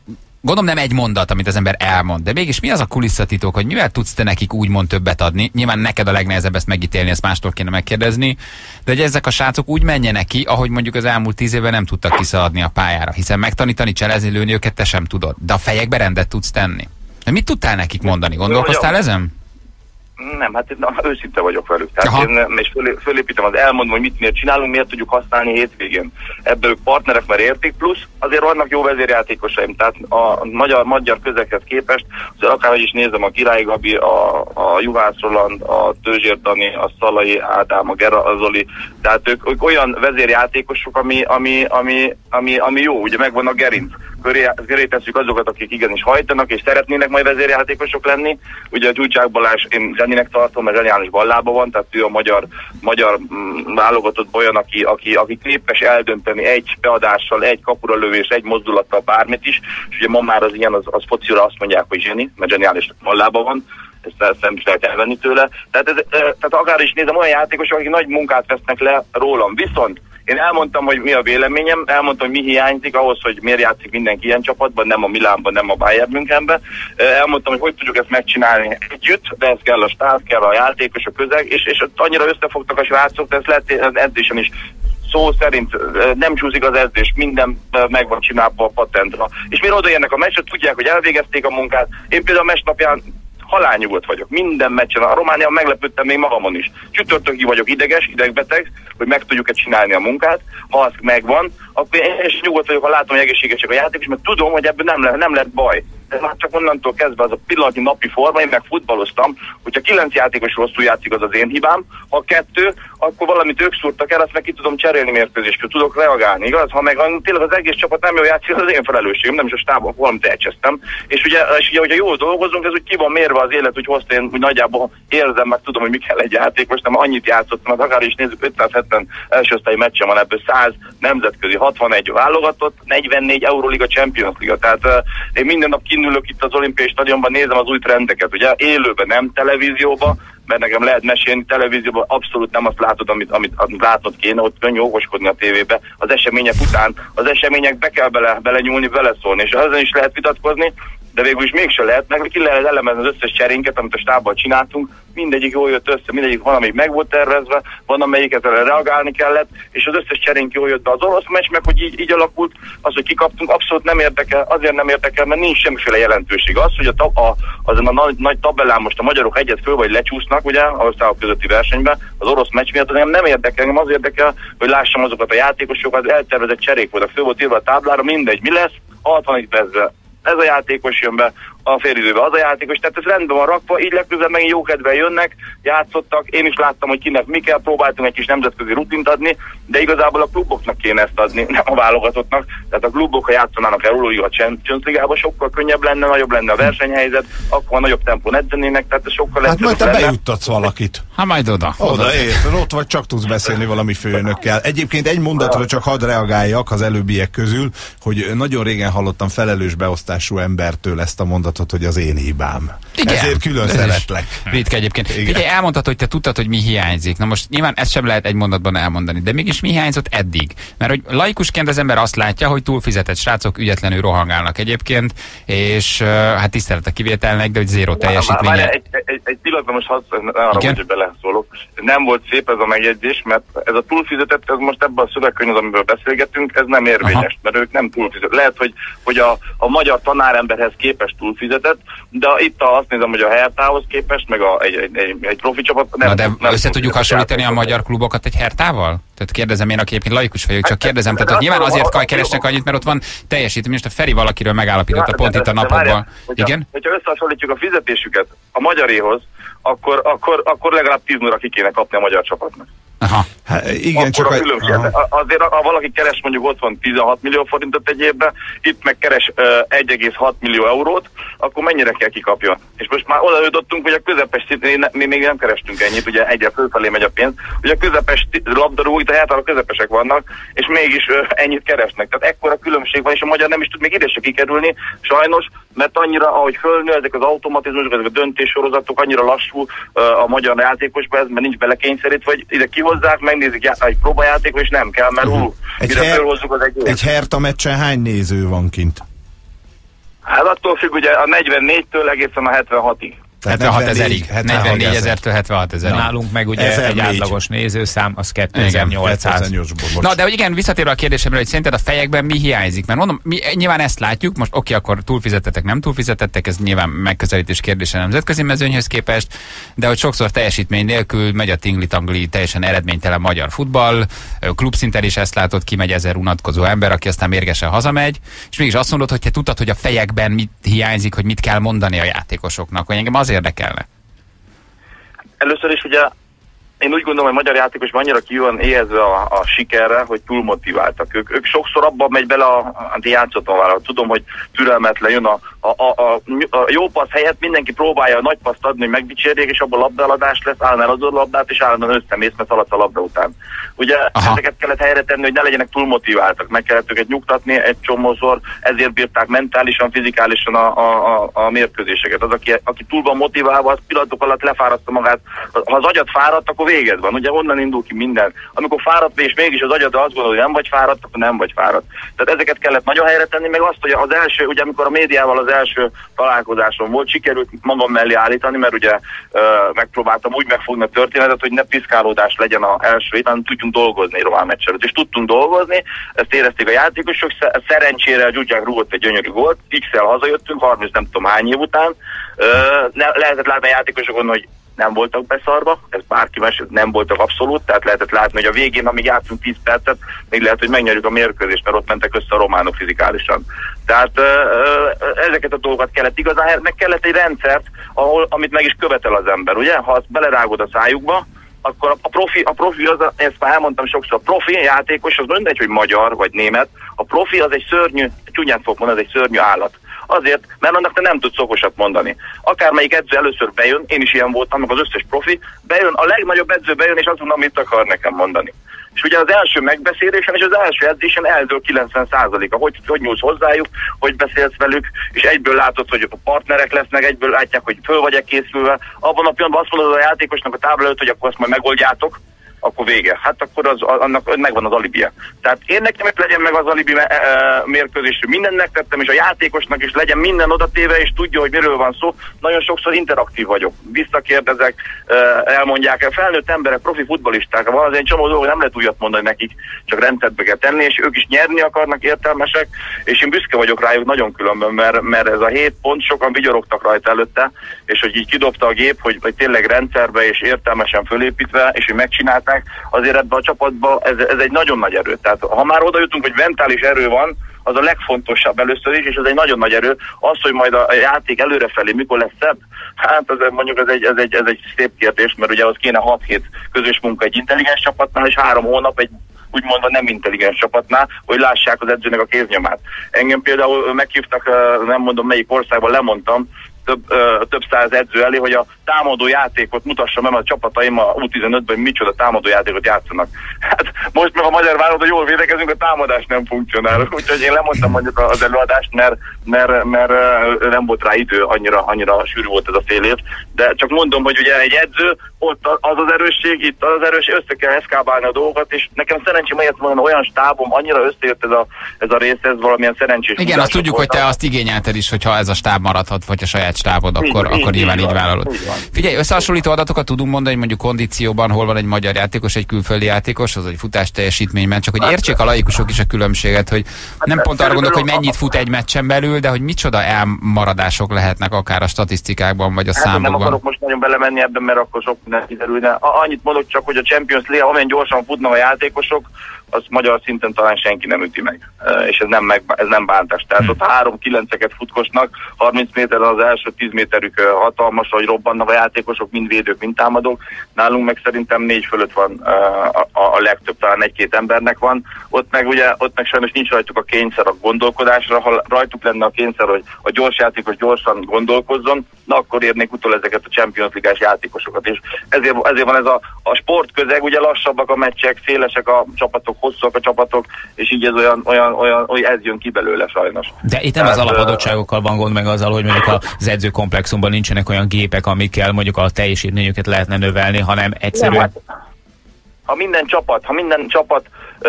Gondolom nem egy mondat, amit az ember elmond, de mégis mi az a kulisszatitok, hogy mivel tudsz te nekik úgymond többet adni? Nyilván neked a legnehezebb ezt megítélni, ezt mástól kéne megkérdezni, de hogy ezek a srácok úgy menjenek ki, ahogy mondjuk az elmúlt tíz évben nem tudtak kiszaladni a pályára, hiszen megtanítani, cselezni, lőni őket te sem tudod, de a fejekbe rendet tudsz tenni. De mit tudtál nekik mondani? Gondolkoztál ezen? Nem, hát én na, őszinte vagyok velük. Tehát Aha. én, és föl, fölépítem az elmondom, hogy mit miért csinálunk, miért tudjuk használni hétvégén. Ebből ők partnerek, mert érték, plusz azért vannak jó vezérjátékosaim. Tehát a magyar, magyar közekhez képest, azért akárhogy is nézem, a Király Gabi, a, a Juhász Roland, a Tőzsér Dani, a Szalai Ádám, a Gera Azoli, tehát ők, ők olyan vezérjátékosok, ami, ami, ami, ami, ami jó, ugye megvan a gerinc köré, köré tesszük azokat, akik igenis hajtanak, és szeretnének majd vezérjátékosok lenni. Ugye a Gyurcsák Balázs én zseninek tartom, mert zseniális ballában van, tehát ő a magyar, magyar mm, válogatott olyan, aki, aki, aki képes eldönteni egy beadással, egy kapura lövés, egy mozdulattal bármit is, és ugye ma már az ilyen, az, az focira azt mondják, hogy zseni, mert zseniális ballában van ezt, ezt nem is lehet elvenni tőle. Tehát, ez, eh, tehát akár is nézem, olyan játékosok, akik nagy munkát vesznek le rólam. Viszont én elmondtam, hogy mi a véleményem, elmondtam, hogy mi hiányzik ahhoz, hogy miért játszik mindenki ilyen csapatban, nem a Milánban, nem a Bayern Münchenben. Elmondtam, hogy hogy tudjuk ezt megcsinálni együtt, de ez kell a stáb, kell a játékos, a közeg, és, és annyira összefogtak a srácok, de ez lehet az edzésen is szó szerint nem csúszik az edzés, minden meg van csinálva a patentra. És mire odaérnek a meccsre, tudják, hogy elvégezték a munkát. Én például a meccs halálnyugodt vagyok. Minden meccsen. A Romániában meglepődtem még magamon is. Csütörtökig vagyok ideges, idegbeteg, hogy meg tudjuk-e csinálni a munkát. Ha az megvan, akkor én is nyugodt vagyok, ha látom, hogy egészségesek a játékos, mert tudom, hogy ebből nem, le, nem lett baj. Ez már csak onnantól kezdve az a pillanatnyi napi forma, én meg futballoztam, hogyha kilenc játékos rosszul játszik, az az én hibám, ha kettő, akkor valamit ők szúrtak el, azt meg ki tudom cserélni mérkőzéskor, tudok reagálni, igaz? Ha meg tényleg az egész csapat nem jól játszik, az az én felelősségem, nem is a stábon valamit elcsesztem. És ugye, és ugye, hogyha jól dolgozunk, ez úgy ki van mérve az élet, úgy hozta én úgy nagyjából érzem, meg tudom, hogy mi kell egy játékos, nem annyit játszottam, hát akár is nézzük, 570 első osztályi meccsen van, ebből 100 nemzetközi, 61 válogatott, 44 Euroliga Champions Liga. Tehát uh, én minden nap kinülök itt az olimpiai stadionban, nézem az új trendeket, ugye élőben, nem televízióban, mert nekem lehet mesélni, televízióban abszolút nem azt látod, amit, amit, amit látod kéne, ott könnyű okoskodni a tévébe. Az események után, az események be kell bele, belenyúlni, beleszólni, és ezen is lehet vitatkozni, de végül is mégse lehet, meg ki lehet elemezni az összes cserénket, amit a stábban csináltunk, mindegyik jól jött össze, mindegyik van, amelyik meg volt tervezve, van, amelyiket erre reagálni kellett, és az összes cserénk jól jött be. Az orosz meccs, meg hogy így, így alakult, az, hogy kikaptunk, abszolút nem érdekel, azért nem érdekel, mert nincs semmiféle jelentőség. Az, hogy a, ta, a, azon a nagy, nagy tabellán most a magyarok egyet föl vagy lecsúsznak, ugye, az országok közötti versenyben, az orosz meccs miatt, engem nem érdekel, engem az érdekel, hogy lássam azokat a játékosokat, eltervezett cserék voltak, föl volt írva a táblára, mindegy, mi lesz, 60. percben ez a játékos jön be, a félidőben az a játékos, tehát ez rendben van rakva, így legközelebb megint jó kedvel jönnek, játszottak, én is láttam, hogy kinek mi kell, próbáltunk egy kis nemzetközi rutint adni, de igazából a kluboknak kéne ezt adni, nem a válogatottnak, tehát a klubok, ha játszanának Euroliga Champions Ligába, sokkal könnyebb lenne, nagyobb lenne a versenyhelyzet, akkor nagyobb tempón edzenének, tehát ez sokkal Hát majd te lenne. bejuttatsz valakit. Hát majd oda. Oda, érted, ott vagy csak tudsz beszélni valami főnökkel. Egyébként egy mondatra csak hadd reagáljak az előbbiek közül, hogy nagyon régen hallottam felelős beosztású embertől ezt a mondatot, elmondhatod, hogy az én hibám. Igen. Ezért külön Ez szeretlek. Ritka egyébként. Igen. Figyelj, elmondhatod, hogy te tudtad, hogy mi hiányzik. Na most nyilván ezt sem lehet egy mondatban elmondani, de mégis mi hiányzott eddig? Mert hogy laikusként az ember azt látja, hogy túlfizetett srácok ügyetlenül rohangálnak egyébként, és hát tisztelet a kivételnek, de hogy zéró Várj, teljesítménye. egy, egy, egy pillanatban most hadd, arra, Igen? hogy beleszólok. Nem volt szép ez a megjegyzés, mert ez a túlfizetett, ez most ebben a szövegkönyvben, amiről beszélgetünk, ez nem érvényes, Aha. mert ők nem túlfizetett. Lehet, hogy, hogy a, a magyar tanáremberhez képest túlfizetett, de itt azt nézem, hogy a Hertához képest, meg a, egy, egy, egy, egy profi csapat nem Na de nem össze tudjuk hasonlítani a magyar klubokat egy hertával? Tehát kérdezem én, aki egyébként laikus vagyok, csak Hát, kérdezem. de Tehát azt nyilván azért a- keresnek annyit, mert ott van teljesítmény. Most a Feri valakiről megállapította pont itt a napokban. Igen? hogyha összehasonlítjuk a fizetésüket a magyaréhoz, akkor, akkor, akkor legalább 10 óra ki kéne kapni a magyar csapatnak. Aha. Hát, igen, akkor csak a a, különbség. aha. A- Azért, ha valaki keres mondjuk ott van 16 millió forintot egy évben, itt meg keres ö, 1,6 millió eurót, akkor mennyire kell kikapjon? És most már oda jutottunk, hogy a közepes mi még nem kerestünk ennyit, ugye egyre fölfelé megy a pénz, hogy a közepes labdarúgók, hát a közepesek vannak, és mégis ennyit keresnek. Tehát ekkora különbség van, és a magyar nem is tud még ide se kikerülni, sajnos, mert annyira, ahogy fölnő ezek az automatizmusok, ezek a döntéssorozatok, annyira lassú a magyar játékosba ez, mert nincs belekényszerítve, hogy ide kihozzák, megnézik egy próbajátékot, és nem kell, mert uh, Egy, mire her, az egész. egy Herta meccsen hány néző van kint? Hát attól függ, ugye a 44-től egészen a 76-ig. Tehát 76 44 ezerig. 44 ezertől 76 ezerig. Nálunk meg ugye 1004. egy átlagos nézőszám, az Igen, 2800. 2008-ból, bocs. Na, de hogy igen, visszatérve a kérdésemre, hogy szerinted a fejekben mi hiányzik? Mert mondom, mi nyilván ezt látjuk, most oké, akkor túlfizetettek, nem túlfizetettek, ez nyilván megközelítés kérdése nemzetközi mezőnyhöz képest, de hogy sokszor teljesítmény nélkül megy a tingli-tangli teljesen eredménytelen magyar futball, klubszinten is ezt látod, kimegy ezer unatkozó ember, aki aztán mérgesen hazamegy, és mégis azt mondod, hogy te tudtad, hogy a fejekben mit hiányzik, hogy mit kell mondani a játékosoknak, hogy engem az érdekelne. Először is ugye én úgy gondolom, hogy magyar játékos annyira ki van éhezve a, a sikerre, hogy túl motiváltak. Ők, ők sokszor abban megy bele a, a vállal. Tudom, hogy türelmetlen jön a, a, a, a, jó passz helyett mindenki próbálja a nagy paszt adni, hogy megdicsérjék, és abban labdaladás lesz, állandóan az labdát, és állandóan összemész, mert szaladsz a labda után. Ugye Aha. ezeket kellett helyre tenni, hogy ne legyenek túl motiváltak. Meg kellett őket nyugtatni egy csomószor, ezért bírták mentálisan, fizikálisan a, a, a, a mérkőzéseket. Az, aki, aki túl van motiválva, az pillanatok alatt lefáraszta magát. Ha az agyat fáradt, akkor véged van. Ugye onnan indul ki minden. Amikor fáradt és mégis az agyad azt gondolod, hogy nem vagy fáradt, akkor nem vagy fáradt. Tehát ezeket kellett nagyon helyre tenni, meg azt, hogy az első, ugye amikor a médiával az első találkozáson volt, sikerült magam mellé állítani, mert ugye ö, megpróbáltam úgy megfogni a történetet, hogy ne piszkálódás legyen az első hét, hanem tudjunk dolgozni román meccs. És tudtunk dolgozni, ezt érezték a játékosok, sze- szerencsére a Gyugyák rúgott egy gyönyörű gólt, X-el hazajöttünk, 30 nem tudom hány év után, Ö, ne, lehetett látni a játékosokon, hogy nem voltak beszarva, ez bárki más, nem voltak abszolút, tehát lehetett látni, hogy a végén, amíg játszunk 10 percet, még lehet, hogy megnyerjük a mérkőzést, mert ott mentek össze a románok fizikálisan. Tehát ezeket a dolgokat kellett igazán, meg kellett egy rendszert, ahol, amit meg is követel az ember, ugye? Ha azt belerágod a szájukba, akkor a- profi, a profi az, ezt már elmondtam sokszor, a profi játékos, az mindegy, hogy magyar vagy német, a profi az egy szörnyű, csúnyán fogok mondani, az egy szörnyű állat. Azért, mert annak te nem tudsz okosat mondani. Akármelyik edző először bejön, én is ilyen voltam, meg az összes profi, bejön, a legnagyobb edző bejön, és azt mondom, mit akar nekem mondani. És ugye az első megbeszélésen és az első edzésen eldől 90%-a, hogy, hogy nyúlsz hozzájuk, hogy beszélsz velük, és egyből látod, hogy a partnerek lesznek, egyből látják, hogy föl vagy készülve. Abban a pillanatban azt mondod a játékosnak a tábla előtt, hogy akkor azt majd megoldjátok, akkor vége. Hát akkor az, annak megvan az alibia. Tehát én nekem is legyen meg az alibi e, e, mérkőzés, mindennek tettem, és a játékosnak is legyen minden odatéve, és tudja, hogy miről van szó. Nagyon sokszor interaktív vagyok. Visszakérdezek, e, elmondják el. Felnőtt emberek, profi futbolisták, van az egy csomó dolog, nem lehet újat mondani nekik, csak rendszerbe kell tenni, és ők is nyerni akarnak, értelmesek, és én büszke vagyok rájuk nagyon különben, mert, mert ez a hét pont sokan vigyorogtak rajta előtte, és hogy így kidobta a gép, hogy, hogy tényleg rendszerbe és értelmesen fölépítve, és hogy megcsinálták, azért ebbe a csapatba ez, ez egy nagyon nagy erő. Tehát ha már oda jutunk, hogy mentális erő van, az a legfontosabb először is, és ez egy nagyon nagy erő. Az, hogy majd a játék előrefelé mikor lesz szebb, hát ez mondjuk ez egy, ez egy, ez egy szép kérdés, mert ugye az kéne 6 hét közös munka egy intelligens csapatnál, és három hónap egy úgymond a nem intelligens csapatnál, hogy lássák az edzőnek a kéznyomát. Engem például meghívtak, nem mondom melyik országban, lemondtam, több, több száz edző elé, hogy a támadó játékot mutassam meg a csapataim a U15-ben, micsoda támadó játékot játszanak. Hát most meg a magyar válogatott jól védekezünk, a támadás nem funkcionál. Úgyhogy én lemondtam mondjuk az előadást, mert, mert, mert nem volt rá idő, annyira, annyira sűrű volt ez a fél év. De csak mondom, hogy ugye egy edző, ott az az erősség, itt az az erősség, össze kell eszkábálni a dolgokat, és nekem szerencsém hogy van olyan stábom, annyira összejött ez a, ez a rész, ez valamilyen szerencsés. Igen, azt tudjuk, hogy te azt igényelted is, hogyha ez a stáb maradhat, vagy a saját stábod, Így akkor, van, akkor így- nyilván így így vállalod. így van. Figyelj, összehasonlító adatokat tudunk mondani, mondjuk kondícióban, hol van egy magyar játékos, egy külföldi játékos, az egy futás teljesítményben, csak hogy értsék a laikusok is a különbséget, hogy nem pont arra gondolok, hogy mennyit fut egy meccsen belül, de hogy micsoda elmaradások lehetnek akár a statisztikákban, vagy a Hát, nem számokban. akarok most nagyon belemenni ebben, mert akkor sok minden kiderülne. Annyit mondok csak, hogy a Champions League, amilyen gyorsan futnak a játékosok, az magyar szinten talán senki nem üti meg. És ez nem, meg, ez nem bántás. Tehát ott három kilenceket futkosnak, 30 méter az első 10 méterük hatalmas, hogy robbannak a játékosok, mind védők, mind támadók. Nálunk meg szerintem négy fölött van a, a, a legtöbb, talán egy-két embernek van. Ott meg ugye, ott meg sajnos nincs rajtuk a kényszer a gondolkodásra, ha rajtuk lenne a kényszer, hogy a gyors játékos gyorsan gondolkozzon, na akkor érnék utol ezeket a Champions League-ás játékosokat. És ezért, ezért van ez a, a sportközeg, ugye lassabbak a meccsek, szélesek a csapatok, hosszúak a csapatok, és így ez olyan, olyan, olyan, hogy ez jön ki belőle sajnos. De itt nem az Tehát, ö, alapadottságokkal van gond, meg azzal, hogy mondjuk az edzőkomplexumban nincsenek olyan gépek, amikkel mondjuk a teljesítményüket lehetne növelni, hanem egyszerűen... Nem, hát, ha minden csapat, ha minden csapat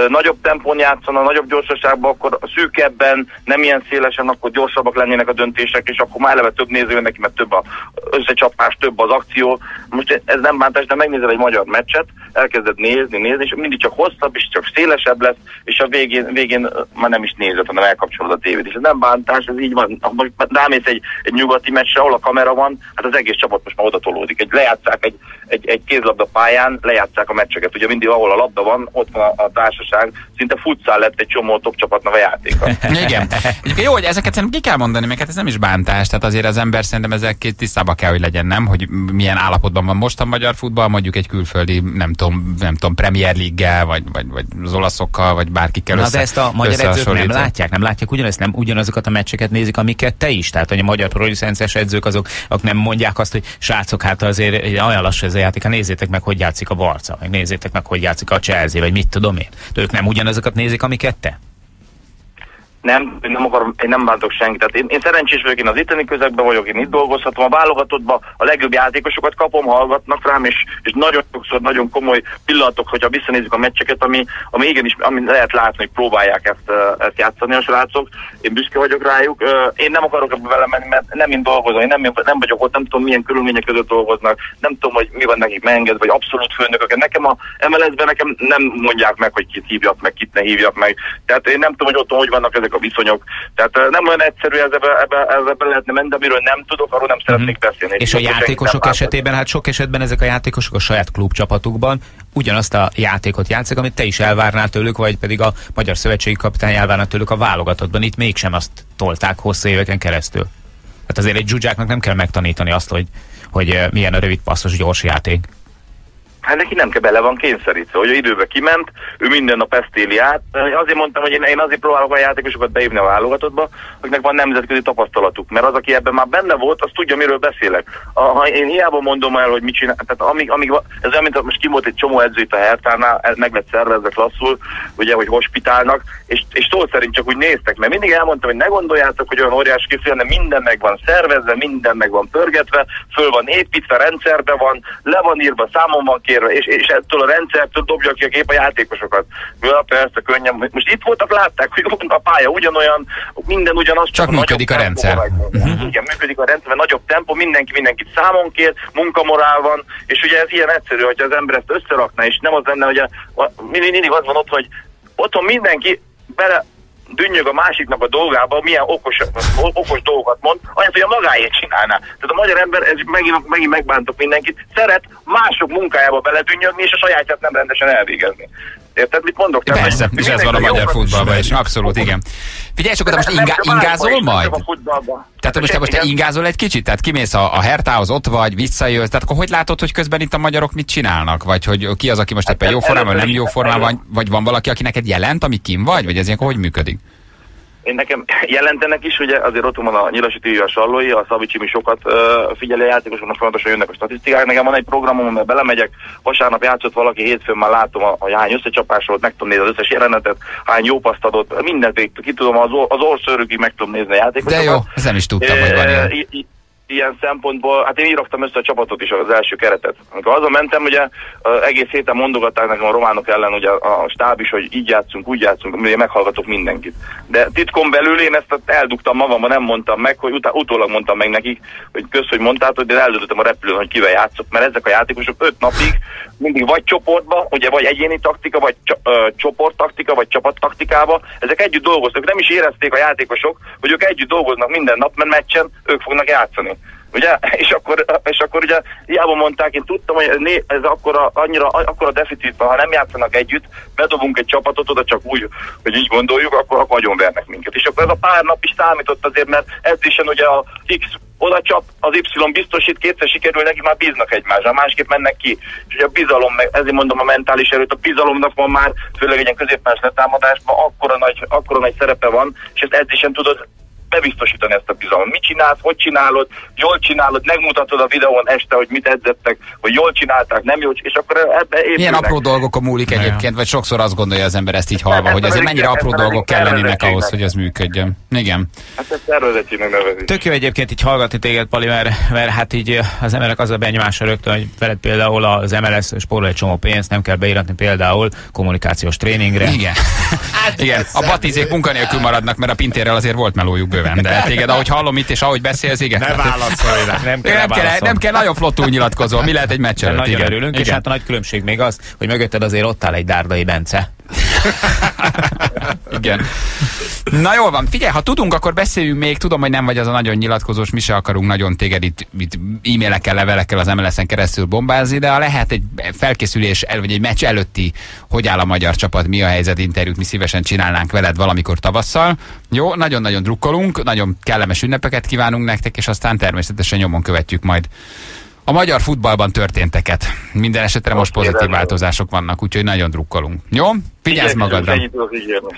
nagyobb tempón játszana, nagyobb gyorsaságban, akkor szűkebben, nem ilyen szélesen, akkor gyorsabbak lennének a döntések, és akkor már eleve több néző neki, mert több a összecsapás, több az akció. Most ez nem bántás, de megnézel egy magyar meccset, elkezded nézni, nézni, és mindig csak hosszabb, és csak szélesebb lesz, és a végén, végén már nem is nézed, hanem elkapcsolod a tévét. És ez nem bántás, ez így van. Ha most rámész egy, egy nyugati meccsre, ahol a kamera van, hát az egész csapat most már oda tolódik. Egy, lejátszák egy, egy, egy kézlabda pályán, lejátszák a meccseket. Ugye mindig ahol a labda van, ott van a, a társaság. Szinte futszál lett egy csomó top csapatnak a játéka. Igen. Egyébként jó, hogy ezeket szerintem ki kell mondani, mert hát ez nem is bántás, tehát azért az ember szerintem ezek két tisztába kell, hogy legyen, nem? Hogy milyen állapotban van most a magyar futball, mondjuk egy külföldi, nem tudom, nem tudom, Premier League-gel, vagy, vagy, vagy az olaszokkal, vagy bárkikkel Na össze, de ezt a magyar edzők nem látják, nem látják ugyanezt, nem ugyanazokat a meccseket nézik, amiket te is. Tehát, hogy a magyar prolicences edzők azok, azok nem mondják azt, hogy srácok, hát azért olyan lassú ez a játék, hát nézzétek meg, hogy játszik a Barca, meg nézzétek meg, hogy játszik a Chelsea, vagy mit tudom én. De ők nem ugyanazokat nézik, amiket te? Nem, én nem akarom, én nem bántok senkit. Tehát én, én szerencsés vagyok, én az itteni közegben vagyok, én itt dolgozhatom, a válogatottban a legjobb játékosokat kapom, hallgatnak rám, és, és nagyon sokszor nagyon komoly pillanatok, hogyha visszanézzük a meccseket, ami, ami igenis, ami lehet látni, hogy próbálják ezt, ö, ezt játszani a srácok. Én büszke vagyok rájuk. Ö, Én nem akarok ebbe vele menni, mert nem én dolgozom, én nem, nem vagyok ott, nem tudom milyen körülmények között dolgoznak, nem tudom, hogy mi van nekik megengedve, vagy abszolút főnökök. Nekem a MLS-ben nekem nem mondják meg, hogy kit hívjak meg, kit ne hívjak meg. Tehát én nem tudom, hogy otthon hogy vannak ezek a viszonyok. Tehát nem olyan egyszerű ez ebbe, ebbe, lehetne menni, de amiről nem tudok, arról nem szeretnék beszélni. Mhm. És a játékosok esetében, hát sok esetben ezek a játékosok a saját klubcsapatukban ugyanazt a játékot játszik, amit te is elvárnál tőlük, vagy pedig a Magyar Szövetségi Kapitány elvárná tőlük a válogatottban. Itt mégsem azt tolták hosszú éveken keresztül. Hát azért egy zsuzsáknak nem kell megtanítani azt, hogy, hogy milyen a rövid passzos gyors játék. Hát neki nem kell bele van kényszerítve, hogy időbe kiment, ő minden nap ezt éli át. Azért mondtam, hogy én, én azért próbálok a játékosokat beívni a válogatottba, akiknek van nemzetközi tapasztalatuk. Mert az, aki ebben már benne volt, az tudja, miről beszélek. A, ha én hiába mondom el, hogy mit csinál, tehát amíg, amíg ez olyan, mint most kim volt egy csomó edző itt a Hertánál, meg lett szervezve klasszul, ugye, hogy hospitálnak, és, és szó szerint csak úgy néztek, mert mindig elmondtam, hogy ne gondoljátok, hogy olyan óriás készül, hanem minden meg van szervezve, minden meg van pörgetve, föl van építve, rendszerbe van, le van írva, számon van kérve, és, és ettől a rendszertől dobja ki a gép a játékosokat. Ja, persze, könnyen. Most itt voltak, látták, hogy a pálya ugyanolyan, minden ugyanaz. Csak nagyobb működik a tempó rendszer. van. Igen, működik a rendszer, mert nagyobb tempó, mindenki mindenkit számon kér, munkamorál van, és ugye ez ilyen egyszerű, hogy az ember ezt összerakná, és nem az lenne, hogy a, a, mindig az van ott, hogy otthon mindenki bele dünnyög a másiknak a dolgába, milyen okos, okos dolgokat mond, ahelyett, hogy a magáért csinálná. Tehát a magyar ember, ez megint, megint megbántok mindenkit, szeret mások munkájába beledünnyögni, és a sajátját nem rendesen elvégezni. Érted, mit mondok? Tehát, Persze, és ez van a magyar futballban is, abszolút, igen. Figyelj, csak te most bárhol ingázol majd? Tehát most te most te ingázol egy kicsit? Tehát kimész a, a Hertához, ott vagy, visszajössz, tehát akkor hogy látod, hogy közben itt a magyarok mit csinálnak? Vagy hogy ki az, aki most éppen jó formában, nem jó formában, vagy, van valaki, aki neked jelent, ami kim vagy? Vagy ez ilyenkor hogy működik? Én nekem jelentenek is, ugye azért ott van a Nyilasi TV a Sallói, a Szabi Csimi sokat uh, figyeli a játékosoknak, fontosan jönnek a statisztikák. Nekem van egy programom, amiben belemegyek, vasárnap játszott valaki, hétfőn már látom a, a hány összecsapásról, meg tudom nézni az összes jelenetet, hány jó paszt adott, mindent ki tudom, az, or- az orszörögig meg tudom nézni a játékosokat. De jó, ezt nem is tudtam, hogy van ilyen. Ilyen szempontból, hát én írtam össze a csapatot is, az első keretet. Amikor azon mentem, ugye egész héten mondogatták nekem a románok ellen, ugye a stáb is, hogy így játszunk, úgy játszunk, ugye meghallgatok mindenkit. De titkon belül én ezt eldugtam magamban, nem mondtam meg, hogy utá, utólag mondtam meg nekik, hogy kösz, hogy mondtátok, de eldöntöttem a repülőn, hogy kivel játszok, mert ezek a játékosok öt napig mindig vagy csoportba, ugye vagy egyéni taktika, vagy cso- ö, csoporttaktika, vagy csapattaktikába, ezek együtt dolgoznak. Nem is érezték a játékosok, hogy ők együtt dolgoznak minden nap, mert meccsen ők fognak játszani. Ugye? És akkor, és akkor ugye hiába mondták, én tudtam, hogy ez akkora, annyira, akkora deficit van, ha nem játszanak együtt, bedobunk egy csapatot oda csak úgy, hogy így gondoljuk, akkor, akkor agyonvernek minket. És akkor ez a pár nap is számított azért, mert edzésen ugye a X oda csap, az Y biztosít, kétszer sikerül, neki már bíznak egymásra, másképp mennek ki. És ugye a bizalom, meg ezért mondom a mentális erőt, a bizalomnak van már, főleg egy ilyen középmás letámadásban, akkora nagy, akkora nagy szerepe van, és ezt edzésen tudod bebiztosítani ezt a bizalmat. Mit csinálsz, hogy csinálod, jól csinálod, megmutatod a videón este, hogy mit edzettek, hogy jól csinálták, nem jól, és akkor ebbe épülnek. Milyen apró dolgokon múlik egyébként, vagy sokszor azt gondolja az ember ezt így halva, Nem, hogy azért mennyire apró dolgok kell lennének ahhoz, hogy ez működjön. Igen. Hát ezt szervezetjének nevezik. Tök jó egyébként így hallgatni téged, Pali, mert, mert hát így az emberek az a benyomása rögtön, hogy veled például az MLS spórol egy csomó pénzt, nem kell beíratni például kommunikációs tréningre. Igen. Igen. A batizék munkanélkül maradnak, mert a pintérrel azért volt melójuk bőven, de téged, ahogy hallom itt, és ahogy beszélsz, igen. Ne válaszolj rá. Nem kell, Nem kell, nem kell nagyon flottul nyilatkozol. Mi lehet egy meccs előtt? nagyon Igen. örülünk, és Igen. hát a nagy különbség még az, hogy mögötted azért ott áll egy Dárdai Bence. Igen. Na jól van, figyelj, ha tudunk, akkor beszéljünk még. Tudom, hogy nem vagy az a nagyon nyilatkozós, mi se akarunk nagyon téged itt, itt e-mailekkel, levelekkel az MLS-en keresztül bombázni, de ha lehet egy felkészülés, el, vagy egy meccs előtti, hogy áll a magyar csapat, mi a helyzet, interjút, mi szívesen csinálnánk veled valamikor tavasszal. Jó, nagyon-nagyon drukkolunk, nagyon kellemes ünnepeket kívánunk nektek, és aztán természetesen nyomon követjük majd a magyar futballban történteket. Minden esetre most pozitív változások vannak, úgyhogy nagyon drukkolunk. Jó? Igyekszünk, magadra!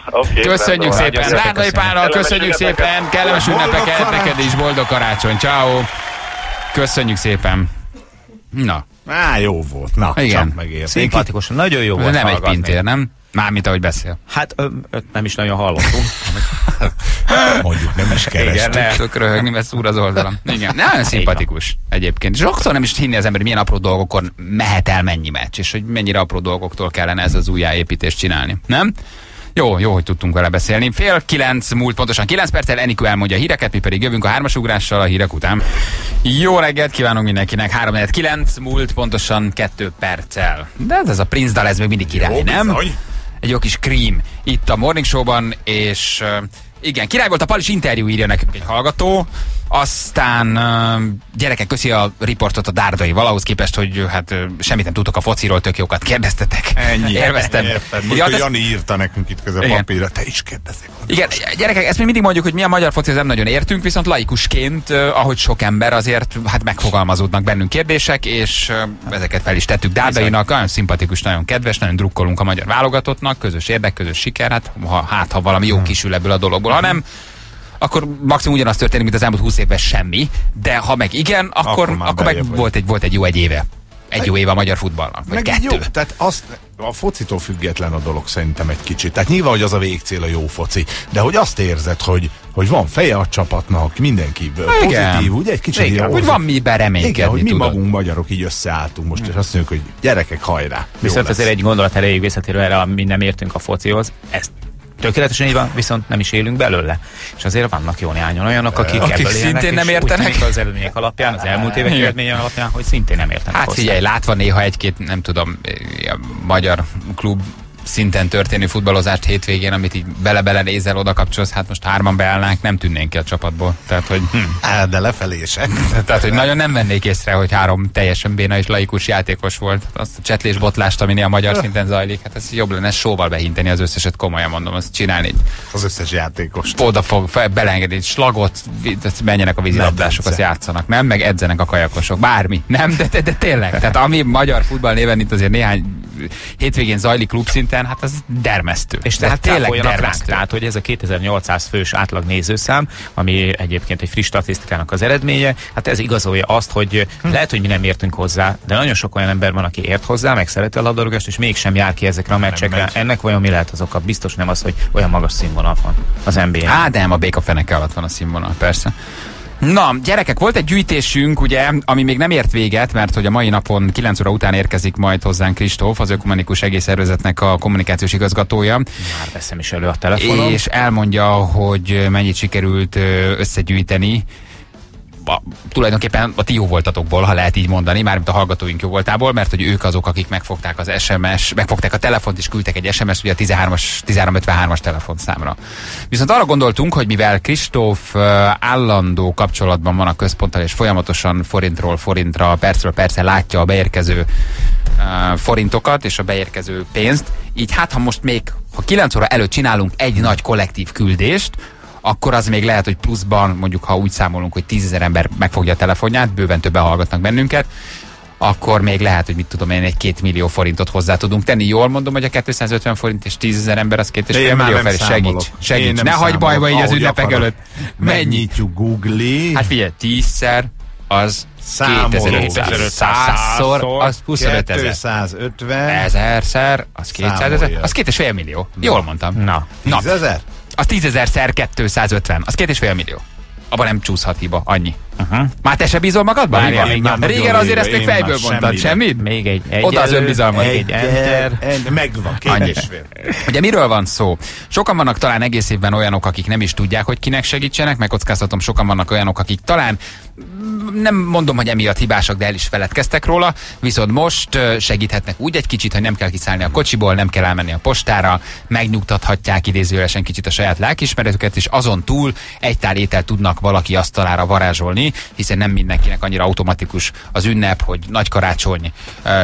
Okay, Köszönjük szépen, Rárdai Pálral, köszönjük szépen, kellemes ünnepeket, neked is boldog karácsony, ciao. Köszönjük szépen. Na, Á, jó volt. Na, Igen. csak megérték. Szimpatikus, nagyon jó volt nem egy pintér, nem? Mármint ahogy beszél. Hát ö, ö, nem is nagyon hallottunk. Mondjuk nem is Igen, kerestük. ne. Tök röhögni, mert szúr az oldalam. Igen, nagyon szimpatikus egyébként. És sokszor nem is hinni az ember, hogy milyen apró dolgokon mehet el mennyi meccs, és hogy mennyire apró dolgoktól kellene ez az újjáépítést csinálni. Nem? Jó, jó, hogy tudtunk vele beszélni. Fél kilenc múlt pontosan kilenc perccel, Enikő elmondja a híreket, mi pedig jövünk a hármasugrással a hírek után. Jó reggelt kívánunk mindenkinek, 3 kilenc múlt pontosan kettő perccel. De ez, ez a Prince Dal, ez még mindig király, Jó, nem? bizony. Egy jó kis cream itt a Morning Show-ban, és igen, király volt a Palis interjú, írja nekünk egy hallgató, aztán gyerekek, köszi a riportot a Dárdai valahhoz képest, hogy hát semmit nem tudtok a fociról, tök jókat kérdeztetek. Ennyi. Élveztem. Érted? Most, Ja, Jani írta nekünk itt Igen. papírra, te is kérdezzék. igen, gyerekek, ezt mi mindig mondjuk, hogy mi a magyar foci, nem nagyon értünk, viszont laikusként, ahogy sok ember, azért hát megfogalmazódnak bennünk kérdések, és ezeket fel is tettük Dárdainak, nagyon szimpatikus, nagyon kedves, nagyon drukkolunk a magyar válogatottnak, közös érdek, közös siker, hát ha, hát, ha valami jó kisül ebből a dologból, ha nem, akkor maximum ugyanaz történik, mint az elmúlt 20 évben semmi, de ha meg igen, akkor, Akkor akkor, meg volt egy, volt egy jó egy éve. Egy jó éve a magyar futballnak, vagy Meg kettő. jó, tehát azt, a focitól független a dolog szerintem egy kicsit. Tehát nyilván, hogy az a végcél a jó foci, de hogy azt érzed, hogy, hogy van feje a csapatnak, mindenki pozitív, ugye egy kicsit Igen, hogy van miben reménykedni, Igen, hogy mi tudod. magunk magyarok így összeálltunk most, és azt mondjuk, hogy gyerekek, hajrá. Viszont azért egy gondolat erejéig visszatérve erre, mi nem értünk a focihoz. Ez tökéletesen így van, viszont nem is élünk belőle. És azért vannak jó néhányan olyanok, akik, Akik ebből szintén nem és úgy értenek. tűnik az eredmények alapján, az elmúlt évek Igen. eredmények alapján, hogy szintén nem értenek Hát hozzá. figyelj, látva néha egy-két, nem tudom, ilyen magyar klub szinten történő futballozást hétvégén, amit így bele-bele nézel, oda kapcsolsz, hát most hárman beállnánk, nem tűnnénk ki a csapatból. Tehát, hogy, hm, Á, de lefelé se. tehát, hogy nagyon nem vennék észre, hogy három teljesen béna és laikus játékos volt. Azt a csetlés botlást, ami a magyar szinten zajlik, hát ez jobb lenne sóval behinteni az összeset, komolyan mondom, azt csinálni. Az összes játékos. oda fog egy slagot, menjenek a vízilabdások, azt játszanak, nem? Meg edzenek a kajakosok, bármi, nem? De, de, de tényleg, tehát ami magyar futball néven itt azért néhány hétvégén zajlik klubszinten, hát az dermesztő. És Tehát tényleg dermesztő. tehát hogy ez a 2800 fős átlag nézőszám, ami egyébként egy friss statisztikának az eredménye, hát ez igazolja azt, hogy Hm. lehet, hogy mi nem értünk hozzá, de nagyon sok olyan ember van, aki ért hozzá, meg szereti a labdarúgást, és mégsem jár ki ezekre a meccsekre. Ennek vajon mi lehet az oka? Biztos nem az, hogy olyan magas színvonal van az NBA. Á, de nem, a béka feneke alatt van a színvonal, persze. Na, gyerekek, volt egy gyűjtésünk, ugye, ami még nem ért véget, mert hogy a mai napon 9 óra után érkezik majd hozzánk Kristóf, az Ökumenikus Egészszervezetnek a kommunikációs igazgatója, Már veszem is elő a telefonom. és elmondja, hogy mennyit sikerült összegyűjteni a, tulajdonképpen a ti jó voltatokból, ha lehet így mondani, mármint a hallgatóink jó voltából, mert hogy ők azok, akik megfogták az SMS, megfogták a telefont és küldtek egy SMS-t ugye a 13-as, 1353-as telefonszámra. Viszont arra gondoltunk, hogy mivel Kristóf állandó kapcsolatban van a központtal, és folyamatosan forintról forintra, percről percre látja a beérkező forintokat és a beérkező pénzt, így hát ha most még, ha 9 óra előtt csinálunk egy nagy kollektív küldést, akkor az még lehet, hogy pluszban, mondjuk ha úgy számolunk, hogy 10 ember megfogja a telefonját, bőven többen hallgatnak bennünket, akkor még lehet, hogy mit tudom én, egy két millió forintot hozzá tudunk tenni. Jól mondom, hogy a 250 forint és 10 ezer ember az két és fél millió számolok. Segíts, Én segíts. nem Ne hagyd számolok, bajba így az ünnepek előtt. Mennyi? Megnyitjuk Google. Hát figyelj, 10-szer az Számoló. 2500 százszor, az 25 ezer. 250. Ezerszer, az 200 ezer, az két és fél millió. Jól mondtam. Na, Na, 10 ezer? Az 10 ezerszer 250, az két és fél millió. Abban nem csúszhat hiba, annyi. Uh-huh. Már te se bízol magadban? Várjál, még nagyon Régen azért ezt még fejből már mondtad, semmit? még egy, egy Oda az. Még egy enter. en- Megvan, két. Ugye miről van szó? Sokan vannak talán egész évben olyanok, akik nem is tudják, hogy kinek segítsenek, megkockáztatom, sokan vannak olyanok, akik talán mm, nem mondom, hogy emiatt hibásak, de el is feledkeztek róla, viszont most segíthetnek úgy egy kicsit, hogy nem kell kiszállni a kocsiból, nem kell elmenni a postára, megnyugtathatják idézőjelesen kicsit a saját lelkismeretüket, és azon túl egy tál ételt tudnak valaki asztalára varázsolni, hiszen nem mindenkinek annyira automatikus az ünnep, hogy nagy karácsony,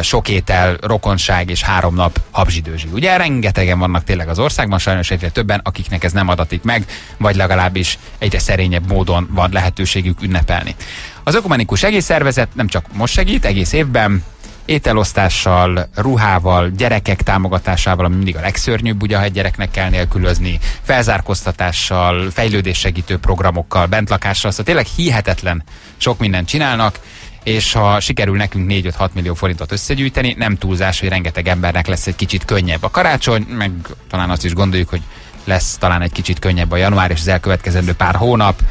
sok étel, rokonság és három nap habzsidőzsi. Ugye rengetegen vannak tényleg az országban, sajnos egyre többen, akiknek ez nem adatik meg, vagy legalábbis egyre szerényebb módon van lehetőségük ünnepelni. Az Ökumenikus Egészszervezet nem csak most segít, egész évben ételosztással, ruhával, gyerekek támogatásával, ami mindig a legszörnyűbb, ugye, ha egy gyereknek kell nélkülözni, felzárkóztatással, fejlődéssegítő programokkal, bentlakással, szóval tényleg hihetetlen sok mindent csinálnak, és ha sikerül nekünk 4-5-6 millió forintot összegyűjteni, nem túlzás, hogy rengeteg embernek lesz egy kicsit könnyebb a karácsony, meg talán azt is gondoljuk, hogy lesz talán egy kicsit könnyebb a január és az elkövetkezendő pár hónap,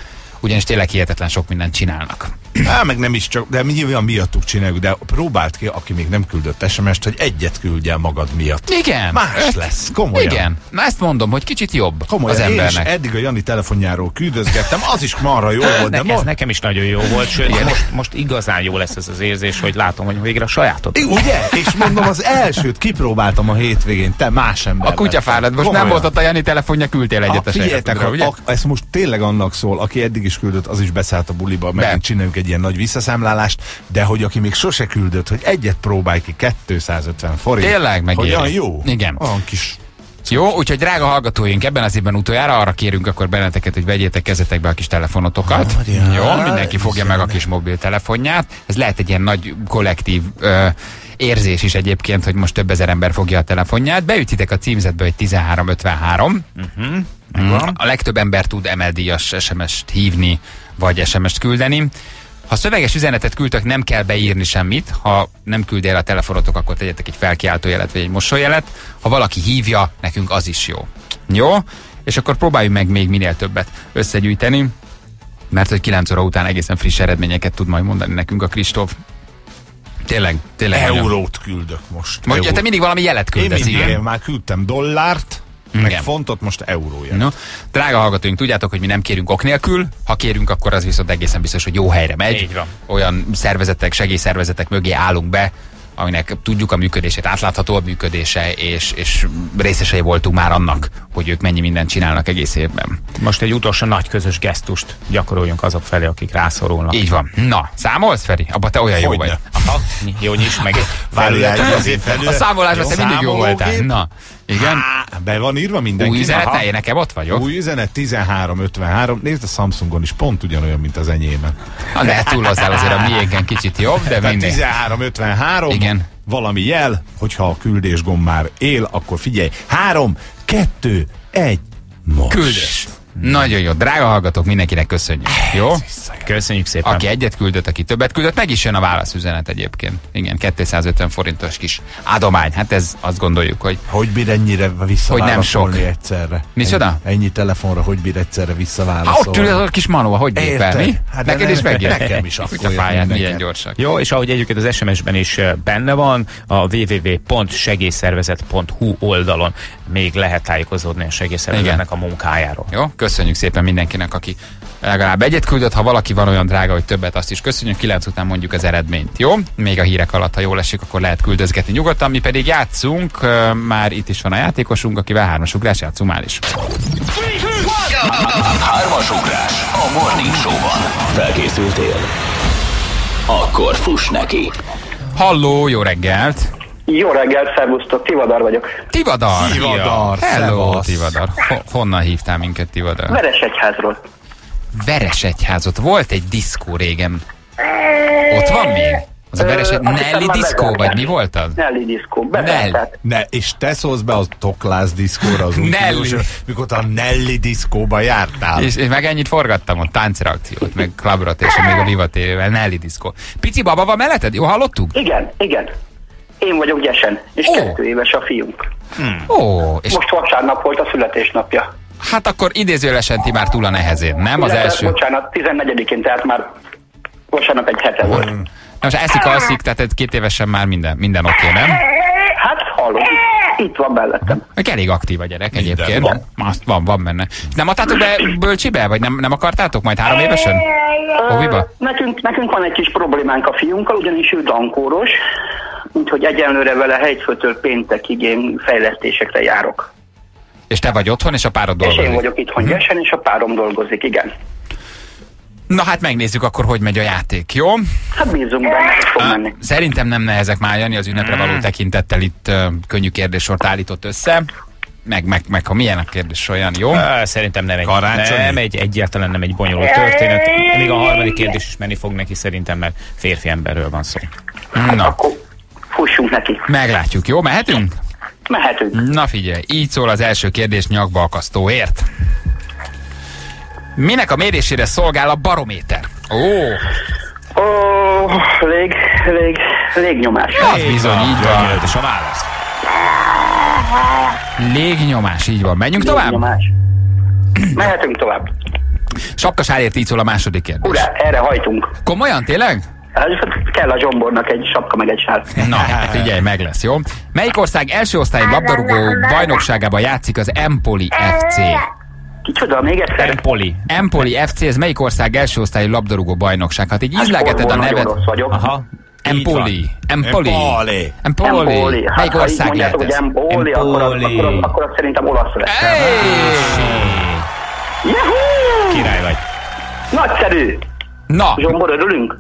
ugyanis tényleg hihetetlen sok mindent csinálnak. Á, meg nem is csak, de mi olyan miattuk csináljuk, de próbált ki, aki még nem küldött SMS-t, hogy egyet küldjen magad miatt. Igen. Más Ezt- lesz, komolyan. Igen. Na ezt mondom, hogy kicsit jobb Komolyan, az én is embernek. eddig a Jani telefonjáról küldözgettem, az is marra jó volt, de Ne, ez most... nekem is nagyon jó volt, sőt, most, most igazán jó lesz ez az érzés, hogy látom, hogy végre a sajátot. Ugye? És mondom, az elsőt kipróbáltam a hétvégén, te más ember A kutyafáradt, most nem Komolyan. volt ott a Jani telefonja, küldtél egyet a, a, figyeljetek, a, a, ez most tényleg annak szól, aki eddig is küldött, az is beszállt a buliba, Be. megint csinálunk egy ilyen nagy visszaszámlálást, de hogy aki még sose küldött, hogy egyet próbálj ki 250 forint. Tényleg. Hogy olyan jó. Igen. Olyan kis Jó, úgyhogy drága hallgatóink, ebben az évben utoljára arra kérünk akkor benneteket, hogy vegyétek kezetekbe a kis telefonotokat. Várjál, Jó, mindenki fogja meg a kis mobiltelefonját. Ez lehet egy ilyen nagy kollektív ö, érzés is egyébként, hogy most több ezer ember fogja a telefonját. Beütitek a címzetbe, hogy 1353. Uh-huh. A legtöbb ember tud MLD-as SMS-t hívni, vagy SMS-t küldeni. Ha szöveges üzenetet küldtök, nem kell beírni semmit. Ha nem küldi el a telefonotok, akkor tegyetek egy felkiáltójelet vagy egy mosolyjelet. Ha valaki hívja, nekünk az is jó. Jó? És akkor próbáljuk meg még minél többet összegyűjteni, mert hogy 9 óra után egészen friss eredményeket tud majd mondani nekünk a Kristóf. Tényleg, tényleg. eurót küldök most. Mondja, te Eurót. mindig valami jelet Én, küldesz, mindig, én igen. már küldtem dollárt, meg Igen. fontot, most euróját. No, drága hallgatóink, tudjátok, hogy mi nem kérünk ok nélkül, ha kérünk, akkor az viszont egészen biztos, hogy jó helyre megy. Így van. Olyan szervezetek, segélyszervezetek mögé állunk be, aminek tudjuk a működését, átlátható a működése, és, és részesei voltunk már annak, hogy ők mennyi mindent csinálnak egész évben. Most egy utolsó nagy közös gesztust gyakoroljunk azok felé, akik rászorulnak. Így van. Na, számolsz, Feri? Abba te olyan jó Hogyne. vagy. Aha, jó, nyisd meg. Felület- A számolásban te mindig jó voltál. Na, igen. Á, be van írva mindenki. Új üzenet, ne, én nekem ott vagyok. Új üzenet 1353. Nézd a Samsungon is pont ugyanolyan, mint az enyémen. Ah, Ne túlozzál azért a miénken kicsit jobb, de Tehát mindegy. 1353. Igen. valami jel, hogyha a küldésgomb már él, akkor figyelj. Három, kettő, egy, most. Küldés. Nagyon jó. Drága hallgatók, mindenkinek köszönjük. Jó? Köszönjük szépen. Aki egyet küldött, aki többet küldött, meg is jön a válaszüzenet egyébként. Igen, 250 forintos kis adomány. Hát ez azt gondoljuk, hogy Hogy bír ennyire visszaválaszolni Hogy nem sok. egyszerre? Micsoda? Ennyi, ennyi telefonra, hogy bír egyszerre visszaválaszolni? ott ül az a kis manó, hogy gépel, Érted? mi? Hát Neked nem- is megjön? nekem is akkor pályán milyen gyorsak. Jó, és ahogy egyébként az SMS-ben is eh, benne van, a www.segélyszervezet.hu oldalon még lehet tájékozódni a segélyszervezetnek a munkájáról. Jó, köszönjük szépen mindenkinek, aki legalább egyet küldött, ha valaki van olyan drága, hogy többet, azt is köszönjük. Kilenc után mondjuk az eredményt, jó? Még a hírek alatt, ha jól esik, akkor lehet küldözgetni nyugodtan. Mi pedig játszunk, már itt is van a játékosunk, akivel hármas ugrás játszunk már is. Hármas ugrás a Morning Show-ban. Felkészültél? Akkor fuss neki. Halló, jó reggelt! Jó reggelt, szervusztok, Tivadar vagyok. Tivadar! Tivadar, Hello, szevasz. Tivadar. Ho- honnan hívtál minket, Tivadar? Veresegyházról. Veresegyházot. Volt egy diszkó régen. Ott van még? Az a Veresegy... Nelly diszkó, vagy mi volt az? Nelly diszkó. Nelly. Bezárták. Ne, és te szólsz be a Toklász diszkóra az Nelly. kilós, mikor a Nelly diszkóba jártál. És, és meg ennyit forgattam ott, táncreakciót, meg klubrat, és még a TV-vel, Nelly diszkó. Pici baba van melletted? Jó, hallottuk? Igen, igen. Én vagyok Gyesen, és Ó. kettő éves a fiunk. Ó, és Most vasárnap volt a születésnapja. hát akkor idézőjelesen ti már túl a nehezén, nem? Az Illetve, első. Bocsánat, 14-én, tehát már vasárnap egy hete volt. Na most eszik, alszik, tehát egy két évesen már minden, minden oké, nem? Hát hallom, itt van mellettem. Meg elég aktív a gyerek Minden egyébként. van. Azt van, van benne. Nem adtátok be bölcsibe, vagy nem, nem akartátok majd három évesen? Óviba? Ö, Nekünk, nekünk van egy kis problémánk a fiunkkal, ugyanis ő dankóros, úgyhogy egyenlőre vele helytfőtől péntekig én fejlesztésekre járok. És te vagy otthon, és a párod És én dolgozik. vagyok itthon Gyesen, és a párom dolgozik, igen. Na hát megnézzük akkor, hogy megy a játék, jó? Hát bízunk benne, hogy fog menni. Szerintem nem nehezek már Jani az ünnepre való tekintettel itt uh, könnyű kérdéssort állított össze. Meg, meg, meg ha milyen a kérdés olyan, jó? Szerintem nem egy, Karácsonyi? nem egy, egyáltalán nem egy bonyolult történet. Még a harmadik kérdés is menni fog neki szerintem, mert férfi emberről van szó. Na, Akkor fussunk neki. meglátjuk, jó? Mehetünk? Mehetünk. Na figyelj, így szól az első kérdés nyakba akasztóért. Minek a mérésére szolgál a barométer? Ó, Ó, lég, lég, légnyomás. az bizony, így van. Tökéletes a válasz. Légnyomás, így van. Menjünk tovább? Légnyomás. Mehetünk tovább. Sapkasálért így szól a második kérdés. Ura, erre hajtunk. Komolyan, tényleg? Hát kell a zsombornak egy sapka meg egy sár. Na, figyelj, meg lesz, jó? Melyik ország első osztályú labdarúgó bajnokságában játszik az Empoli FC? Kicsoda, még egyszer? Empoli. Empoli FC, ez melyik ország első osztályú labdarúgó bajnokság? Hát így ízlegeted a Sportból nagyon nevet. rossz vagyok. Aha. Empoli. Empoli. Empoli. Empoli. Hát, Melyik ország mondjátok, lehet hogy ez? Empoli, akkor, akkor, akkor szerintem olasz lesz. Juhú! Király vagy. Nagyszerű! Na, Zsombor, örülünk?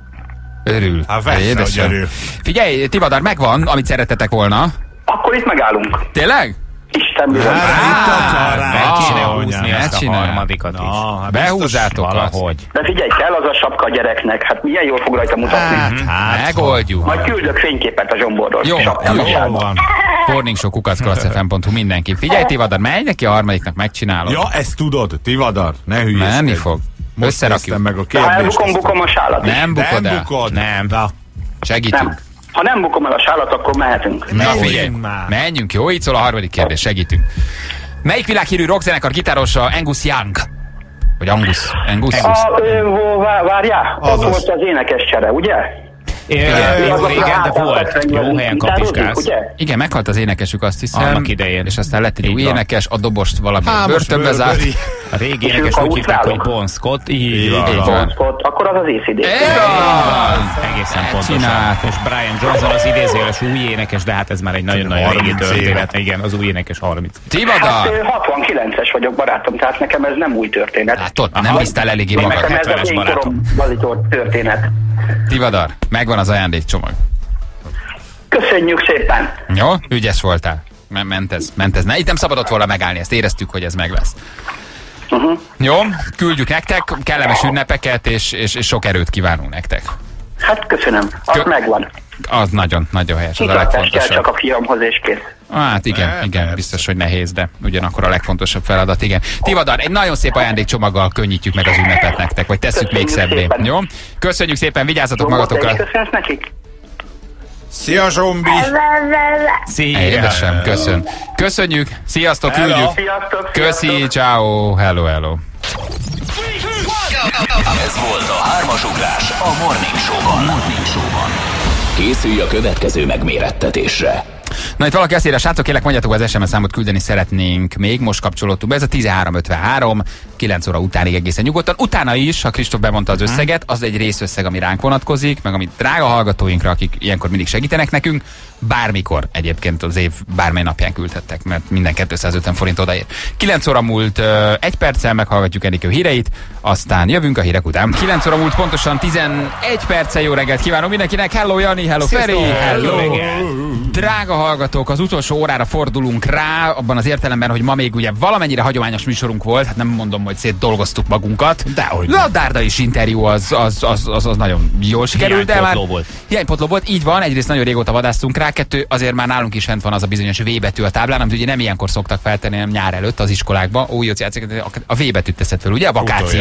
Örül. Hát persze, hogy örül. Figyelj, Tivadar, megvan, amit szeretetek volna. Akkor itt megállunk. Tényleg? Isten bizony. Hát, itt a Á, karácsony. Meg kéne Ah, húzni ezt a harmadikat is. Na, hát. Valahogy. De figyelj, kell az a sapka a gyereknek. Hát milyen jól fog rajta mutatni. Hát, hát, Megoldjuk. Majd küldök fényképet a zsomborról. Jó, jó. van. Morning Show kukacklacfm.hu mindenki. Figyelj, Tivadar, menj neki a harmadiknak, megcsinálod. Ja, ezt tudod, Tivadar, ne hülyeskedj. Menni fog. Most Összerakjuk. meg a ha kérdést. elbukom, bukom a sálat is. Nem bukod Nem el. bukod. Nem. Na, Segítünk. Nem. Ha nem bukom el a sálat, akkor mehetünk. Na Menjünk figyelj, már. menjünk, jó? Így szól a harmadik kérdés, segítünk. Melyik világhírű rockzenekar gitárosa Angus Young? Vagy Angus? Angus? A, ö, ó, vá- várjál, ott Azaz. volt az énekes csere, ugye? Igen, jó a régen, de volt. Jó helyen. Ugye? Igen, meghalt az énekesük, azt hiszem. Annak idején. És aztán lett egy új énekes, a dobost valami börtönbe zárt. A régi És énekes úgy hívták, hogy? Bon Scott. Így van. Akkor az az ACD. Egészen pontosan. És Brian Johnson az idézőjeles új énekes, de hát ez már egy nagyon-nagyon régi 30 történet. Igen, az új énekes 30. Hát, Tivadar! ö, 69-es vagyok, barátom, tehát nekem ez nem új történet. Látod, nem bíztál eléggé magad. nekem ez 70-es az én barátom. korom történet. Tivadar, megvan az ajándékcsomag. Köszönjük szépen! Jó? Ügyes voltál. Ment ez, ment ez. Ne, itt nem szabadott volna megállni, ezt éreztük, hogy ez meg lesz. Uh-huh. Jó, küldjük nektek, kellemes ünnepeket, és, és, és sok erőt kívánunk nektek. Hát köszönöm, az Kö- megvan. Az nagyon, nagyon helyes, az a Kitartás kell legfontosabb. csak a fiamhoz és kész. Hát igen, Ne, igen, persze. biztos, hogy nehéz, de ugyanakkor a legfontosabb feladat, igen. Tivadar, egy nagyon szép ajándékcsomaggal könnyítjük meg az ünnepet nektek, vagy tesszük még Köszönjük szebbé. szépen. Jó? Köszönjük szépen, vigyázzatok Jó, magatokra. köszönsz nekik? Szia Zsombi! Szia! Édesem, köszön. Köszönjük, sziasztok, Hello. küldjük. Sziasztok! Köszi, sziasztok. ciao, hello, hello. Ez volt a hármas ugrás a Morning Show-ban. Morning Show-ban. Készülj a következő megmérettetésre. Na itt valaki azt írja, srácok, kérlek mondjátok, az SMS számot küldeni szeretnénk még, most kapcsolódtunk be, ez a 1353, 9 óra utánig egészen nyugodtan. Utána is, ha Kristóf bemondta az összeget, az egy részösszeg, ami ránk vonatkozik, meg ami drága hallgatóinkra, akik ilyenkor mindig segítenek nekünk, bármikor egyébként az év bármely napján küldhettek, mert minden 250 forint odaér. 9 óra múlt egy perccel meghallgatjuk Enikő híreit, aztán jövünk a hírek után. 9 óra múlt pontosan 11 perccel jó reggelt kívánok mindenkinek. Hello Jani, hello Feri, hello. Drága hallgatók, az utolsó órára fordulunk rá, abban az értelemben, hogy ma még ugye valamennyire hagyományos műsorunk volt, hát nem mondom, hogy szét dolgoztuk magunkat. De a Dárda is interjú az, az, az, az, az nagyon jól sikerült, de már volt. hiánypotló volt, így van, egyrészt nagyon régóta vadásztunk rá, kettő, azért már nálunk is fent van az a bizonyos V betű a táblán, amit ugye nem ilyenkor szoktak feltenni, hanem nyár előtt az iskolákba. Jó, játszik, a V betűt teszed fel, ugye? A vakáció.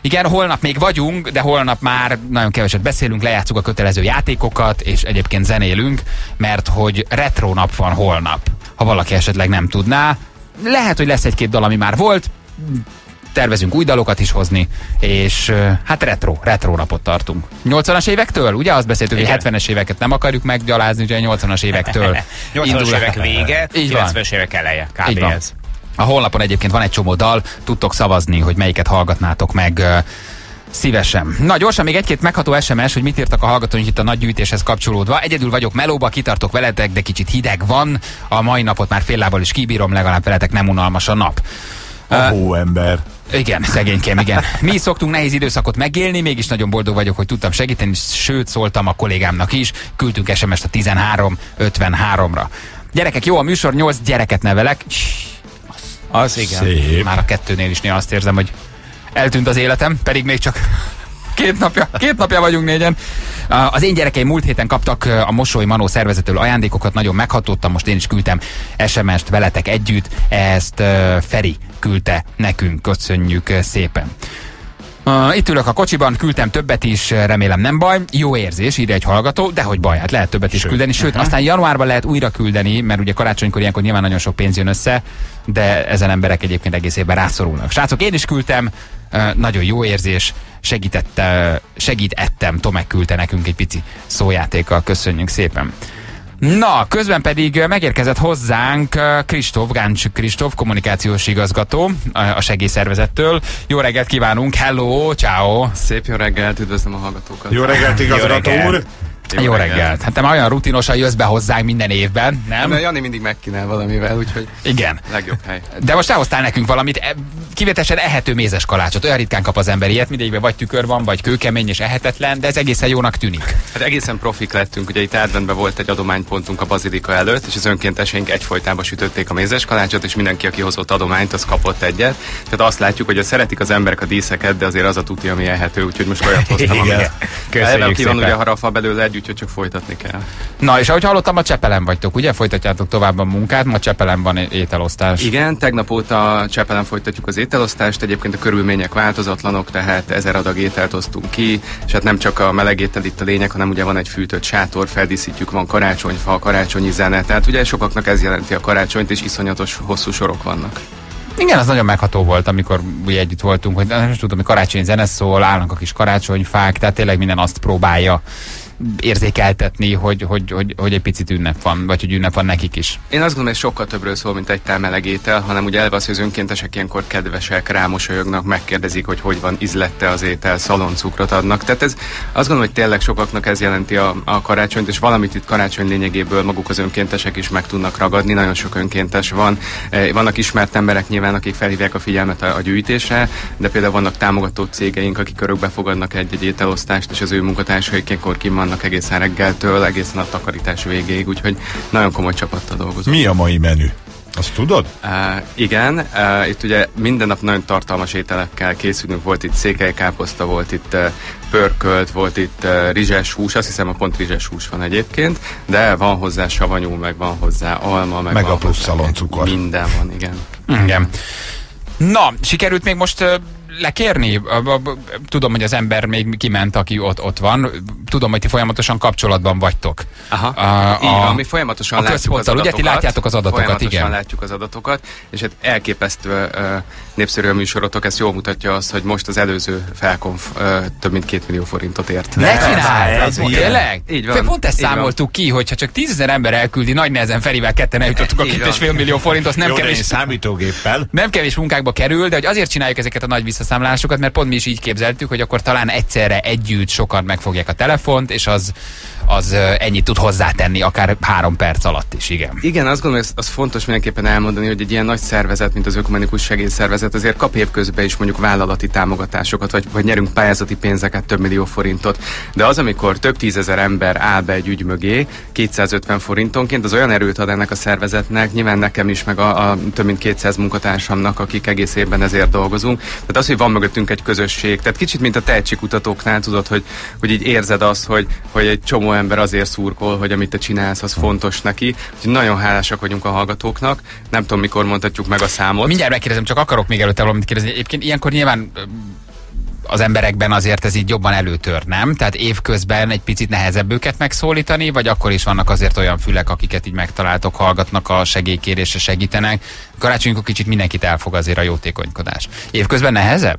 Igen, holnap még vagyunk, de holnap már nagyon keveset beszélünk, lejátszuk a kötelező játékokat, és egyébként zenélünk, mert hogy retro nap van holnap, ha valaki esetleg nem tudná. Lehet, hogy lesz egy-két dal, ami már volt, tervezünk új dalokat is hozni, és hát retro, retro napot tartunk. 80-as évektől? Ugye azt beszéltük, hogy Igen. 70-es éveket nem akarjuk meggyalázni, ugye 80-as évektől 80-as indul- évek vége, Így van. 90-es évek eleje, Így kb. van. ez. A honlapon egyébként van egy csomó dal, tudtok szavazni, hogy melyiket hallgatnátok meg szívesen. Na, gyorsan még egy-két megható SMS, hogy mit írtak a hallgatóink itt a nagy gyűjtéshez kapcsolódva. Egyedül vagyok melóba, kitartok veletek, de kicsit hideg van. A mai napot már fél lábbal is kibírom, legalább veletek nem unalmas a nap. A hóember. Igen, szegénykém, igen. Mi szoktunk nehéz időszakot megélni, mégis nagyon boldog vagyok, hogy tudtam segíteni, sőt szóltam a kollégámnak is, küldtünk SMS-t a 1353-ra. Gyerekek, jó a műsor, 8 gyereket nevelek. Az igen. Szép. Már a kettőnél is néha azt érzem, hogy eltűnt az életem, pedig még csak két napja, két napja vagyunk négyen. Az én gyerekeim múlt héten kaptak a Mosoly Manó szervezetől ajándékokat, nagyon meghatódtam, most én is küldtem SMS-t veletek együtt, ezt Feri küldte nekünk, köszönjük szépen. Uh, itt ülök a kocsiban, küldtem többet is, remélem nem baj. Jó érzés, ide egy hallgató, de hogy baj, hát lehet többet is küldeni. Sőt, aztán januárban lehet újra küldeni, mert ugye karácsonykor ilyenkor nyilván nagyon sok pénz jön össze, de ezen emberek egyébként egész évben rászorulnak. Srácok, én is küldtem, uh, nagyon jó érzés, segítette, segítettem, Tomek küldte nekünk egy pici szójátékkal, köszönjük szépen. Na, közben pedig megérkezett hozzánk Kristóf, Gáncs Kristóf, kommunikációs igazgató a segélyszervezettől. Jó reggelt kívánunk, hello, ciao. Szép jó reggelt, üdvözlöm a hallgatókat. Jó reggelt, igazgató reggelt. úr! Jó, reggelt. Hát te már olyan rutinosan jössz be hozzánk minden évben, nem? Nem? Jani mindig megkínál valamivel, úgyhogy Igen. legjobb hely. De most elhoztál nekünk valamit, e- kivételesen ehető mézes kalácsot. Olyan ritkán kap az ember ilyet, mindegyikben vagy tükör van, vagy kőkemény és ehetetlen, de ez egészen jónak tűnik. Hát egészen profik lettünk, ugye itt adventben volt egy adománypontunk a bazilika előtt, és az önkénteseink egyfolytában sütötték a mézes kalácsot, és mindenki, aki hozott adományt, az kapott egyet. Tehát azt látjuk, hogy szeretik az emberek a díszeket, de azért az a tuti, ami ehető, úgyhogy most olyat hoztam, ami Igen. Köszönjük ki van ugye harafa belőle egy, úgyhogy csak folytatni kell. Na, és ahogy hallottam, a Csepelen vagytok, ugye? Folytatjátok tovább a munkát, ma Csepelen van ételosztás. Igen, tegnap óta Csepelen folytatjuk az ételosztást, egyébként a körülmények változatlanok, tehát ezer adag ételt osztunk ki, és hát nem csak a meleg étel itt a lényeg, hanem ugye van egy fűtött sátor, feldíszítjük, van karácsonyfa, karácsonyi zene, tehát ugye sokaknak ez jelenti a karácsonyt, és iszonyatos hosszú sorok vannak. Igen, az nagyon megható volt, amikor ugye együtt voltunk, hogy nem is tudom, hogy karácsonyi zene szól, állnak a kis karácsonyfák, tehát tényleg minden azt próbálja érzékeltetni, hogy, hogy, hogy, hogy egy picit ünnep van, vagy hogy ünnep van nekik is. Én azt gondolom, hogy sokkal többről szól, mint egy tál meleg étel, hanem ugye elve az, hogy az önkéntesek ilyenkor kedvesek, rámosolyognak, megkérdezik, hogy hogy van, ízlette az étel, szaloncukrot adnak. Tehát ez azt gondolom, hogy tényleg sokaknak ez jelenti a, a karácsonyt, és valamit itt karácsony lényegéből maguk az önkéntesek is meg tudnak ragadni. Nagyon sok önkéntes van. Eh, Vannak ismert emberek nyilván, akik felhívják a figyelmet a, a gyűjtésre, de például vannak támogató cégeink, akik örökbe fogadnak egy-egy ételosztást, és az ő munkatársaik ilyenkor vannak egészen reggeltől, egészen a takarítás végéig, úgyhogy nagyon komoly csapattal dolgozunk. Mi a mai menü? Azt tudod? Uh, igen, uh, itt ugye minden nap nagyon tartalmas ételekkel készülünk, volt itt székelykáposzta, volt itt uh, pörkölt, volt itt uh, rizses hús, azt hiszem a pont rizses hús van egyébként, de van hozzá savanyú, meg van hozzá alma, meg, Meg van a plusz szaloncukor. Minden van, igen. Igen. Na, sikerült még most ö, lekérni? Tudom, hogy az ember még kiment, aki ott, ott van. Tudom, hogy ti folyamatosan kapcsolatban vagytok. Aha. A- Így a- van, mi folyamatosan a látjuk az központtal, ugye? adatokat. Ti látjátok az adatokat, folyamatosan igen. látjuk az adatokat, és hát elképesztő népszerű a műsorotok, ez jól mutatja azt, hogy most az előző felkonf több mint két millió forintot ért. Ne ilyen. tényleg? Így van, Pont ezt így számoltuk ki, hogyha csak tízezer ember elküldi, nagy nehezen Ferivel ketten eljutottuk a Így két és fél millió forint, az nem kevés. számítógéppel. nem kevés munkákba kerül, de hogy azért csináljuk ezeket a nagy visszaszámlásokat, mert pont mi is így képzeltük, hogy akkor talán egyszerre együtt sokan megfogják a telefont, és az, az ennyit tud hozzátenni, akár három perc alatt is, igen. Igen, azt gondolom, hogy az fontos mindenképpen elmondani, hogy egy ilyen nagy szervezet, mint az Ökumenikus Segélyszervezet, azért kap évközben is mondjuk vállalati támogatásokat, vagy, vagy nyerünk pályázati pénzeket, több millió forintot. De az, amikor több tízezer ember áll be egy ügy mögé, 250 forintonként, az olyan erőt ad ennek a szervezetnek, nyilván nekem is, meg a, a több mint 200 munkatársamnak, akik egész évben ezért dolgozunk. Tehát az, hogy van mögöttünk egy közösség, tehát kicsit, mint a tehetségkutatóknál, tudod, hogy, hogy így érzed azt, hogy, hogy egy csomó ember azért szurkol, hogy amit te csinálsz, az fontos neki. Úgyhogy nagyon hálásak vagyunk a hallgatóknak. Nem tudom, mikor mondhatjuk meg a számot. Mindjárt megkérdezem, csak akarok még előtte valamit kérdezni. Egyébként ilyenkor nyilván az emberekben azért ez így jobban előtör, nem? Tehát évközben egy picit nehezebb őket megszólítani, vagy akkor is vannak azért olyan fülek, akiket így megtaláltok, hallgatnak a segélykérésre, segítenek. Karácsonykor kicsit mindenkit elfog azért a jótékonykodás. Évközben nehezebb?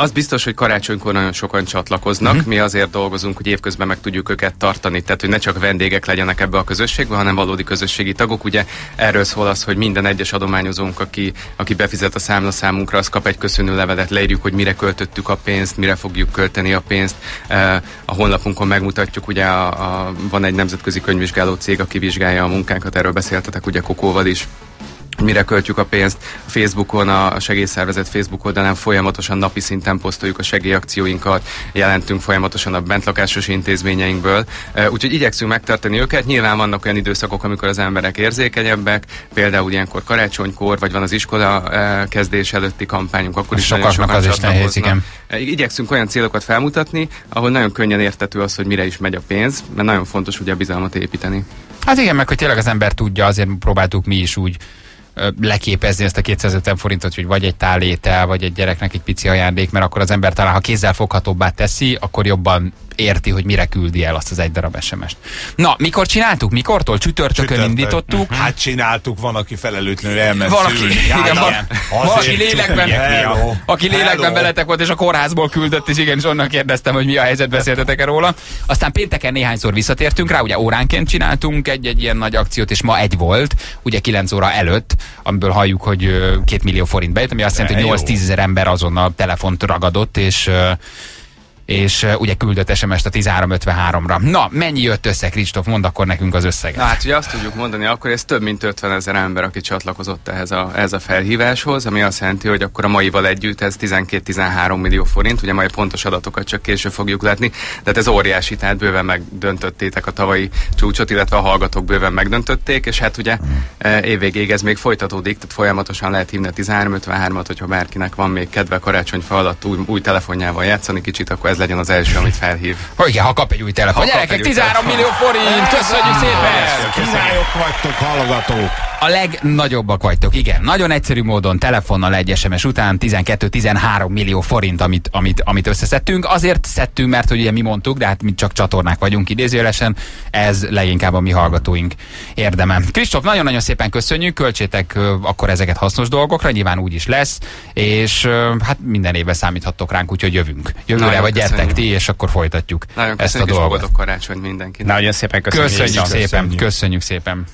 Az biztos, hogy karácsonykor nagyon sokan csatlakoznak. Uh-huh. Mi azért dolgozunk, hogy évközben meg tudjuk őket tartani, tehát hogy ne csak vendégek legyenek ebbe a közösségbe, hanem valódi közösségi tagok. Ugye erről szól az, hogy minden egyes adományozónk, aki, aki befizet a számlaszámunkra, az kap egy köszönő levelet, leírjuk, hogy mire költöttük a pénzt, mire fogjuk költeni a pénzt. Eh, A honlapunkon megmutatjuk, ugye a, a, van egy nemzetközi könyvvizsgáló cég, aki vizsgálja a munkánkat, erről beszéltetek ugye Kokóval is mire költjük a pénzt. A Facebookon, a segélyszervezet Facebook oldalán folyamatosan napi szinten posztoljuk a segélyakcióinkat, jelentünk folyamatosan a bentlakásos intézményeinkből. Úgyhogy igyekszünk megtartani őket. Nyilván vannak olyan időszakok, amikor az emberek érzékenyebbek, például ilyenkor karácsonykor, vagy van az iskola kezdés előtti kampányunk, akkor is Sokaknak sokan az is nehéz, igen. Igyekszünk olyan célokat felmutatni, ahol nagyon könnyen értető az, hogy mire is megy a pénz, mert nagyon fontos ugye a bizalmat építeni. Hát igen, meg hogy tényleg az ember tudja, azért próbáltuk mi is úgy leképezni ezt a 250 forintot, hogy vagy egy tálétel, vagy egy gyereknek egy pici ajándék, mert akkor az ember talán, ha kézzel foghatóbbá teszi, akkor jobban érti, hogy mire küldi el azt az egy darab SMS-t. Na, mikor csináltuk? Mikortól? Csütörtökön Csütörtök. indítottuk. Hát csináltuk, van, aki felelőtlenül elment Valaki, szülni. igen, Hát, van, valaki lélekben, Hello. aki lélekben Hello. veletek volt, és a kórházból küldött, és igen, és onnan kérdeztem, hogy mi a helyzet, beszéltetek-e róla. Aztán pénteken néhányszor visszatértünk rá, ugye óránként csináltunk egy-egy ilyen nagy akciót, és ma egy volt, ugye 9 óra előtt, amiből halljuk, hogy ö, két millió forint bejött, ami azt jelenti, hogy De jó. 8-10 ezer ember azonnal telefont ragadott, és és ugye küldött SMS-t a 1353-ra. Na, mennyi jött össze, Kristóf? Mondd akkor nekünk az összeget. Na hát ugye azt tudjuk mondani, akkor ez több mint 50 ezer ember, aki csatlakozott ehhez a, ehhez a felhíváshoz, ami azt jelenti, hogy akkor a maival együtt ez 12-13 millió forint, ugye majd pontos adatokat csak később fogjuk látni, tehát ez óriási, tehát bőven megdöntöttétek a tavalyi csúcsot, illetve a hallgatók bőven megdöntötték, és hát ugye eh, évvégéig ez még folytatódik, tehát folyamatosan lehet hívni a 1353-at, hogyha bárkinek van még kedve karácsonyfa alatt új, új telefonjával játszani kicsit, akkor ez legyen az első, amit felhív. Hogy igen, ha kap egy új telefon. Ha Gyerekek, egy új 13 telefon. millió forint! Köszönjük szépen! Királyok vagytok, hallgatók. A legnagyobbak vagytok, igen. Nagyon egyszerű módon telefonnal egy SMS után 12-13 millió forint, amit, amit, amit összeszedtünk. Azért szedtünk, mert hogy ugye mi mondtuk, de hát mi csak csatornák vagyunk idézőjelesen. Ez leginkább a mi hallgatóink érdeme. Kristóf, nagyon-nagyon szépen köszönjük, költsétek akkor ezeket hasznos dolgokra, nyilván úgy is lesz, és hát minden évben számíthattok ránk, úgyhogy jövünk. Jövőre Nagyon vagy gyertek ti, és akkor folytatjuk Nagyon ezt a dolgot. boldog karácsony mindenkinek. Nagyon szépen köszönjük. Köszönjük szépen, Köszönjük. köszönjük szépen.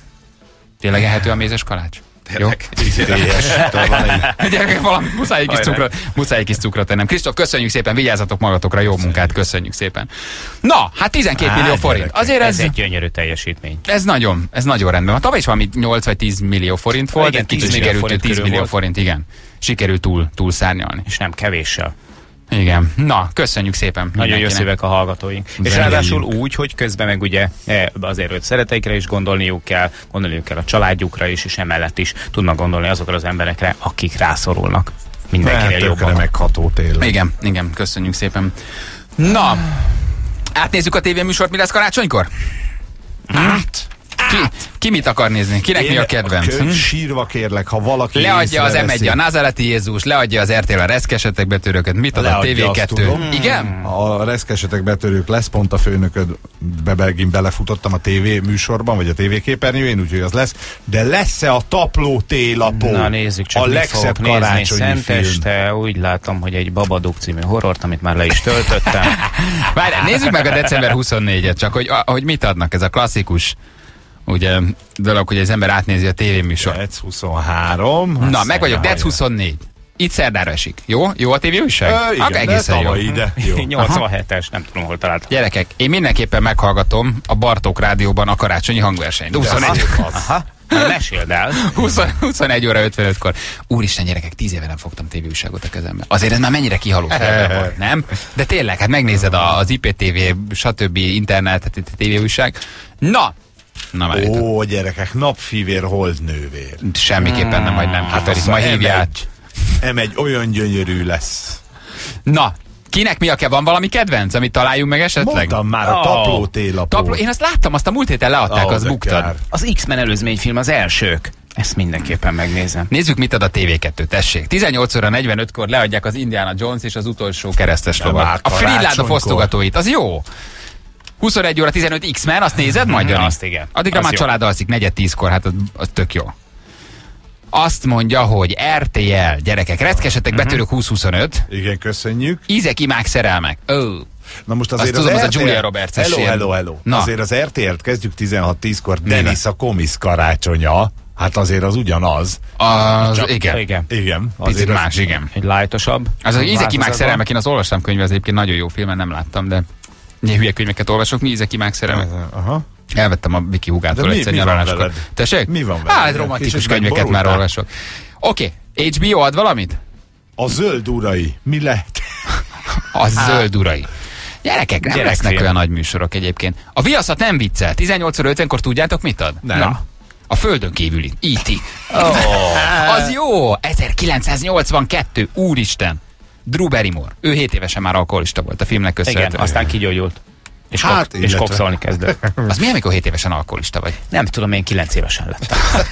Tényleg ehető a mézes kalács? Tényleg. Egy- Gyerekek, valami muszáj egy kis cukrot, muszáj egy kis cukrot tennem. Kristóf, köszönjük szépen, vigyázzatok magatokra, jó munkát, köszönjük szépen. Na, hát 12 Á, millió forint. gyerekek, Azért Ez ez, egy gyönyörű teljesítmény. ez nagyon, ez nagyon rendben van. Tavaly is valami 8 vagy 10 millió forint volt, Igen, egy kicsit 10 millió sikerült forint 10 körül millió forint, igen. Sikerült túl, túl szárnyalni. És nem kevéssel. Igen. Na, köszönjük szépen. Nagyon jó szívek a hallgatóink. És Zenéljünk. ráadásul úgy, hogy közben meg ugye eh, azért őt szereteikre is gondolniuk kell, gondolniuk kell a családjukra is, és emellett is tudnak gondolni azokra az emberekre, akik rászorulnak. Mindenkinél jobban. megható tényleg. Igen, igen, köszönjük szépen. Na, átnézzük a tévéműsort, mi lesz karácsonykor? Hát, ki, ki mit akar nézni? Kinek mi a kedvenc? Én Hm? sírva kérlek, ha valaki Leadja az. M1 a Názáreti Jézus, leadja az RTL a reszkesetek betörőket, mit ad a Leadja, azt TV2? tudom. Igen? A reszkesetek betörők lesz, pont a főnököd bebegin belefutottam a TV műsorban, vagy a TV képernyőjén, úgyhogy az lesz. De lesz-e a tapló télapó? Na nézzük csak, a legszebb karácsonyi film. Szenteste úgy látom, hogy egy Babaduk című horrort, amit már le is töltöttem. Várjál, nézzük meg a december 24-et, csak hogy, a- hogy mit adnak, ez a klasszikus ugye, dolog, hogy az ember átnézi a tévéműsor. Dec 23. Na, meg vagyok, Dec 24. Itt szerdára esik. Jó? Jó a tévéújság? Ö, igen, Akkor de egészen jó. ide. Jó. 87-es, nem tudom, hol találtam. Gyerekek, én mindenképpen meghallgatom a Bartók rádióban a karácsonyi hangversenyt. 21, Aha, meséld el. 20, 21 óra 55-kor. Úristen, gyerekek, 10 éve nem fogtam tévéújságot a kezembe. Azért ez már mennyire kihaló szerve volt, nem? De tényleg, hát megnézed a- az IPTV, stb. internet, hát tévéújság. Na! Na már Ó. Gyerekek, napfivér, holdnővér. Semmiképpen nem, majd nem. Hát azt ma a hívják. M1, M1 olyan gyönyörű lesz. Na, kinek mi a ke? Van valami kedvenc, amit találjunk meg esetleg? Mondtam már, a tapló télapó. Tapló, én azt láttam, azt a múlt héten leadták, Ó, az buktad. kár. Az X-Men előzményfilm az elsők. Ezt mindenképpen megnézem. Nézzük, mit ad a TV2, tessék. 18 óra 45-kor leadják az Indiana Jones és az utolsó keresztes lovat. A Fridláda karácsonykor. fosztogatóit, az jó. 21 óra 15 X-Men, azt nézed majd, Jani? Azt igen. Addigra Az már jó. család alszik, negyed tízkor, hát az, az tök jó. Azt mondja, hogy RTL, gyerekek, retkesetek Mhm. betörők 2025, Igen, köszönjük. ízek, imák, szerelmek. Ó. Na most Azt azért tudom, az a RTL Julia Roberts-es Hello, hello, hello. Na. Azért az RTL-t kezdjük 16-10-kor, Mivel? Denis a komisz karácsonya. Hát azért az ugyanaz. Az, Csak- igen. igen. Igen. Picit azért az- más, igen. Egy lightosabb. Az az ízek, imák, változatban. szerelmek, én azt olvastam könyve, az egyébként nagyon jó film, nem láttam, de Ilyen hülye könyveket olvasok, mi ízek, imák, szerelmek. Aha. Elvettem a Viki Hugától egyszer nyaraláskor. Tessék? Mi van veled? Hát romantikus könyveket már olvasok. Oké, okay. HBO ad valamit? A zöld urai. Mi lehet? A zöld urai. Gyerekek, nem Gyerekfilm. lesznek olyan nagy műsorok egyébként. A viaszat nem viccel. 18-50-kor tudjátok mit ad? Nem. Na, a földön kívüli. E.T. Oh. Az jó! 1982. Úristen! Drew Barrymore. Ő 7 évesen már alkoholista volt a filmnek Igen, köszönhetően. aztán kigyógyult. És, Hát, kok, és kokszolni kezdett. Az milyen, amikor 7 évesen alkoholista vagy? Nem tudom, én 9 évesen lettem.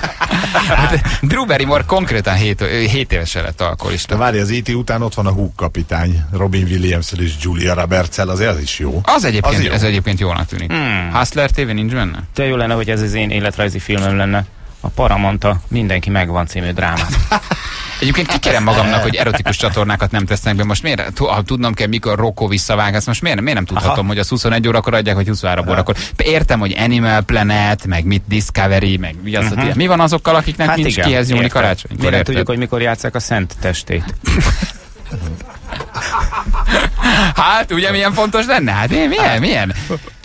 Hát, Drew Barrymore konkrétan 7, 7 évesen lett De alkoholista. várj, az IT után ott van a Hook kapitány, Robin williams és Julia roberts azért az is jó. Az egyébként, Az jó. ez egyébként jónak tűnik. Hmm. Hustler TV nincs benne? De jó lenne, hogy ez az én életrajzi filmem lenne. A Paramonta Mindenki megvan című dráma. Egyébként kikérem magamnak, hogy erotikus csatornákat nem tesznek be. Most miért, ha tudnom kell, mikor Rocco visszavág, ezt most miért, miért nem tudhatom, Aha. hogy az 21 órakor adják, vagy 23 órakor. Értem, hogy Animal Planet, meg mit Discovery, meg mi az, uh-huh. Mi van azokkal, akiknek hát nincs kihez nyúlni karácsonykor? Mi nem érted? tudjuk, hogy mikor játszák a Szent Testét. Hát, ugye milyen fontos lenne? Hát milyen, milyen?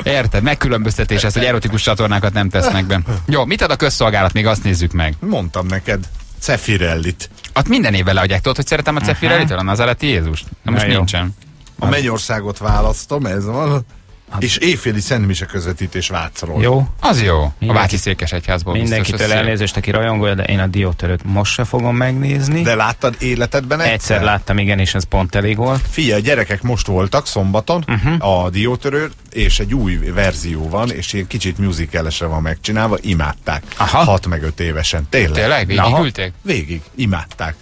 Érted? Megkülönböztetés ez, hogy erotikus csatornákat nem tesznek be. Jó, mit ad a közszolgálat? Még azt nézzük meg. Mondtam neked. Cefirellit. Ott minden évben leadják. Tudod, hogy szeretem a Cefirelit-től? A Nazareti Jézus? Na most Na nincsen. A mennyországot választom, ez van. És éjféli szentmise közvetítés Vácról. Jó? Az jó. A Mindenki- Váci Székesegyházból Mindenkitől elnézést, aki rajongója, de én a diótörőt most se fogom megnézni. De láttad életedben egyszer? Egyszer láttam, igen, és ez pont elég volt. Figyelj, a gyerekek most voltak szombaton uh-huh. a diótörő, és egy új verzió van, és ilyen kicsit musicalesre van megcsinálva, imádták. Aha. 6 meg 5 évesen. Tényleg. Tényleg? Aha. Végigülték? Végig. Imádták.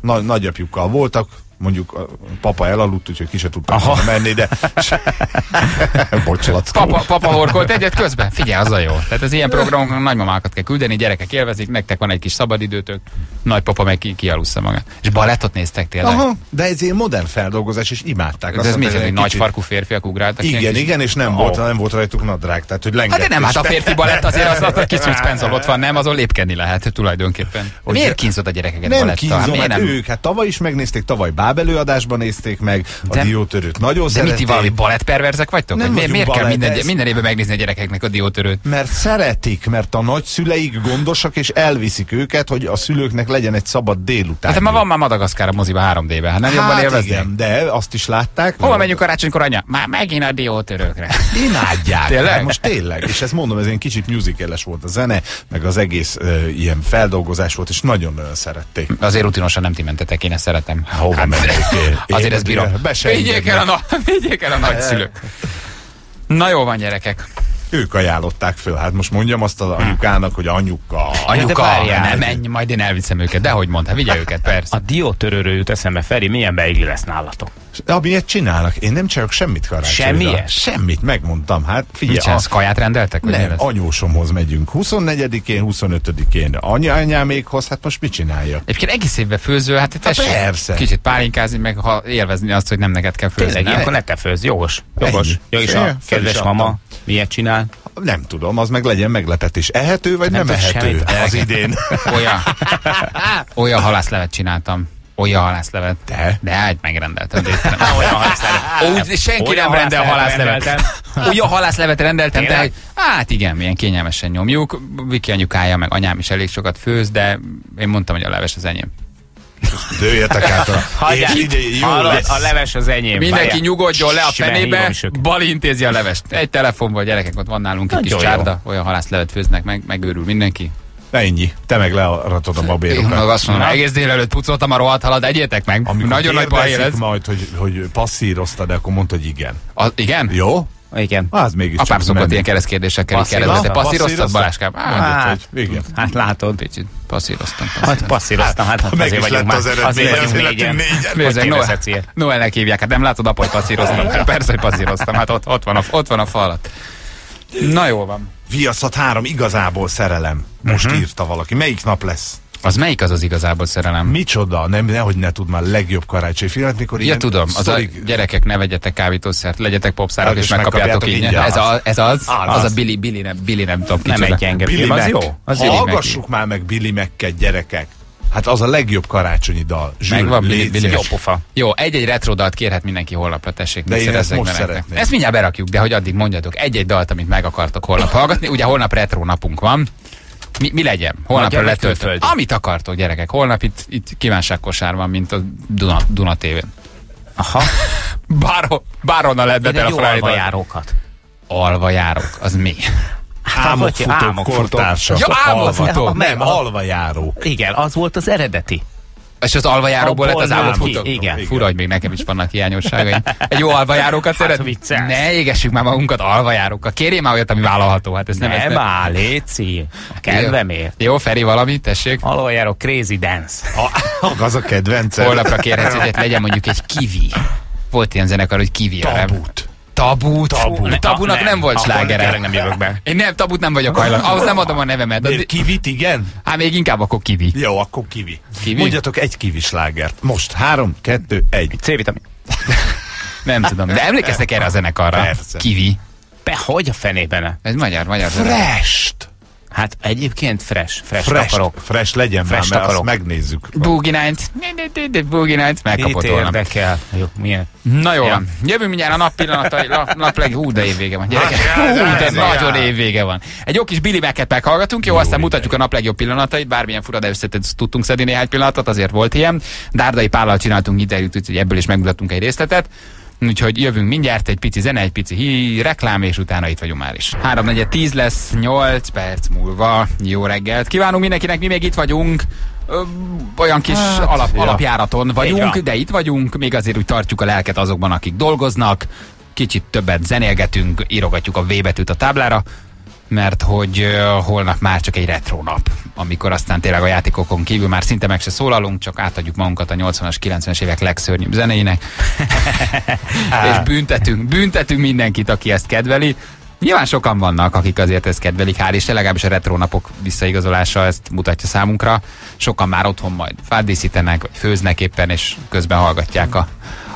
Na, nagyapjukkal voltak, mondjuk a papa elaludt, úgyhogy ki se tudtam volna menni, de... Bocsánat. Papa, papa horkolt egyet közben? Figyelj, az a jó. Tehát az ilyen programoknak nagymamákat kell küldeni, gyerekek élvezik, nektek van egy kis szabadidőtök, nagypapa meg ki, kialussza magát. És balettot néztek tényleg? Aha, de ez ilyen modern feldolgozás, és imádták. De Azt ez mi, mondták, hogy nagy farkú férfiak ugráltak? Igen, kis- igen, és nem, Ó. volt, nem volt rajtuk nadrág, tehát hogy Hát lengették. de nem, hát a férfi balett azért az, az a kis suspense ott van, nem? Azon lépkedni lehet tulajdonképpen. Hogy Miért kínzod a gyerekeket Nem balettal? kínzom, Miért hát ők, hát tavaly is megnézték, tavaly bábelőadásban nézték meg, a De- diótörőt nagyon De szerették. mit ti valami balettperverzek vagytok? Nem Vagy miért, kell minden, minden évben megnézni a gyerekeknek a diótörőt? Mert szeretik, mert a nagyszüleik gondosak, és elviszik őket, hogy a szülőknek legyen egy szabad délután. Hát ma van már Madagaszkár a moziba 3D-ben, hát nem jobban hát élveznék? igen, de azt is látták. Hova menjünk karácsonykor, anya? Már megint a diótörőkre. Imádják. Tényleg? Hát most tényleg. És ezt mondom, ez egy kicsit musicales volt a zene, meg az egész uh, ilyen feldolgozás volt, és nagyon uh, szerették. Azért rutinosan nem ti mentetek, én ezt szeretem. Hova hát, Azért ezt bírom. Vigyék el, a, na, el a nagyszülők. Na jó van, gyerekek. Ők ajánlották föl. Hát most mondjam azt az anyukának, hogy anyuka. Anyuka, várjál. nem menj, majd én elviszem őket. De hogy mondta, vigye őket, persze. A diótörőről jut eszembe, Feri, milyen beigli lesz nálatok? Amilyet csinálnak. Én nem csinálok semmit karácsonyra. Semmilyen? Semmit, megmondtam. Hát Mit figyelj, csinálsz, a, kaját rendeltek? nem, anyósomhoz megyünk. 24-én, 25-én. Anya anyámékhoz, hát most mit csinálja? Egyébként egész évben főző, hát tessék persze. kicsit pálinkázni, meg ha élvezni azt, hogy nem neked kell főzni. Tényleg, nem? ilyenkor ne te főzz, jogos. Jogos. Jó, és a kedves mama. Miért csinál? Nem tudom, az meg legyen meglepetés. Ehető vagy nem, Nem ehető semmit. az idén? Olyan, olyan halászlevet csináltam. Olyan halászlevet. Te? De hát megrendeltem. De Olyan halászlevet. Úgy, senki Olyan nem rendel halászlevet. Olyan halászlevet rendeltem, de hogy, hát igen, milyen kényelmesen nyomjuk. Viki anyukája, meg anyám is elég sokat főz, de én mondtam, hogy a leves az enyém. Dőljetek át a... Hagyjál, idén jó hallod, lesz. a leves az enyém. Mindenki Várjál. nyugodjon le a fenébe. Bali intézi a levest. Egy telefonból gyerekek, ott van nálunk egy kis jó. csárda, olyan halászlevet főznek meg, megőrül mindenki. Ennyi. Te meg learatod a Én babérokat. azt mondom, egész délelőtt pucoltam a rohadt halat, egyétek meg. Amikor Nagyon nagy baj lesz. majd, hogy, hogy passzíroztad, akkor mondta, hogy igen. A, igen? Jó? Igen. Az mégis Apám szokott ilyen keresztkérdésekkel kérdezni. Te passzíroztad? Mondjuk, Hát. Hát látod. picit passzíroztam. Hát passzíroztam, hát, hát meg azért vagyunk már, az azért eredmény, vagyunk négyen. négyen. Ilyet? Noelnek hívják, hát nem látod apa, hogy passzíroztam. Hát Persze, hogy passzíroztam, hát ott, ott, van a, ott van a falat. Na jó van. Viaszat három, igazából szerelem. Most Mhm. írta valaki. Melyik nap lesz? Az melyik az az igazából szerelem? Micsoda? Nem, nehogy ne tud már legjobb karácsony filmet, mikor Ja, ilyen tudom, az a gyerekek ne vegyetek kábítószert, legyetek popszárok Hát, és megkapjátok megkapjátok ingyen. Ez, a, ez az, Az. az a Billy, Billy nem, Billy nem tudom Nem egy gyenge Billy film, az jó. Az. Hallgassuk már meg Billy Mac-ket, gyerekek. Hát az a legjobb karácsonyi dal. Zsül, Megvan Billy, Billy. Jó pofa. Jó, egy-egy retro dalt kérhet mindenki holnapra, tessék. De én ezt most szeretném. Ezt mindjárt berakjuk, de hogy addig mondjatok egy-egy dalt, amit meg akartok holnap hallgatni. Ugye holnap retro napunk van. Mi, mi legyen? Holnapra külföldi? Amit akartok, gyerekek. Holnap itt, itt kívánságkosár van, mint a Duna, Duna tévén. Aha. Bárho, bárhonnan lehet betel a alvajárókat. Alvajárok, az mi? Álmokfutók, Álmokfutók. kortársak. Ja, álmokfutók. Nem, alvajárók. Igen, az volt az eredeti. És az alvajáróból lett az ki, igen. Fura, hogy még nekem is vannak hiányosságaim. Egy jó alvajárókat szeret? viccelsz. Ne égessük már magunkat alvajárókkal. Kérjél már olyat, ami vállalható. Hát ez nem, ez Nem áll, Léci. A kedvemért. Jó, Feri, valami, tessék. Alvajáró Crazy Dance. A, az a kedvencem. Holnapra kérhetsz egyet, legyen mondjuk egy kivi. Volt ilyen zenekar, hogy kivi. a nem? Tabut. Tabut. Tabu. Tabunak Nem, nem, volt slágere. nem jövök be. Én nem, tabut nem vagyok hajlandó. Ahhoz nem adom a nevemet. De, Miért kivit, igen? hát még inkább akkor kivi. Jó, akkor kivi. Kivi? Mondjatok egy kivi slágert. Most három, kettő, egy. C-vitamin. Nem tudom, de emlékeztek erre a zenekarra? Persze. Kivi. Be, hogy a fenében? Ez magyar, magyar zenekar. Frest! Hát egyébként fresh, fresh, Fresh, akarok. fresh legyen Fresh már, mert azt akarok. megnézzük. Boogie Night. Boogie Night. Megkapott volna. érdekel? Jó, milyen? Na jó Ja. Jövünk mindjárt a nap pillanatai, nap, nap leg, hú, de évvége van. Gyerekek, Hát, hú, de ez nagyon évvége van. Egy jó kis Billy Mac-et meghallgatunk, jó, Jó aztán mutatjuk a nap legjobb pillanatait, bármilyen fura, de össze tudtunk szedni néhány pillanatot, azért volt ilyen. Dárdai Pállal csináltunk interjút, úgyhogy ebből is megmutattunk egy részletet. Úgyhogy jövünk mindjárt, egy pici zene, egy pici hí, reklám, és utána itt vagyunk már is. 3 10 lesz, 8 perc múlva. Jó reggelt. Kívánunk mindenkinek, mi még itt vagyunk. Olyan kis hát, alap, ja. alapjáraton vagyunk, de itt vagyunk, még azért úgy tartjuk a lelket azokban, akik dolgoznak, kicsit többet zenélgetünk, írogatjuk a V betűt a táblára, mert hogy holnap már csak egy retro nap, amikor aztán tényleg a játékokon kívül már szinte meg se szólalunk, csak átadjuk magunkat a 80-as, 90-es évek legszörnyűbb zenéinek, és büntetünk, büntetünk mindenkit, aki ezt kedveli. Nyilván sokan vannak, akik azért ezt kedvelik, hál' Isten, legalábbis a retro napok visszaigazolása ezt mutatja számunkra. Sokan már otthon majd fádíszítenek, vagy főznek éppen, és közben hallgatják a,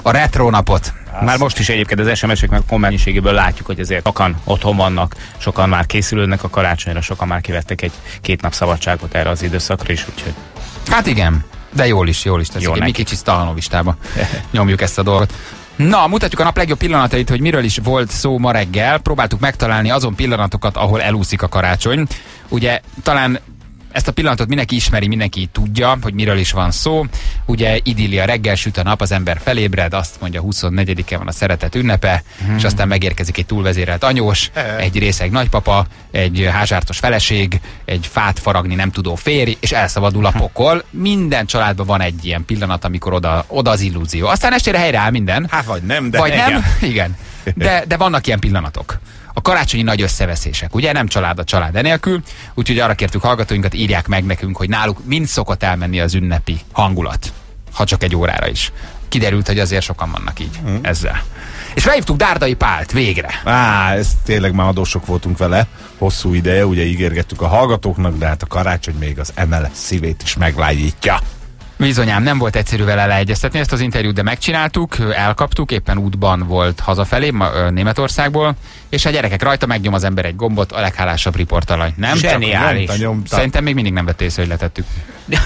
a retro napot. Már most is egyébként az SMS-eknek a kommentségéből látjuk, hogy azért sokan otthon vannak, sokan már készülődnek a karácsonyra, sokan már kivettek egy két nap szabadságot erre az időszakra is, úgyhogy Hát igen. De jól is, jól is teszik. Jó Jó mi kicsit Stalanovistába nyomjuk ezt a dolgot. Na, mutatjuk a nap legjobb pillanatait, hogy miről is volt szó ma reggel. Próbáltuk megtalálni azon pillanatokat, ahol elúszik a karácsony. Ugye talán ezt a pillanatot mindenki ismeri, mindenki tudja, hogy miről is van szó. Ugye idillia reggel süt a nap, az ember felébred, azt mondja 24-e van a szeretet ünnepe, hmm. és aztán megérkezik egy túlvezérelt anyós, egy részeg nagypapa, egy házsártos feleség, egy fát faragni nem tudó férj, és elszabadul a pokol. Minden családban van egy ilyen pillanat, amikor oda, oda az illúzió. Aztán estére helyreáll minden. Hát vagy nem, de Vagy igen. nem? Igen. De, de vannak ilyen pillanatok. A karácsonyi nagy összeveszések, ugye? Nem család a család enélkül, úgyhogy arra kértük hallgatóinkat, írják meg nekünk, hogy náluk mind szokott elmenni az ünnepi hangulat, ha csak egy órára is. Kiderült, hogy azért sokan vannak így Mhm. ezzel. És felhívtuk Dárdai Pált végre. Á, ez tényleg már adósok voltunk vele, hosszú ideje, ugye ígérgettük a hallgatóknak, de hát a karácsony még az MLS szívét is meglágyítja. Bizonyám, nem volt egyszerű vele leegyeztetni ezt az interjút, de megcsináltuk, elkaptuk, éppen útban volt hazafelé, Németországból, és a gyerekek rajta megnyom az ember egy gombot, a leghálásabb riportalany. Nem? Zseniális. Nyomta, nyomta. Szerintem még mindig nem vett észre, hogy letettük.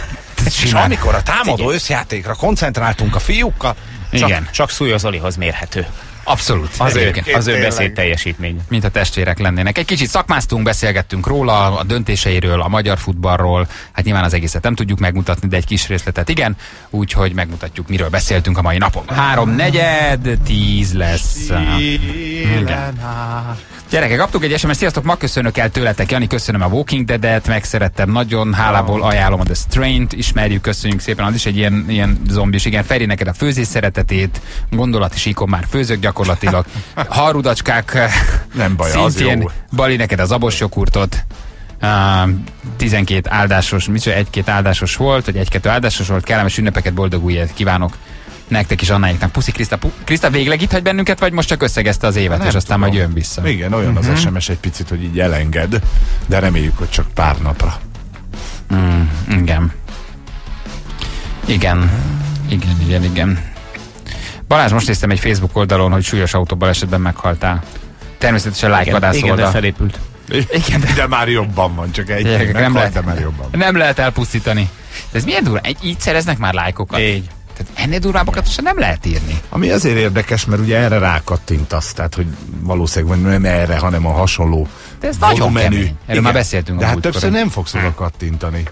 És amikor a támadó összjátékra koncentráltunk a fiúkkal, Csak, Igen. csak Szúlyos Zolihoz mérhető. Abszolút. Az ő, az ő beszéd teljesítmény. mint a testvérek lennének. Egy kicsit szakmáztunk, beszélgettünk róla, a döntéseiről, a magyar futballról. Hát nyilván az egészet nem tudjuk megmutatni, de egy kis részletet igen. Úgyhogy megmutatjuk, miről beszéltünk a mai napon. Három negyed, tíz lesz. Igen. Gyerekek, kaptuk egy SMS, sziasztok, ma köszönök el tőletek, Jani, köszönöm a Walking Dead-et, megszerettem nagyon, hálából ajánlom a The Strain-t, ismerjük, köszönjük szépen, az is egy ilyen, ilyen zombis, igen, Feri neked a főzés szeretetét, gondolati síkon már főzök gyakorlatilag, harudacskák, Nem baj, az szintén, jó. Bali neked az abos joghurtot, Uh, 12 áldásos, csinál, egy-két áldásos volt, vagy egy-kettő áldásos volt, kellemes ünnepeket, boldog új kívánok nektek is, Annáiknak. Puszi Kriszta, Pu- Kriszta végleg itt hagy bennünket, vagy most csak összegezte az évet, Nem és aztán tudom. majd jön vissza? Igen, olyan az SMS egy picit, hogy így elenged, de reméljük, hogy csak pár napra. Mm, igen. Igen. Igen, igen, igen. Balázs, most néztem egy Facebook oldalon, hogy súlyos autóbalesetben meghaltál. Természetesen like vadász igen, de oldal. felépült. Igen, de De már jobban van, csak egy Gyerekek, nem lehet. de már jobban van. nem lehet elpusztítani. De ez milyen durva? Egy, így szereznek már lájkokat? Így. Tehát ennél durvábbakat sem nem lehet írni. Ami azért érdekes, mert ugye erre rákattintasz, tehát hogy valószínűleg nem erre, hanem a hasonló De ez nagyon kemény. Erről Igen. már beszéltünk De hát többször nem fogsz oda kattintani.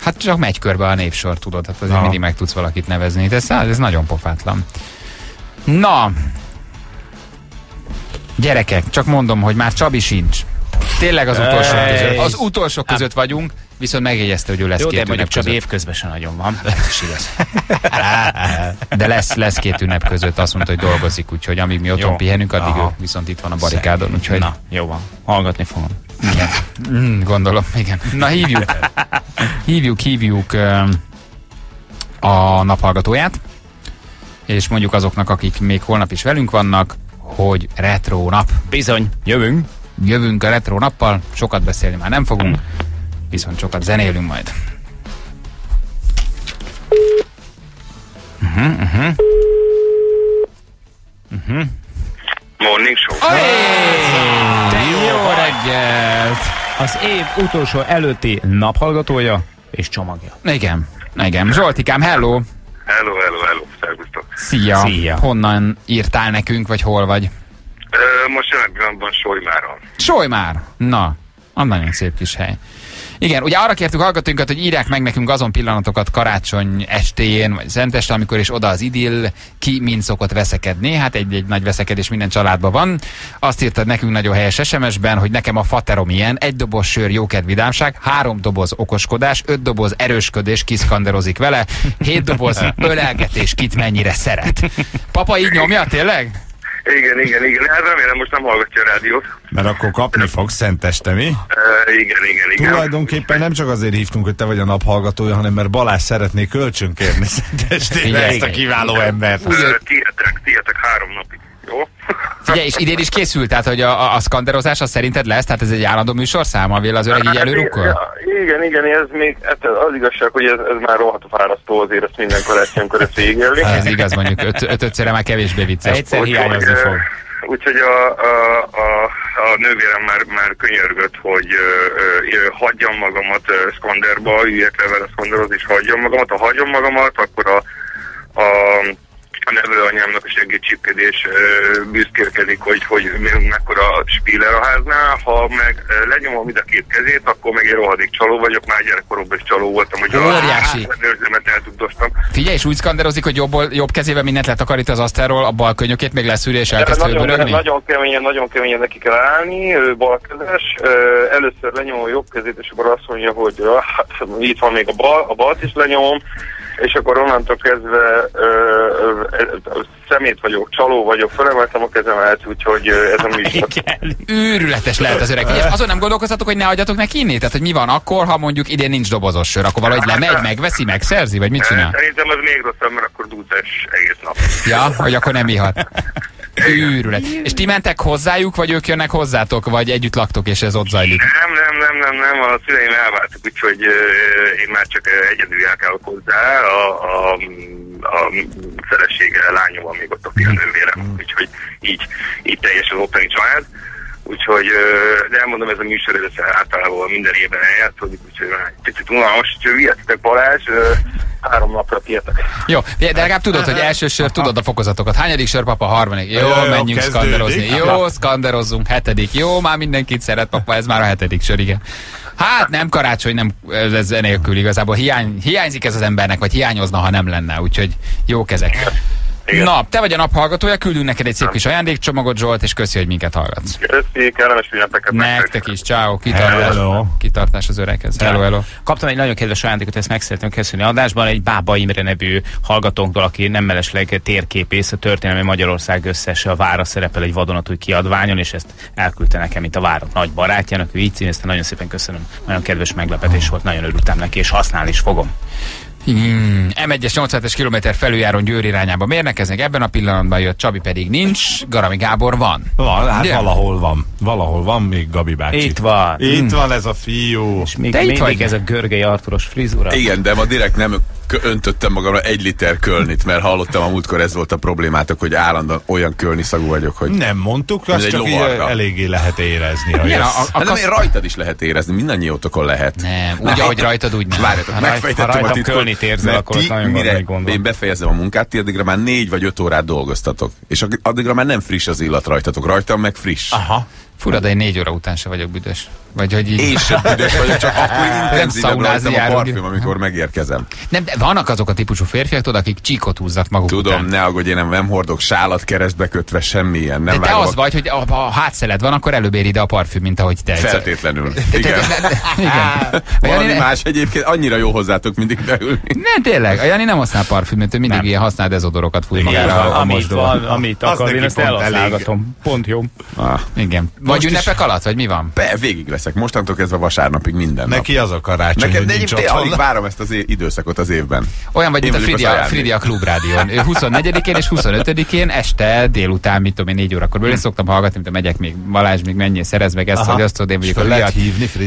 Hát csak megy körbe a névsor, tudod, hát azért Na. mindig meg tudsz valakit nevezni. De ez, ez nagyon pofátlan. Na, gyerekek, csak mondom, hogy már Csabi sincs. Tényleg az utolsó Ej. között. Az utolsó között vagyunk, viszont megjegyezte, hogy ő lesz Jó, de két mondjuk ünnep csak között. évközben sem nagyon van. igaz. De lesz, lesz két ünnep között, azt mondta, hogy dolgozik, úgyhogy amíg mi otthon pihenünk, addig Aha. ő viszont itt van a barikádon, úgyhogy Na, jó van. Hallgatni fogom. igen. Mm, gondolom, igen. Na hívjuk, hívjuk, hívjuk a naphallgatóját, és mondjuk azoknak, akik még holnap is velünk vannak, hogy retro nap. Bizony, jövünk. Jövünk a retro nappal, sokat beszélni már nem fogunk, viszont sokat zenélünk majd. Morning show. Jó reggelt! Az év utolsó előtti naphallgatója és csomagja. Igen, igen. Zsoltikám, hello! Hello, hello, hello. Szia! Szia. Honnan írtál nekünk, vagy hol vagy? Ö, most jelen pillanatban Solymáron. Solj már! Na, az nagyon szép kis hely. Igen, ugye arra kértük hallgatóinkat, hogy írják meg nekünk azon pillanatokat karácsony estéjén, vagy szenteste, amikor is oda az idill, ki mind szokott veszekedni. Hát egy-egy nagy veszekedés minden családban van. Azt írtad nekünk nagyon helyes SMS-ben, hogy nekem a faterom ilyen, egy doboz sör, jókedv, vidámság, három doboz okoskodás, öt doboz erősködés, kiszkanderozik vele, hét doboz ölelgetés, kit mennyire szeret. Papa így nyomja, tényleg? Igen, igen, igen. Hát remélem most nem hallgatja a rádiót. Mert akkor kapni fogsz szenteste, mi? Ö, igen, igen, igen. Tulajdonképpen nem csak azért hívtunk, hogy te vagy a naphallgatója, hanem mert Balázs szeretné kölcsönkérni szentestére ezt a kiváló embert. Tietek, tietek három napig. Jó? Figyelj, és idén is készült, tehát hogy a, a, a szkanderozás az szerinted lesz? Tehát ez egy állandó műsorszám, amivel az öreg így előrukkol? Hát, Ja, igen, igen, ez még, hát az igazság, hogy ez, ez már rohadt fárasztó azért ezt minden karácsonykor ezt végigélni. Ez igaz, mondjuk öt, öt ötszörre már kevésbé vicces. Egyszer hiányozni fog. Úgyhogy a, a, a, a nővérem már, már könyörgött, hogy ö, ö, hagyjam magamat ö, Skanderba, üljek le vele Skanderhoz, és hagyjam magamat. Ha hagyom magamat, akkor a, a a nevelőanyámnak a segítségkedés büszkélkedik, hogy, hogy mekkora spíler a háznál. Ha meg lenyomom ide a két kezét, akkor meg egy rohadék csaló vagyok, már gyerekkoromban is csaló voltam, hogy Óriási. a nőzőmet eltudostam. Figyelj, és úgy skanderozik, hogy jobb, jobb kezével mindent letakarít az asztalról, a bal könyökét még leszűri és elkezd nagyon, nagyon keményen, nagyon keményen neki kell állni, ő balkezes. Először lenyomom a jobb kezét, és akkor azt mondja, hogy ah, itt van még a bal, a balt is lenyomom, és akkor onnantól kezdve ö, ö, szemét vagyok, csaló vagyok, fölemeltem a kezemet, úgyhogy ez a műsor. Őrületes lehet az öreg. Figyelj, azon nem gondolkoztatok, hogy ne adjatok neki inni? Tehát, hogy mi van akkor, ha mondjuk idén nincs dobozos sör, akkor valahogy lemegy, megveszi, megszerzi, vagy mit csinál? Szerintem az még rosszabb, mert akkor dúzás egész nap. Ja, hogy akkor nem ihat. Őrület. És ti mentek hozzájuk, vagy ők jönnek hozzátok, vagy együtt laktok, és ez ott zajlik? Nem, nem, nem, nem, nem, a szüleim elváltak, úgyhogy én már csak egyedül járkálok hozzá, a, a, a felesége, lányom még ott a pihenővérem, úgyhogy így, így teljes az ottani család. Úgyhogy, de elmondom, ez a műsor ez általában minden évben eljátszódik, úgyhogy már egy picit unalmas, úgyhogy vihettek Balázs, három napra kiértek. Jó, de legalább tudod, hogy első sör, tudod a fokozatokat. Hányadik sör, papa? Harmadik. Jó, Jó, jó, menjünk kezdődik. skanderozni. Jó, skanderozzunk. Hetedik. Jó, már mindenkit szeret, papa, ez már a hetedik sör, igen. Hát nem karácsony, nem ez, enélkül igazából. Hiány, hiányzik ez az embernek, vagy hiányozna, ha nem lenne, úgyhogy jó kezek. Na, te vagy a nap hallgatója, küldünk neked egy szép kis ajándékcsomagot, Zsolt, és köszi, hogy minket hallgatsz. Köszi, kellemes ünnepeket. Nektek is, ciao, kitartás, Hello. kitartás az öreghez. Hello, hello. Kaptam egy nagyon kedves ajándékot, ezt meg szeretném köszönni adásban. Egy Bába Imre nevű hallgatónktól, aki nem mellesleg térképész, a történelmi Magyarország összes a vára szerepel egy vadonatúj kiadványon, és ezt elküldte nekem, mint a várat nagy barátjának. Ő így címezte, nagyon szépen köszönöm. Nagyon kedves meglepetés volt, nagyon örültem neki, és használni is fogom. Hmm, M1-es 87-es kilométer felüljáron Győr irányába mérnekeznek, ebben a pillanatban jött, Csabi pedig nincs, Garami Gábor van. Van, hát Ugye? valahol van. Valahol van még Gabi bácsi. Itt van. Itt van ez a fiú. És még Te itt mindig vagy? ez a Görgei Arturos frizura. Igen, de ma direkt nem öntöttem magamra egy liter kölnit, mert hallottam a múltkor ez volt a problémátok, hogy állandóan olyan kölni szagú vagyok, hogy... Nem mondtuk, azt egy csak így lovarka. eléggé lehet érezni. Hogy Igen, ez... a, a, Hát nem, kasz... én rajtad is lehet érezni, mindannyiótokon lehet. Nem, úgy, ahogy rajtad, úgy nem. Várjatok, megfejtettem a titkot, kölnit érzel, akkor ti, nagyon mire meg gondolom. én befejezem a munkát, ti addigra már négy vagy öt órát dolgoztatok. És addigra már nem friss az illat rajtatok, rajtam meg friss. Aha. Fura, de én négy óra után se vagyok büdös. Vagy hogy így... Én sem büdös vagyok, csak akkor intenzívebb rajtam a parfüm, amikor megérkezem. Nem, de vannak azok a típusú férfiak, tudod, akik csíkot húznak maguk Tudom, után. ne aggódj, én nem, nem hordok sálat keresztbe kötve, semmilyen. Nem De te az a- vagy, hogy a, a hátszeled van, akkor előbb ér ide a parfüm, mint ahogy te. Feltétlenül. Igen. Igen. Valami más egyébként annyira jó hozzátok mindig beülni. nem, tényleg, a Jani nem használ parfümöt, ő mindig ilyen használ dezodorokat fúj magára amit van, amit akar, én ezt pont elhasználgatom. Pont jó. Igen. Vagy Most is- ünnepek alatt, vagy mi van? be, végig leszek. Mostantól kezdve vasárnapig minden nap. Neki az a karácsony, Neked, hogy nincs egyébként alig otthon. várom ezt az időszakot az évben. Olyan vagy, Én mint a vagyok Fridi az a, ajándék. Fridi a klubrádión. Ő 24-én és 25-én este délután, mit tudom én, 4 órakor bőle szoktam hallgatni, mint a megyek még Balázs, még mennyi szerez meg ezt, Aha. hogy azt tudod, én vagyok a hülye.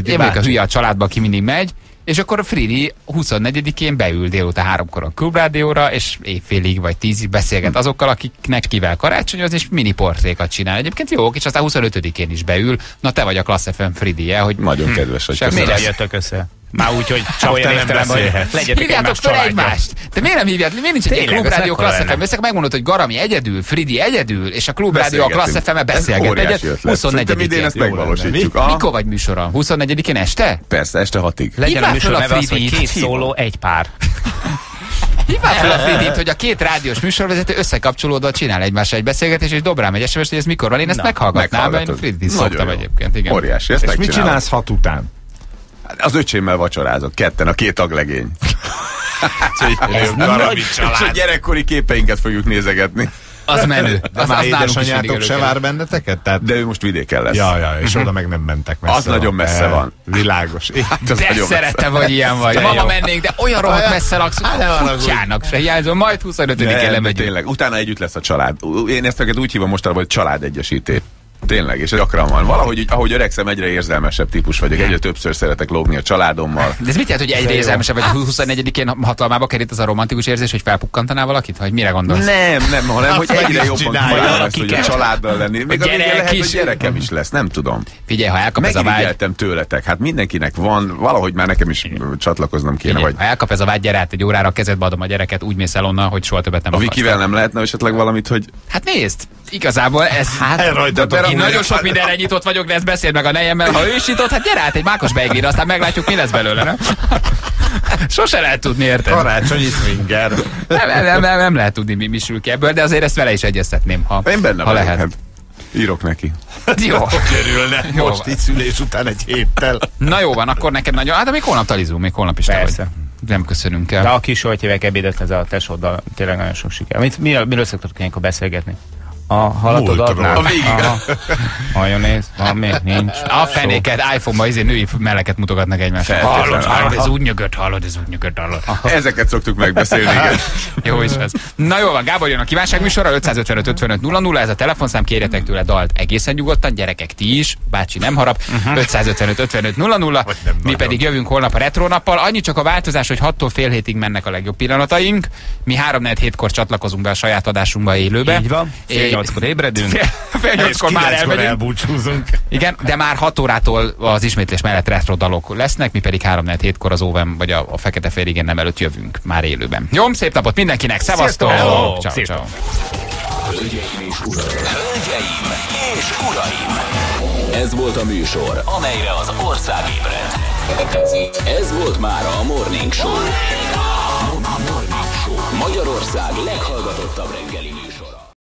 Én vagyok a hülye a családba, aki mindig megy, és akkor a Fridi 24-én beül délután háromkor a klubrádióra, és évfélig vagy tízig beszélget azokkal, akiknek kivel karácsonyozni, és mini portrékat csinál. Egyébként jók, és aztán 25-én is beül. Na te vagy a Klassz FM Fridi-je, hogy Nagyon kedves vagy. Semmi köszönöm. Miért jöttök össze? Már úgy, hogy csak olyan te nem beszélhetsz. legyetek Hívjátok fel egymást! Te miért nem hívjátok? Miért nincs egy klubrádió Klassz? FM? Összeg megmondod, hogy Garami egyedül, Fridi egyedül, és a klubrádió a Klassz Ez beszélget egyet. ötlet. Szerintem idén 24-én. ezt megvalósítjuk. Mikor vagy műsoron? 24-én este? Persze, este hatig. Legyen Hívd a műsor neve az, hogy két szóló, egy pár. Hívd már fel a Fridit, hogy a két rádiós műsorvezető összekapcsolódva csinál egymással egy beszélgetést, és dob rám egy sms hogy ez mikor van. Én ezt Na, meghallgatnám, mert. Fridit szoktam jó. egyébként. Igen. Óriási, ezt És mit csinálsz hat után? Az öcsémmel vacsorázok, ketten, a két taglegény. Ez nagy És a gyerekkori képeinket fogjuk nézegetni. Az menő. De Az, már az édesanyátok se vár benneteket? Tehát... De ő most vidéken lesz. Ja, ja, és oda meg nem mentek messze. Az nagyon messze van. Világos. Hát az De nagyon szerettem, messze. hogy ilyen vagy. De Mama jó. mennénk, de olyan rohadt messze laksz, Hát kutyának se hiányzom, majd 25-én Nem, de lemegyünk. tényleg, utána együtt lesz a család. Én ezt úgy hívom mostanában, hogy családegyesítés. Tényleg, és ez gyakran van. Valahogy, ahogy öregszem, egyre érzelmesebb típus vagyok. Egyre többször szeretek lógni a családommal. De ez mit jelent, hogy egyre érzelmesebb vagy 24-én hatalmába került az a romantikus érzés, hogy felpukkantanál valakit? Vagy mire gondolsz? Nem, nem, hanem hogy Hát, egyre jobban hogy a családdal lenni. Még A gyerek lehet, hogy is. gyerekem is lesz, nem tudom. Figyelj, ha elkap ez a vágy, tőletek, hát mindenkinek van, valahogy már nekem is csatlakoznom kéne, Figyelj, vagy ha elkap ez a vágy, gyere át egy órára, a kezedbe adom a gyereket, úgy mész el onnan, hogy soha többet nem a. Vikivel nem lehetne esetleg valamit, hogy Hát nézd, igazából ez... Hát, Elrajtatok én innen. nagyon sok mindenre nyitott vagyok, de ezt beszéld meg a nejemmel. Ha ő is nyitott, hát gyere át egy mákos beiglire, aztán meglátjuk, mi lesz belőle, nem? Sose lehet tudni, érted? Karácsonyi swinger. Nem, nem, nem, nem, lehet tudni, mi, mi sül ki ebből, de azért ezt vele is egyeztetném, ha, Én benne ha vagyok, lehet. hát írok neki. Jó. Örülne. Jó Most van. itt szülés után egy héttel. Na jó van, akkor neked nagyon... Hát de még holnap talizunk, még holnap is Persze. Nem köszönünk el. De a kis hogy hívják ebédet, ez a tesóddal tényleg nagyon sok siker. Mit, miről, miről szoktatok ilyenkor beszélgetni? A halatod adnál? A végig. Aha. Nagyon néz, van még, nincs. A fenéket, iPhone-ba izé női melleket mutogatnak. Feltétlenül. Hallod, hallod, ez úgy nyögött, hallod, ez úgy nyögött, hallod. Ezeket szoktuk megbeszélni, igen. Jó is ez. Na jó van, Gábor jön a kívánság műsorra, 555 55 00, ez a telefonszám, kérjetek tőle dalt egészen nyugodtan, gyerekek ti is, bácsi nem harap, 555 55 00, mi pedig jövünk holnap a retro nappal. Annyi csak a változás, hogy 6-tól fél hétig mennek a legjobb pillanataink, mi 3 7 kor csatlakozunk be a saját adásunkba élőbe. Így van. Fél nyolckor ébredünk. Fél- Fél nyolckor már elmegyünk. elbúcsúzunk. Igen, de már 6 órától az ismétlés mellett retro dalok lesznek, mi pedig 3 7 kor az óvem, vagy a, a fekete féligen nem előtt jövünk már élőben. Jó, szép napot mindenkinek, szevasztok! Ciao, ciao. Hölgyeim és uraim! Hölgyeim és uraim! Ez volt a műsor, amelyre az ország ébredt. Ez volt már a Morning Show. Morning Show. Magyarország leghallgatottabb reggeli műsor.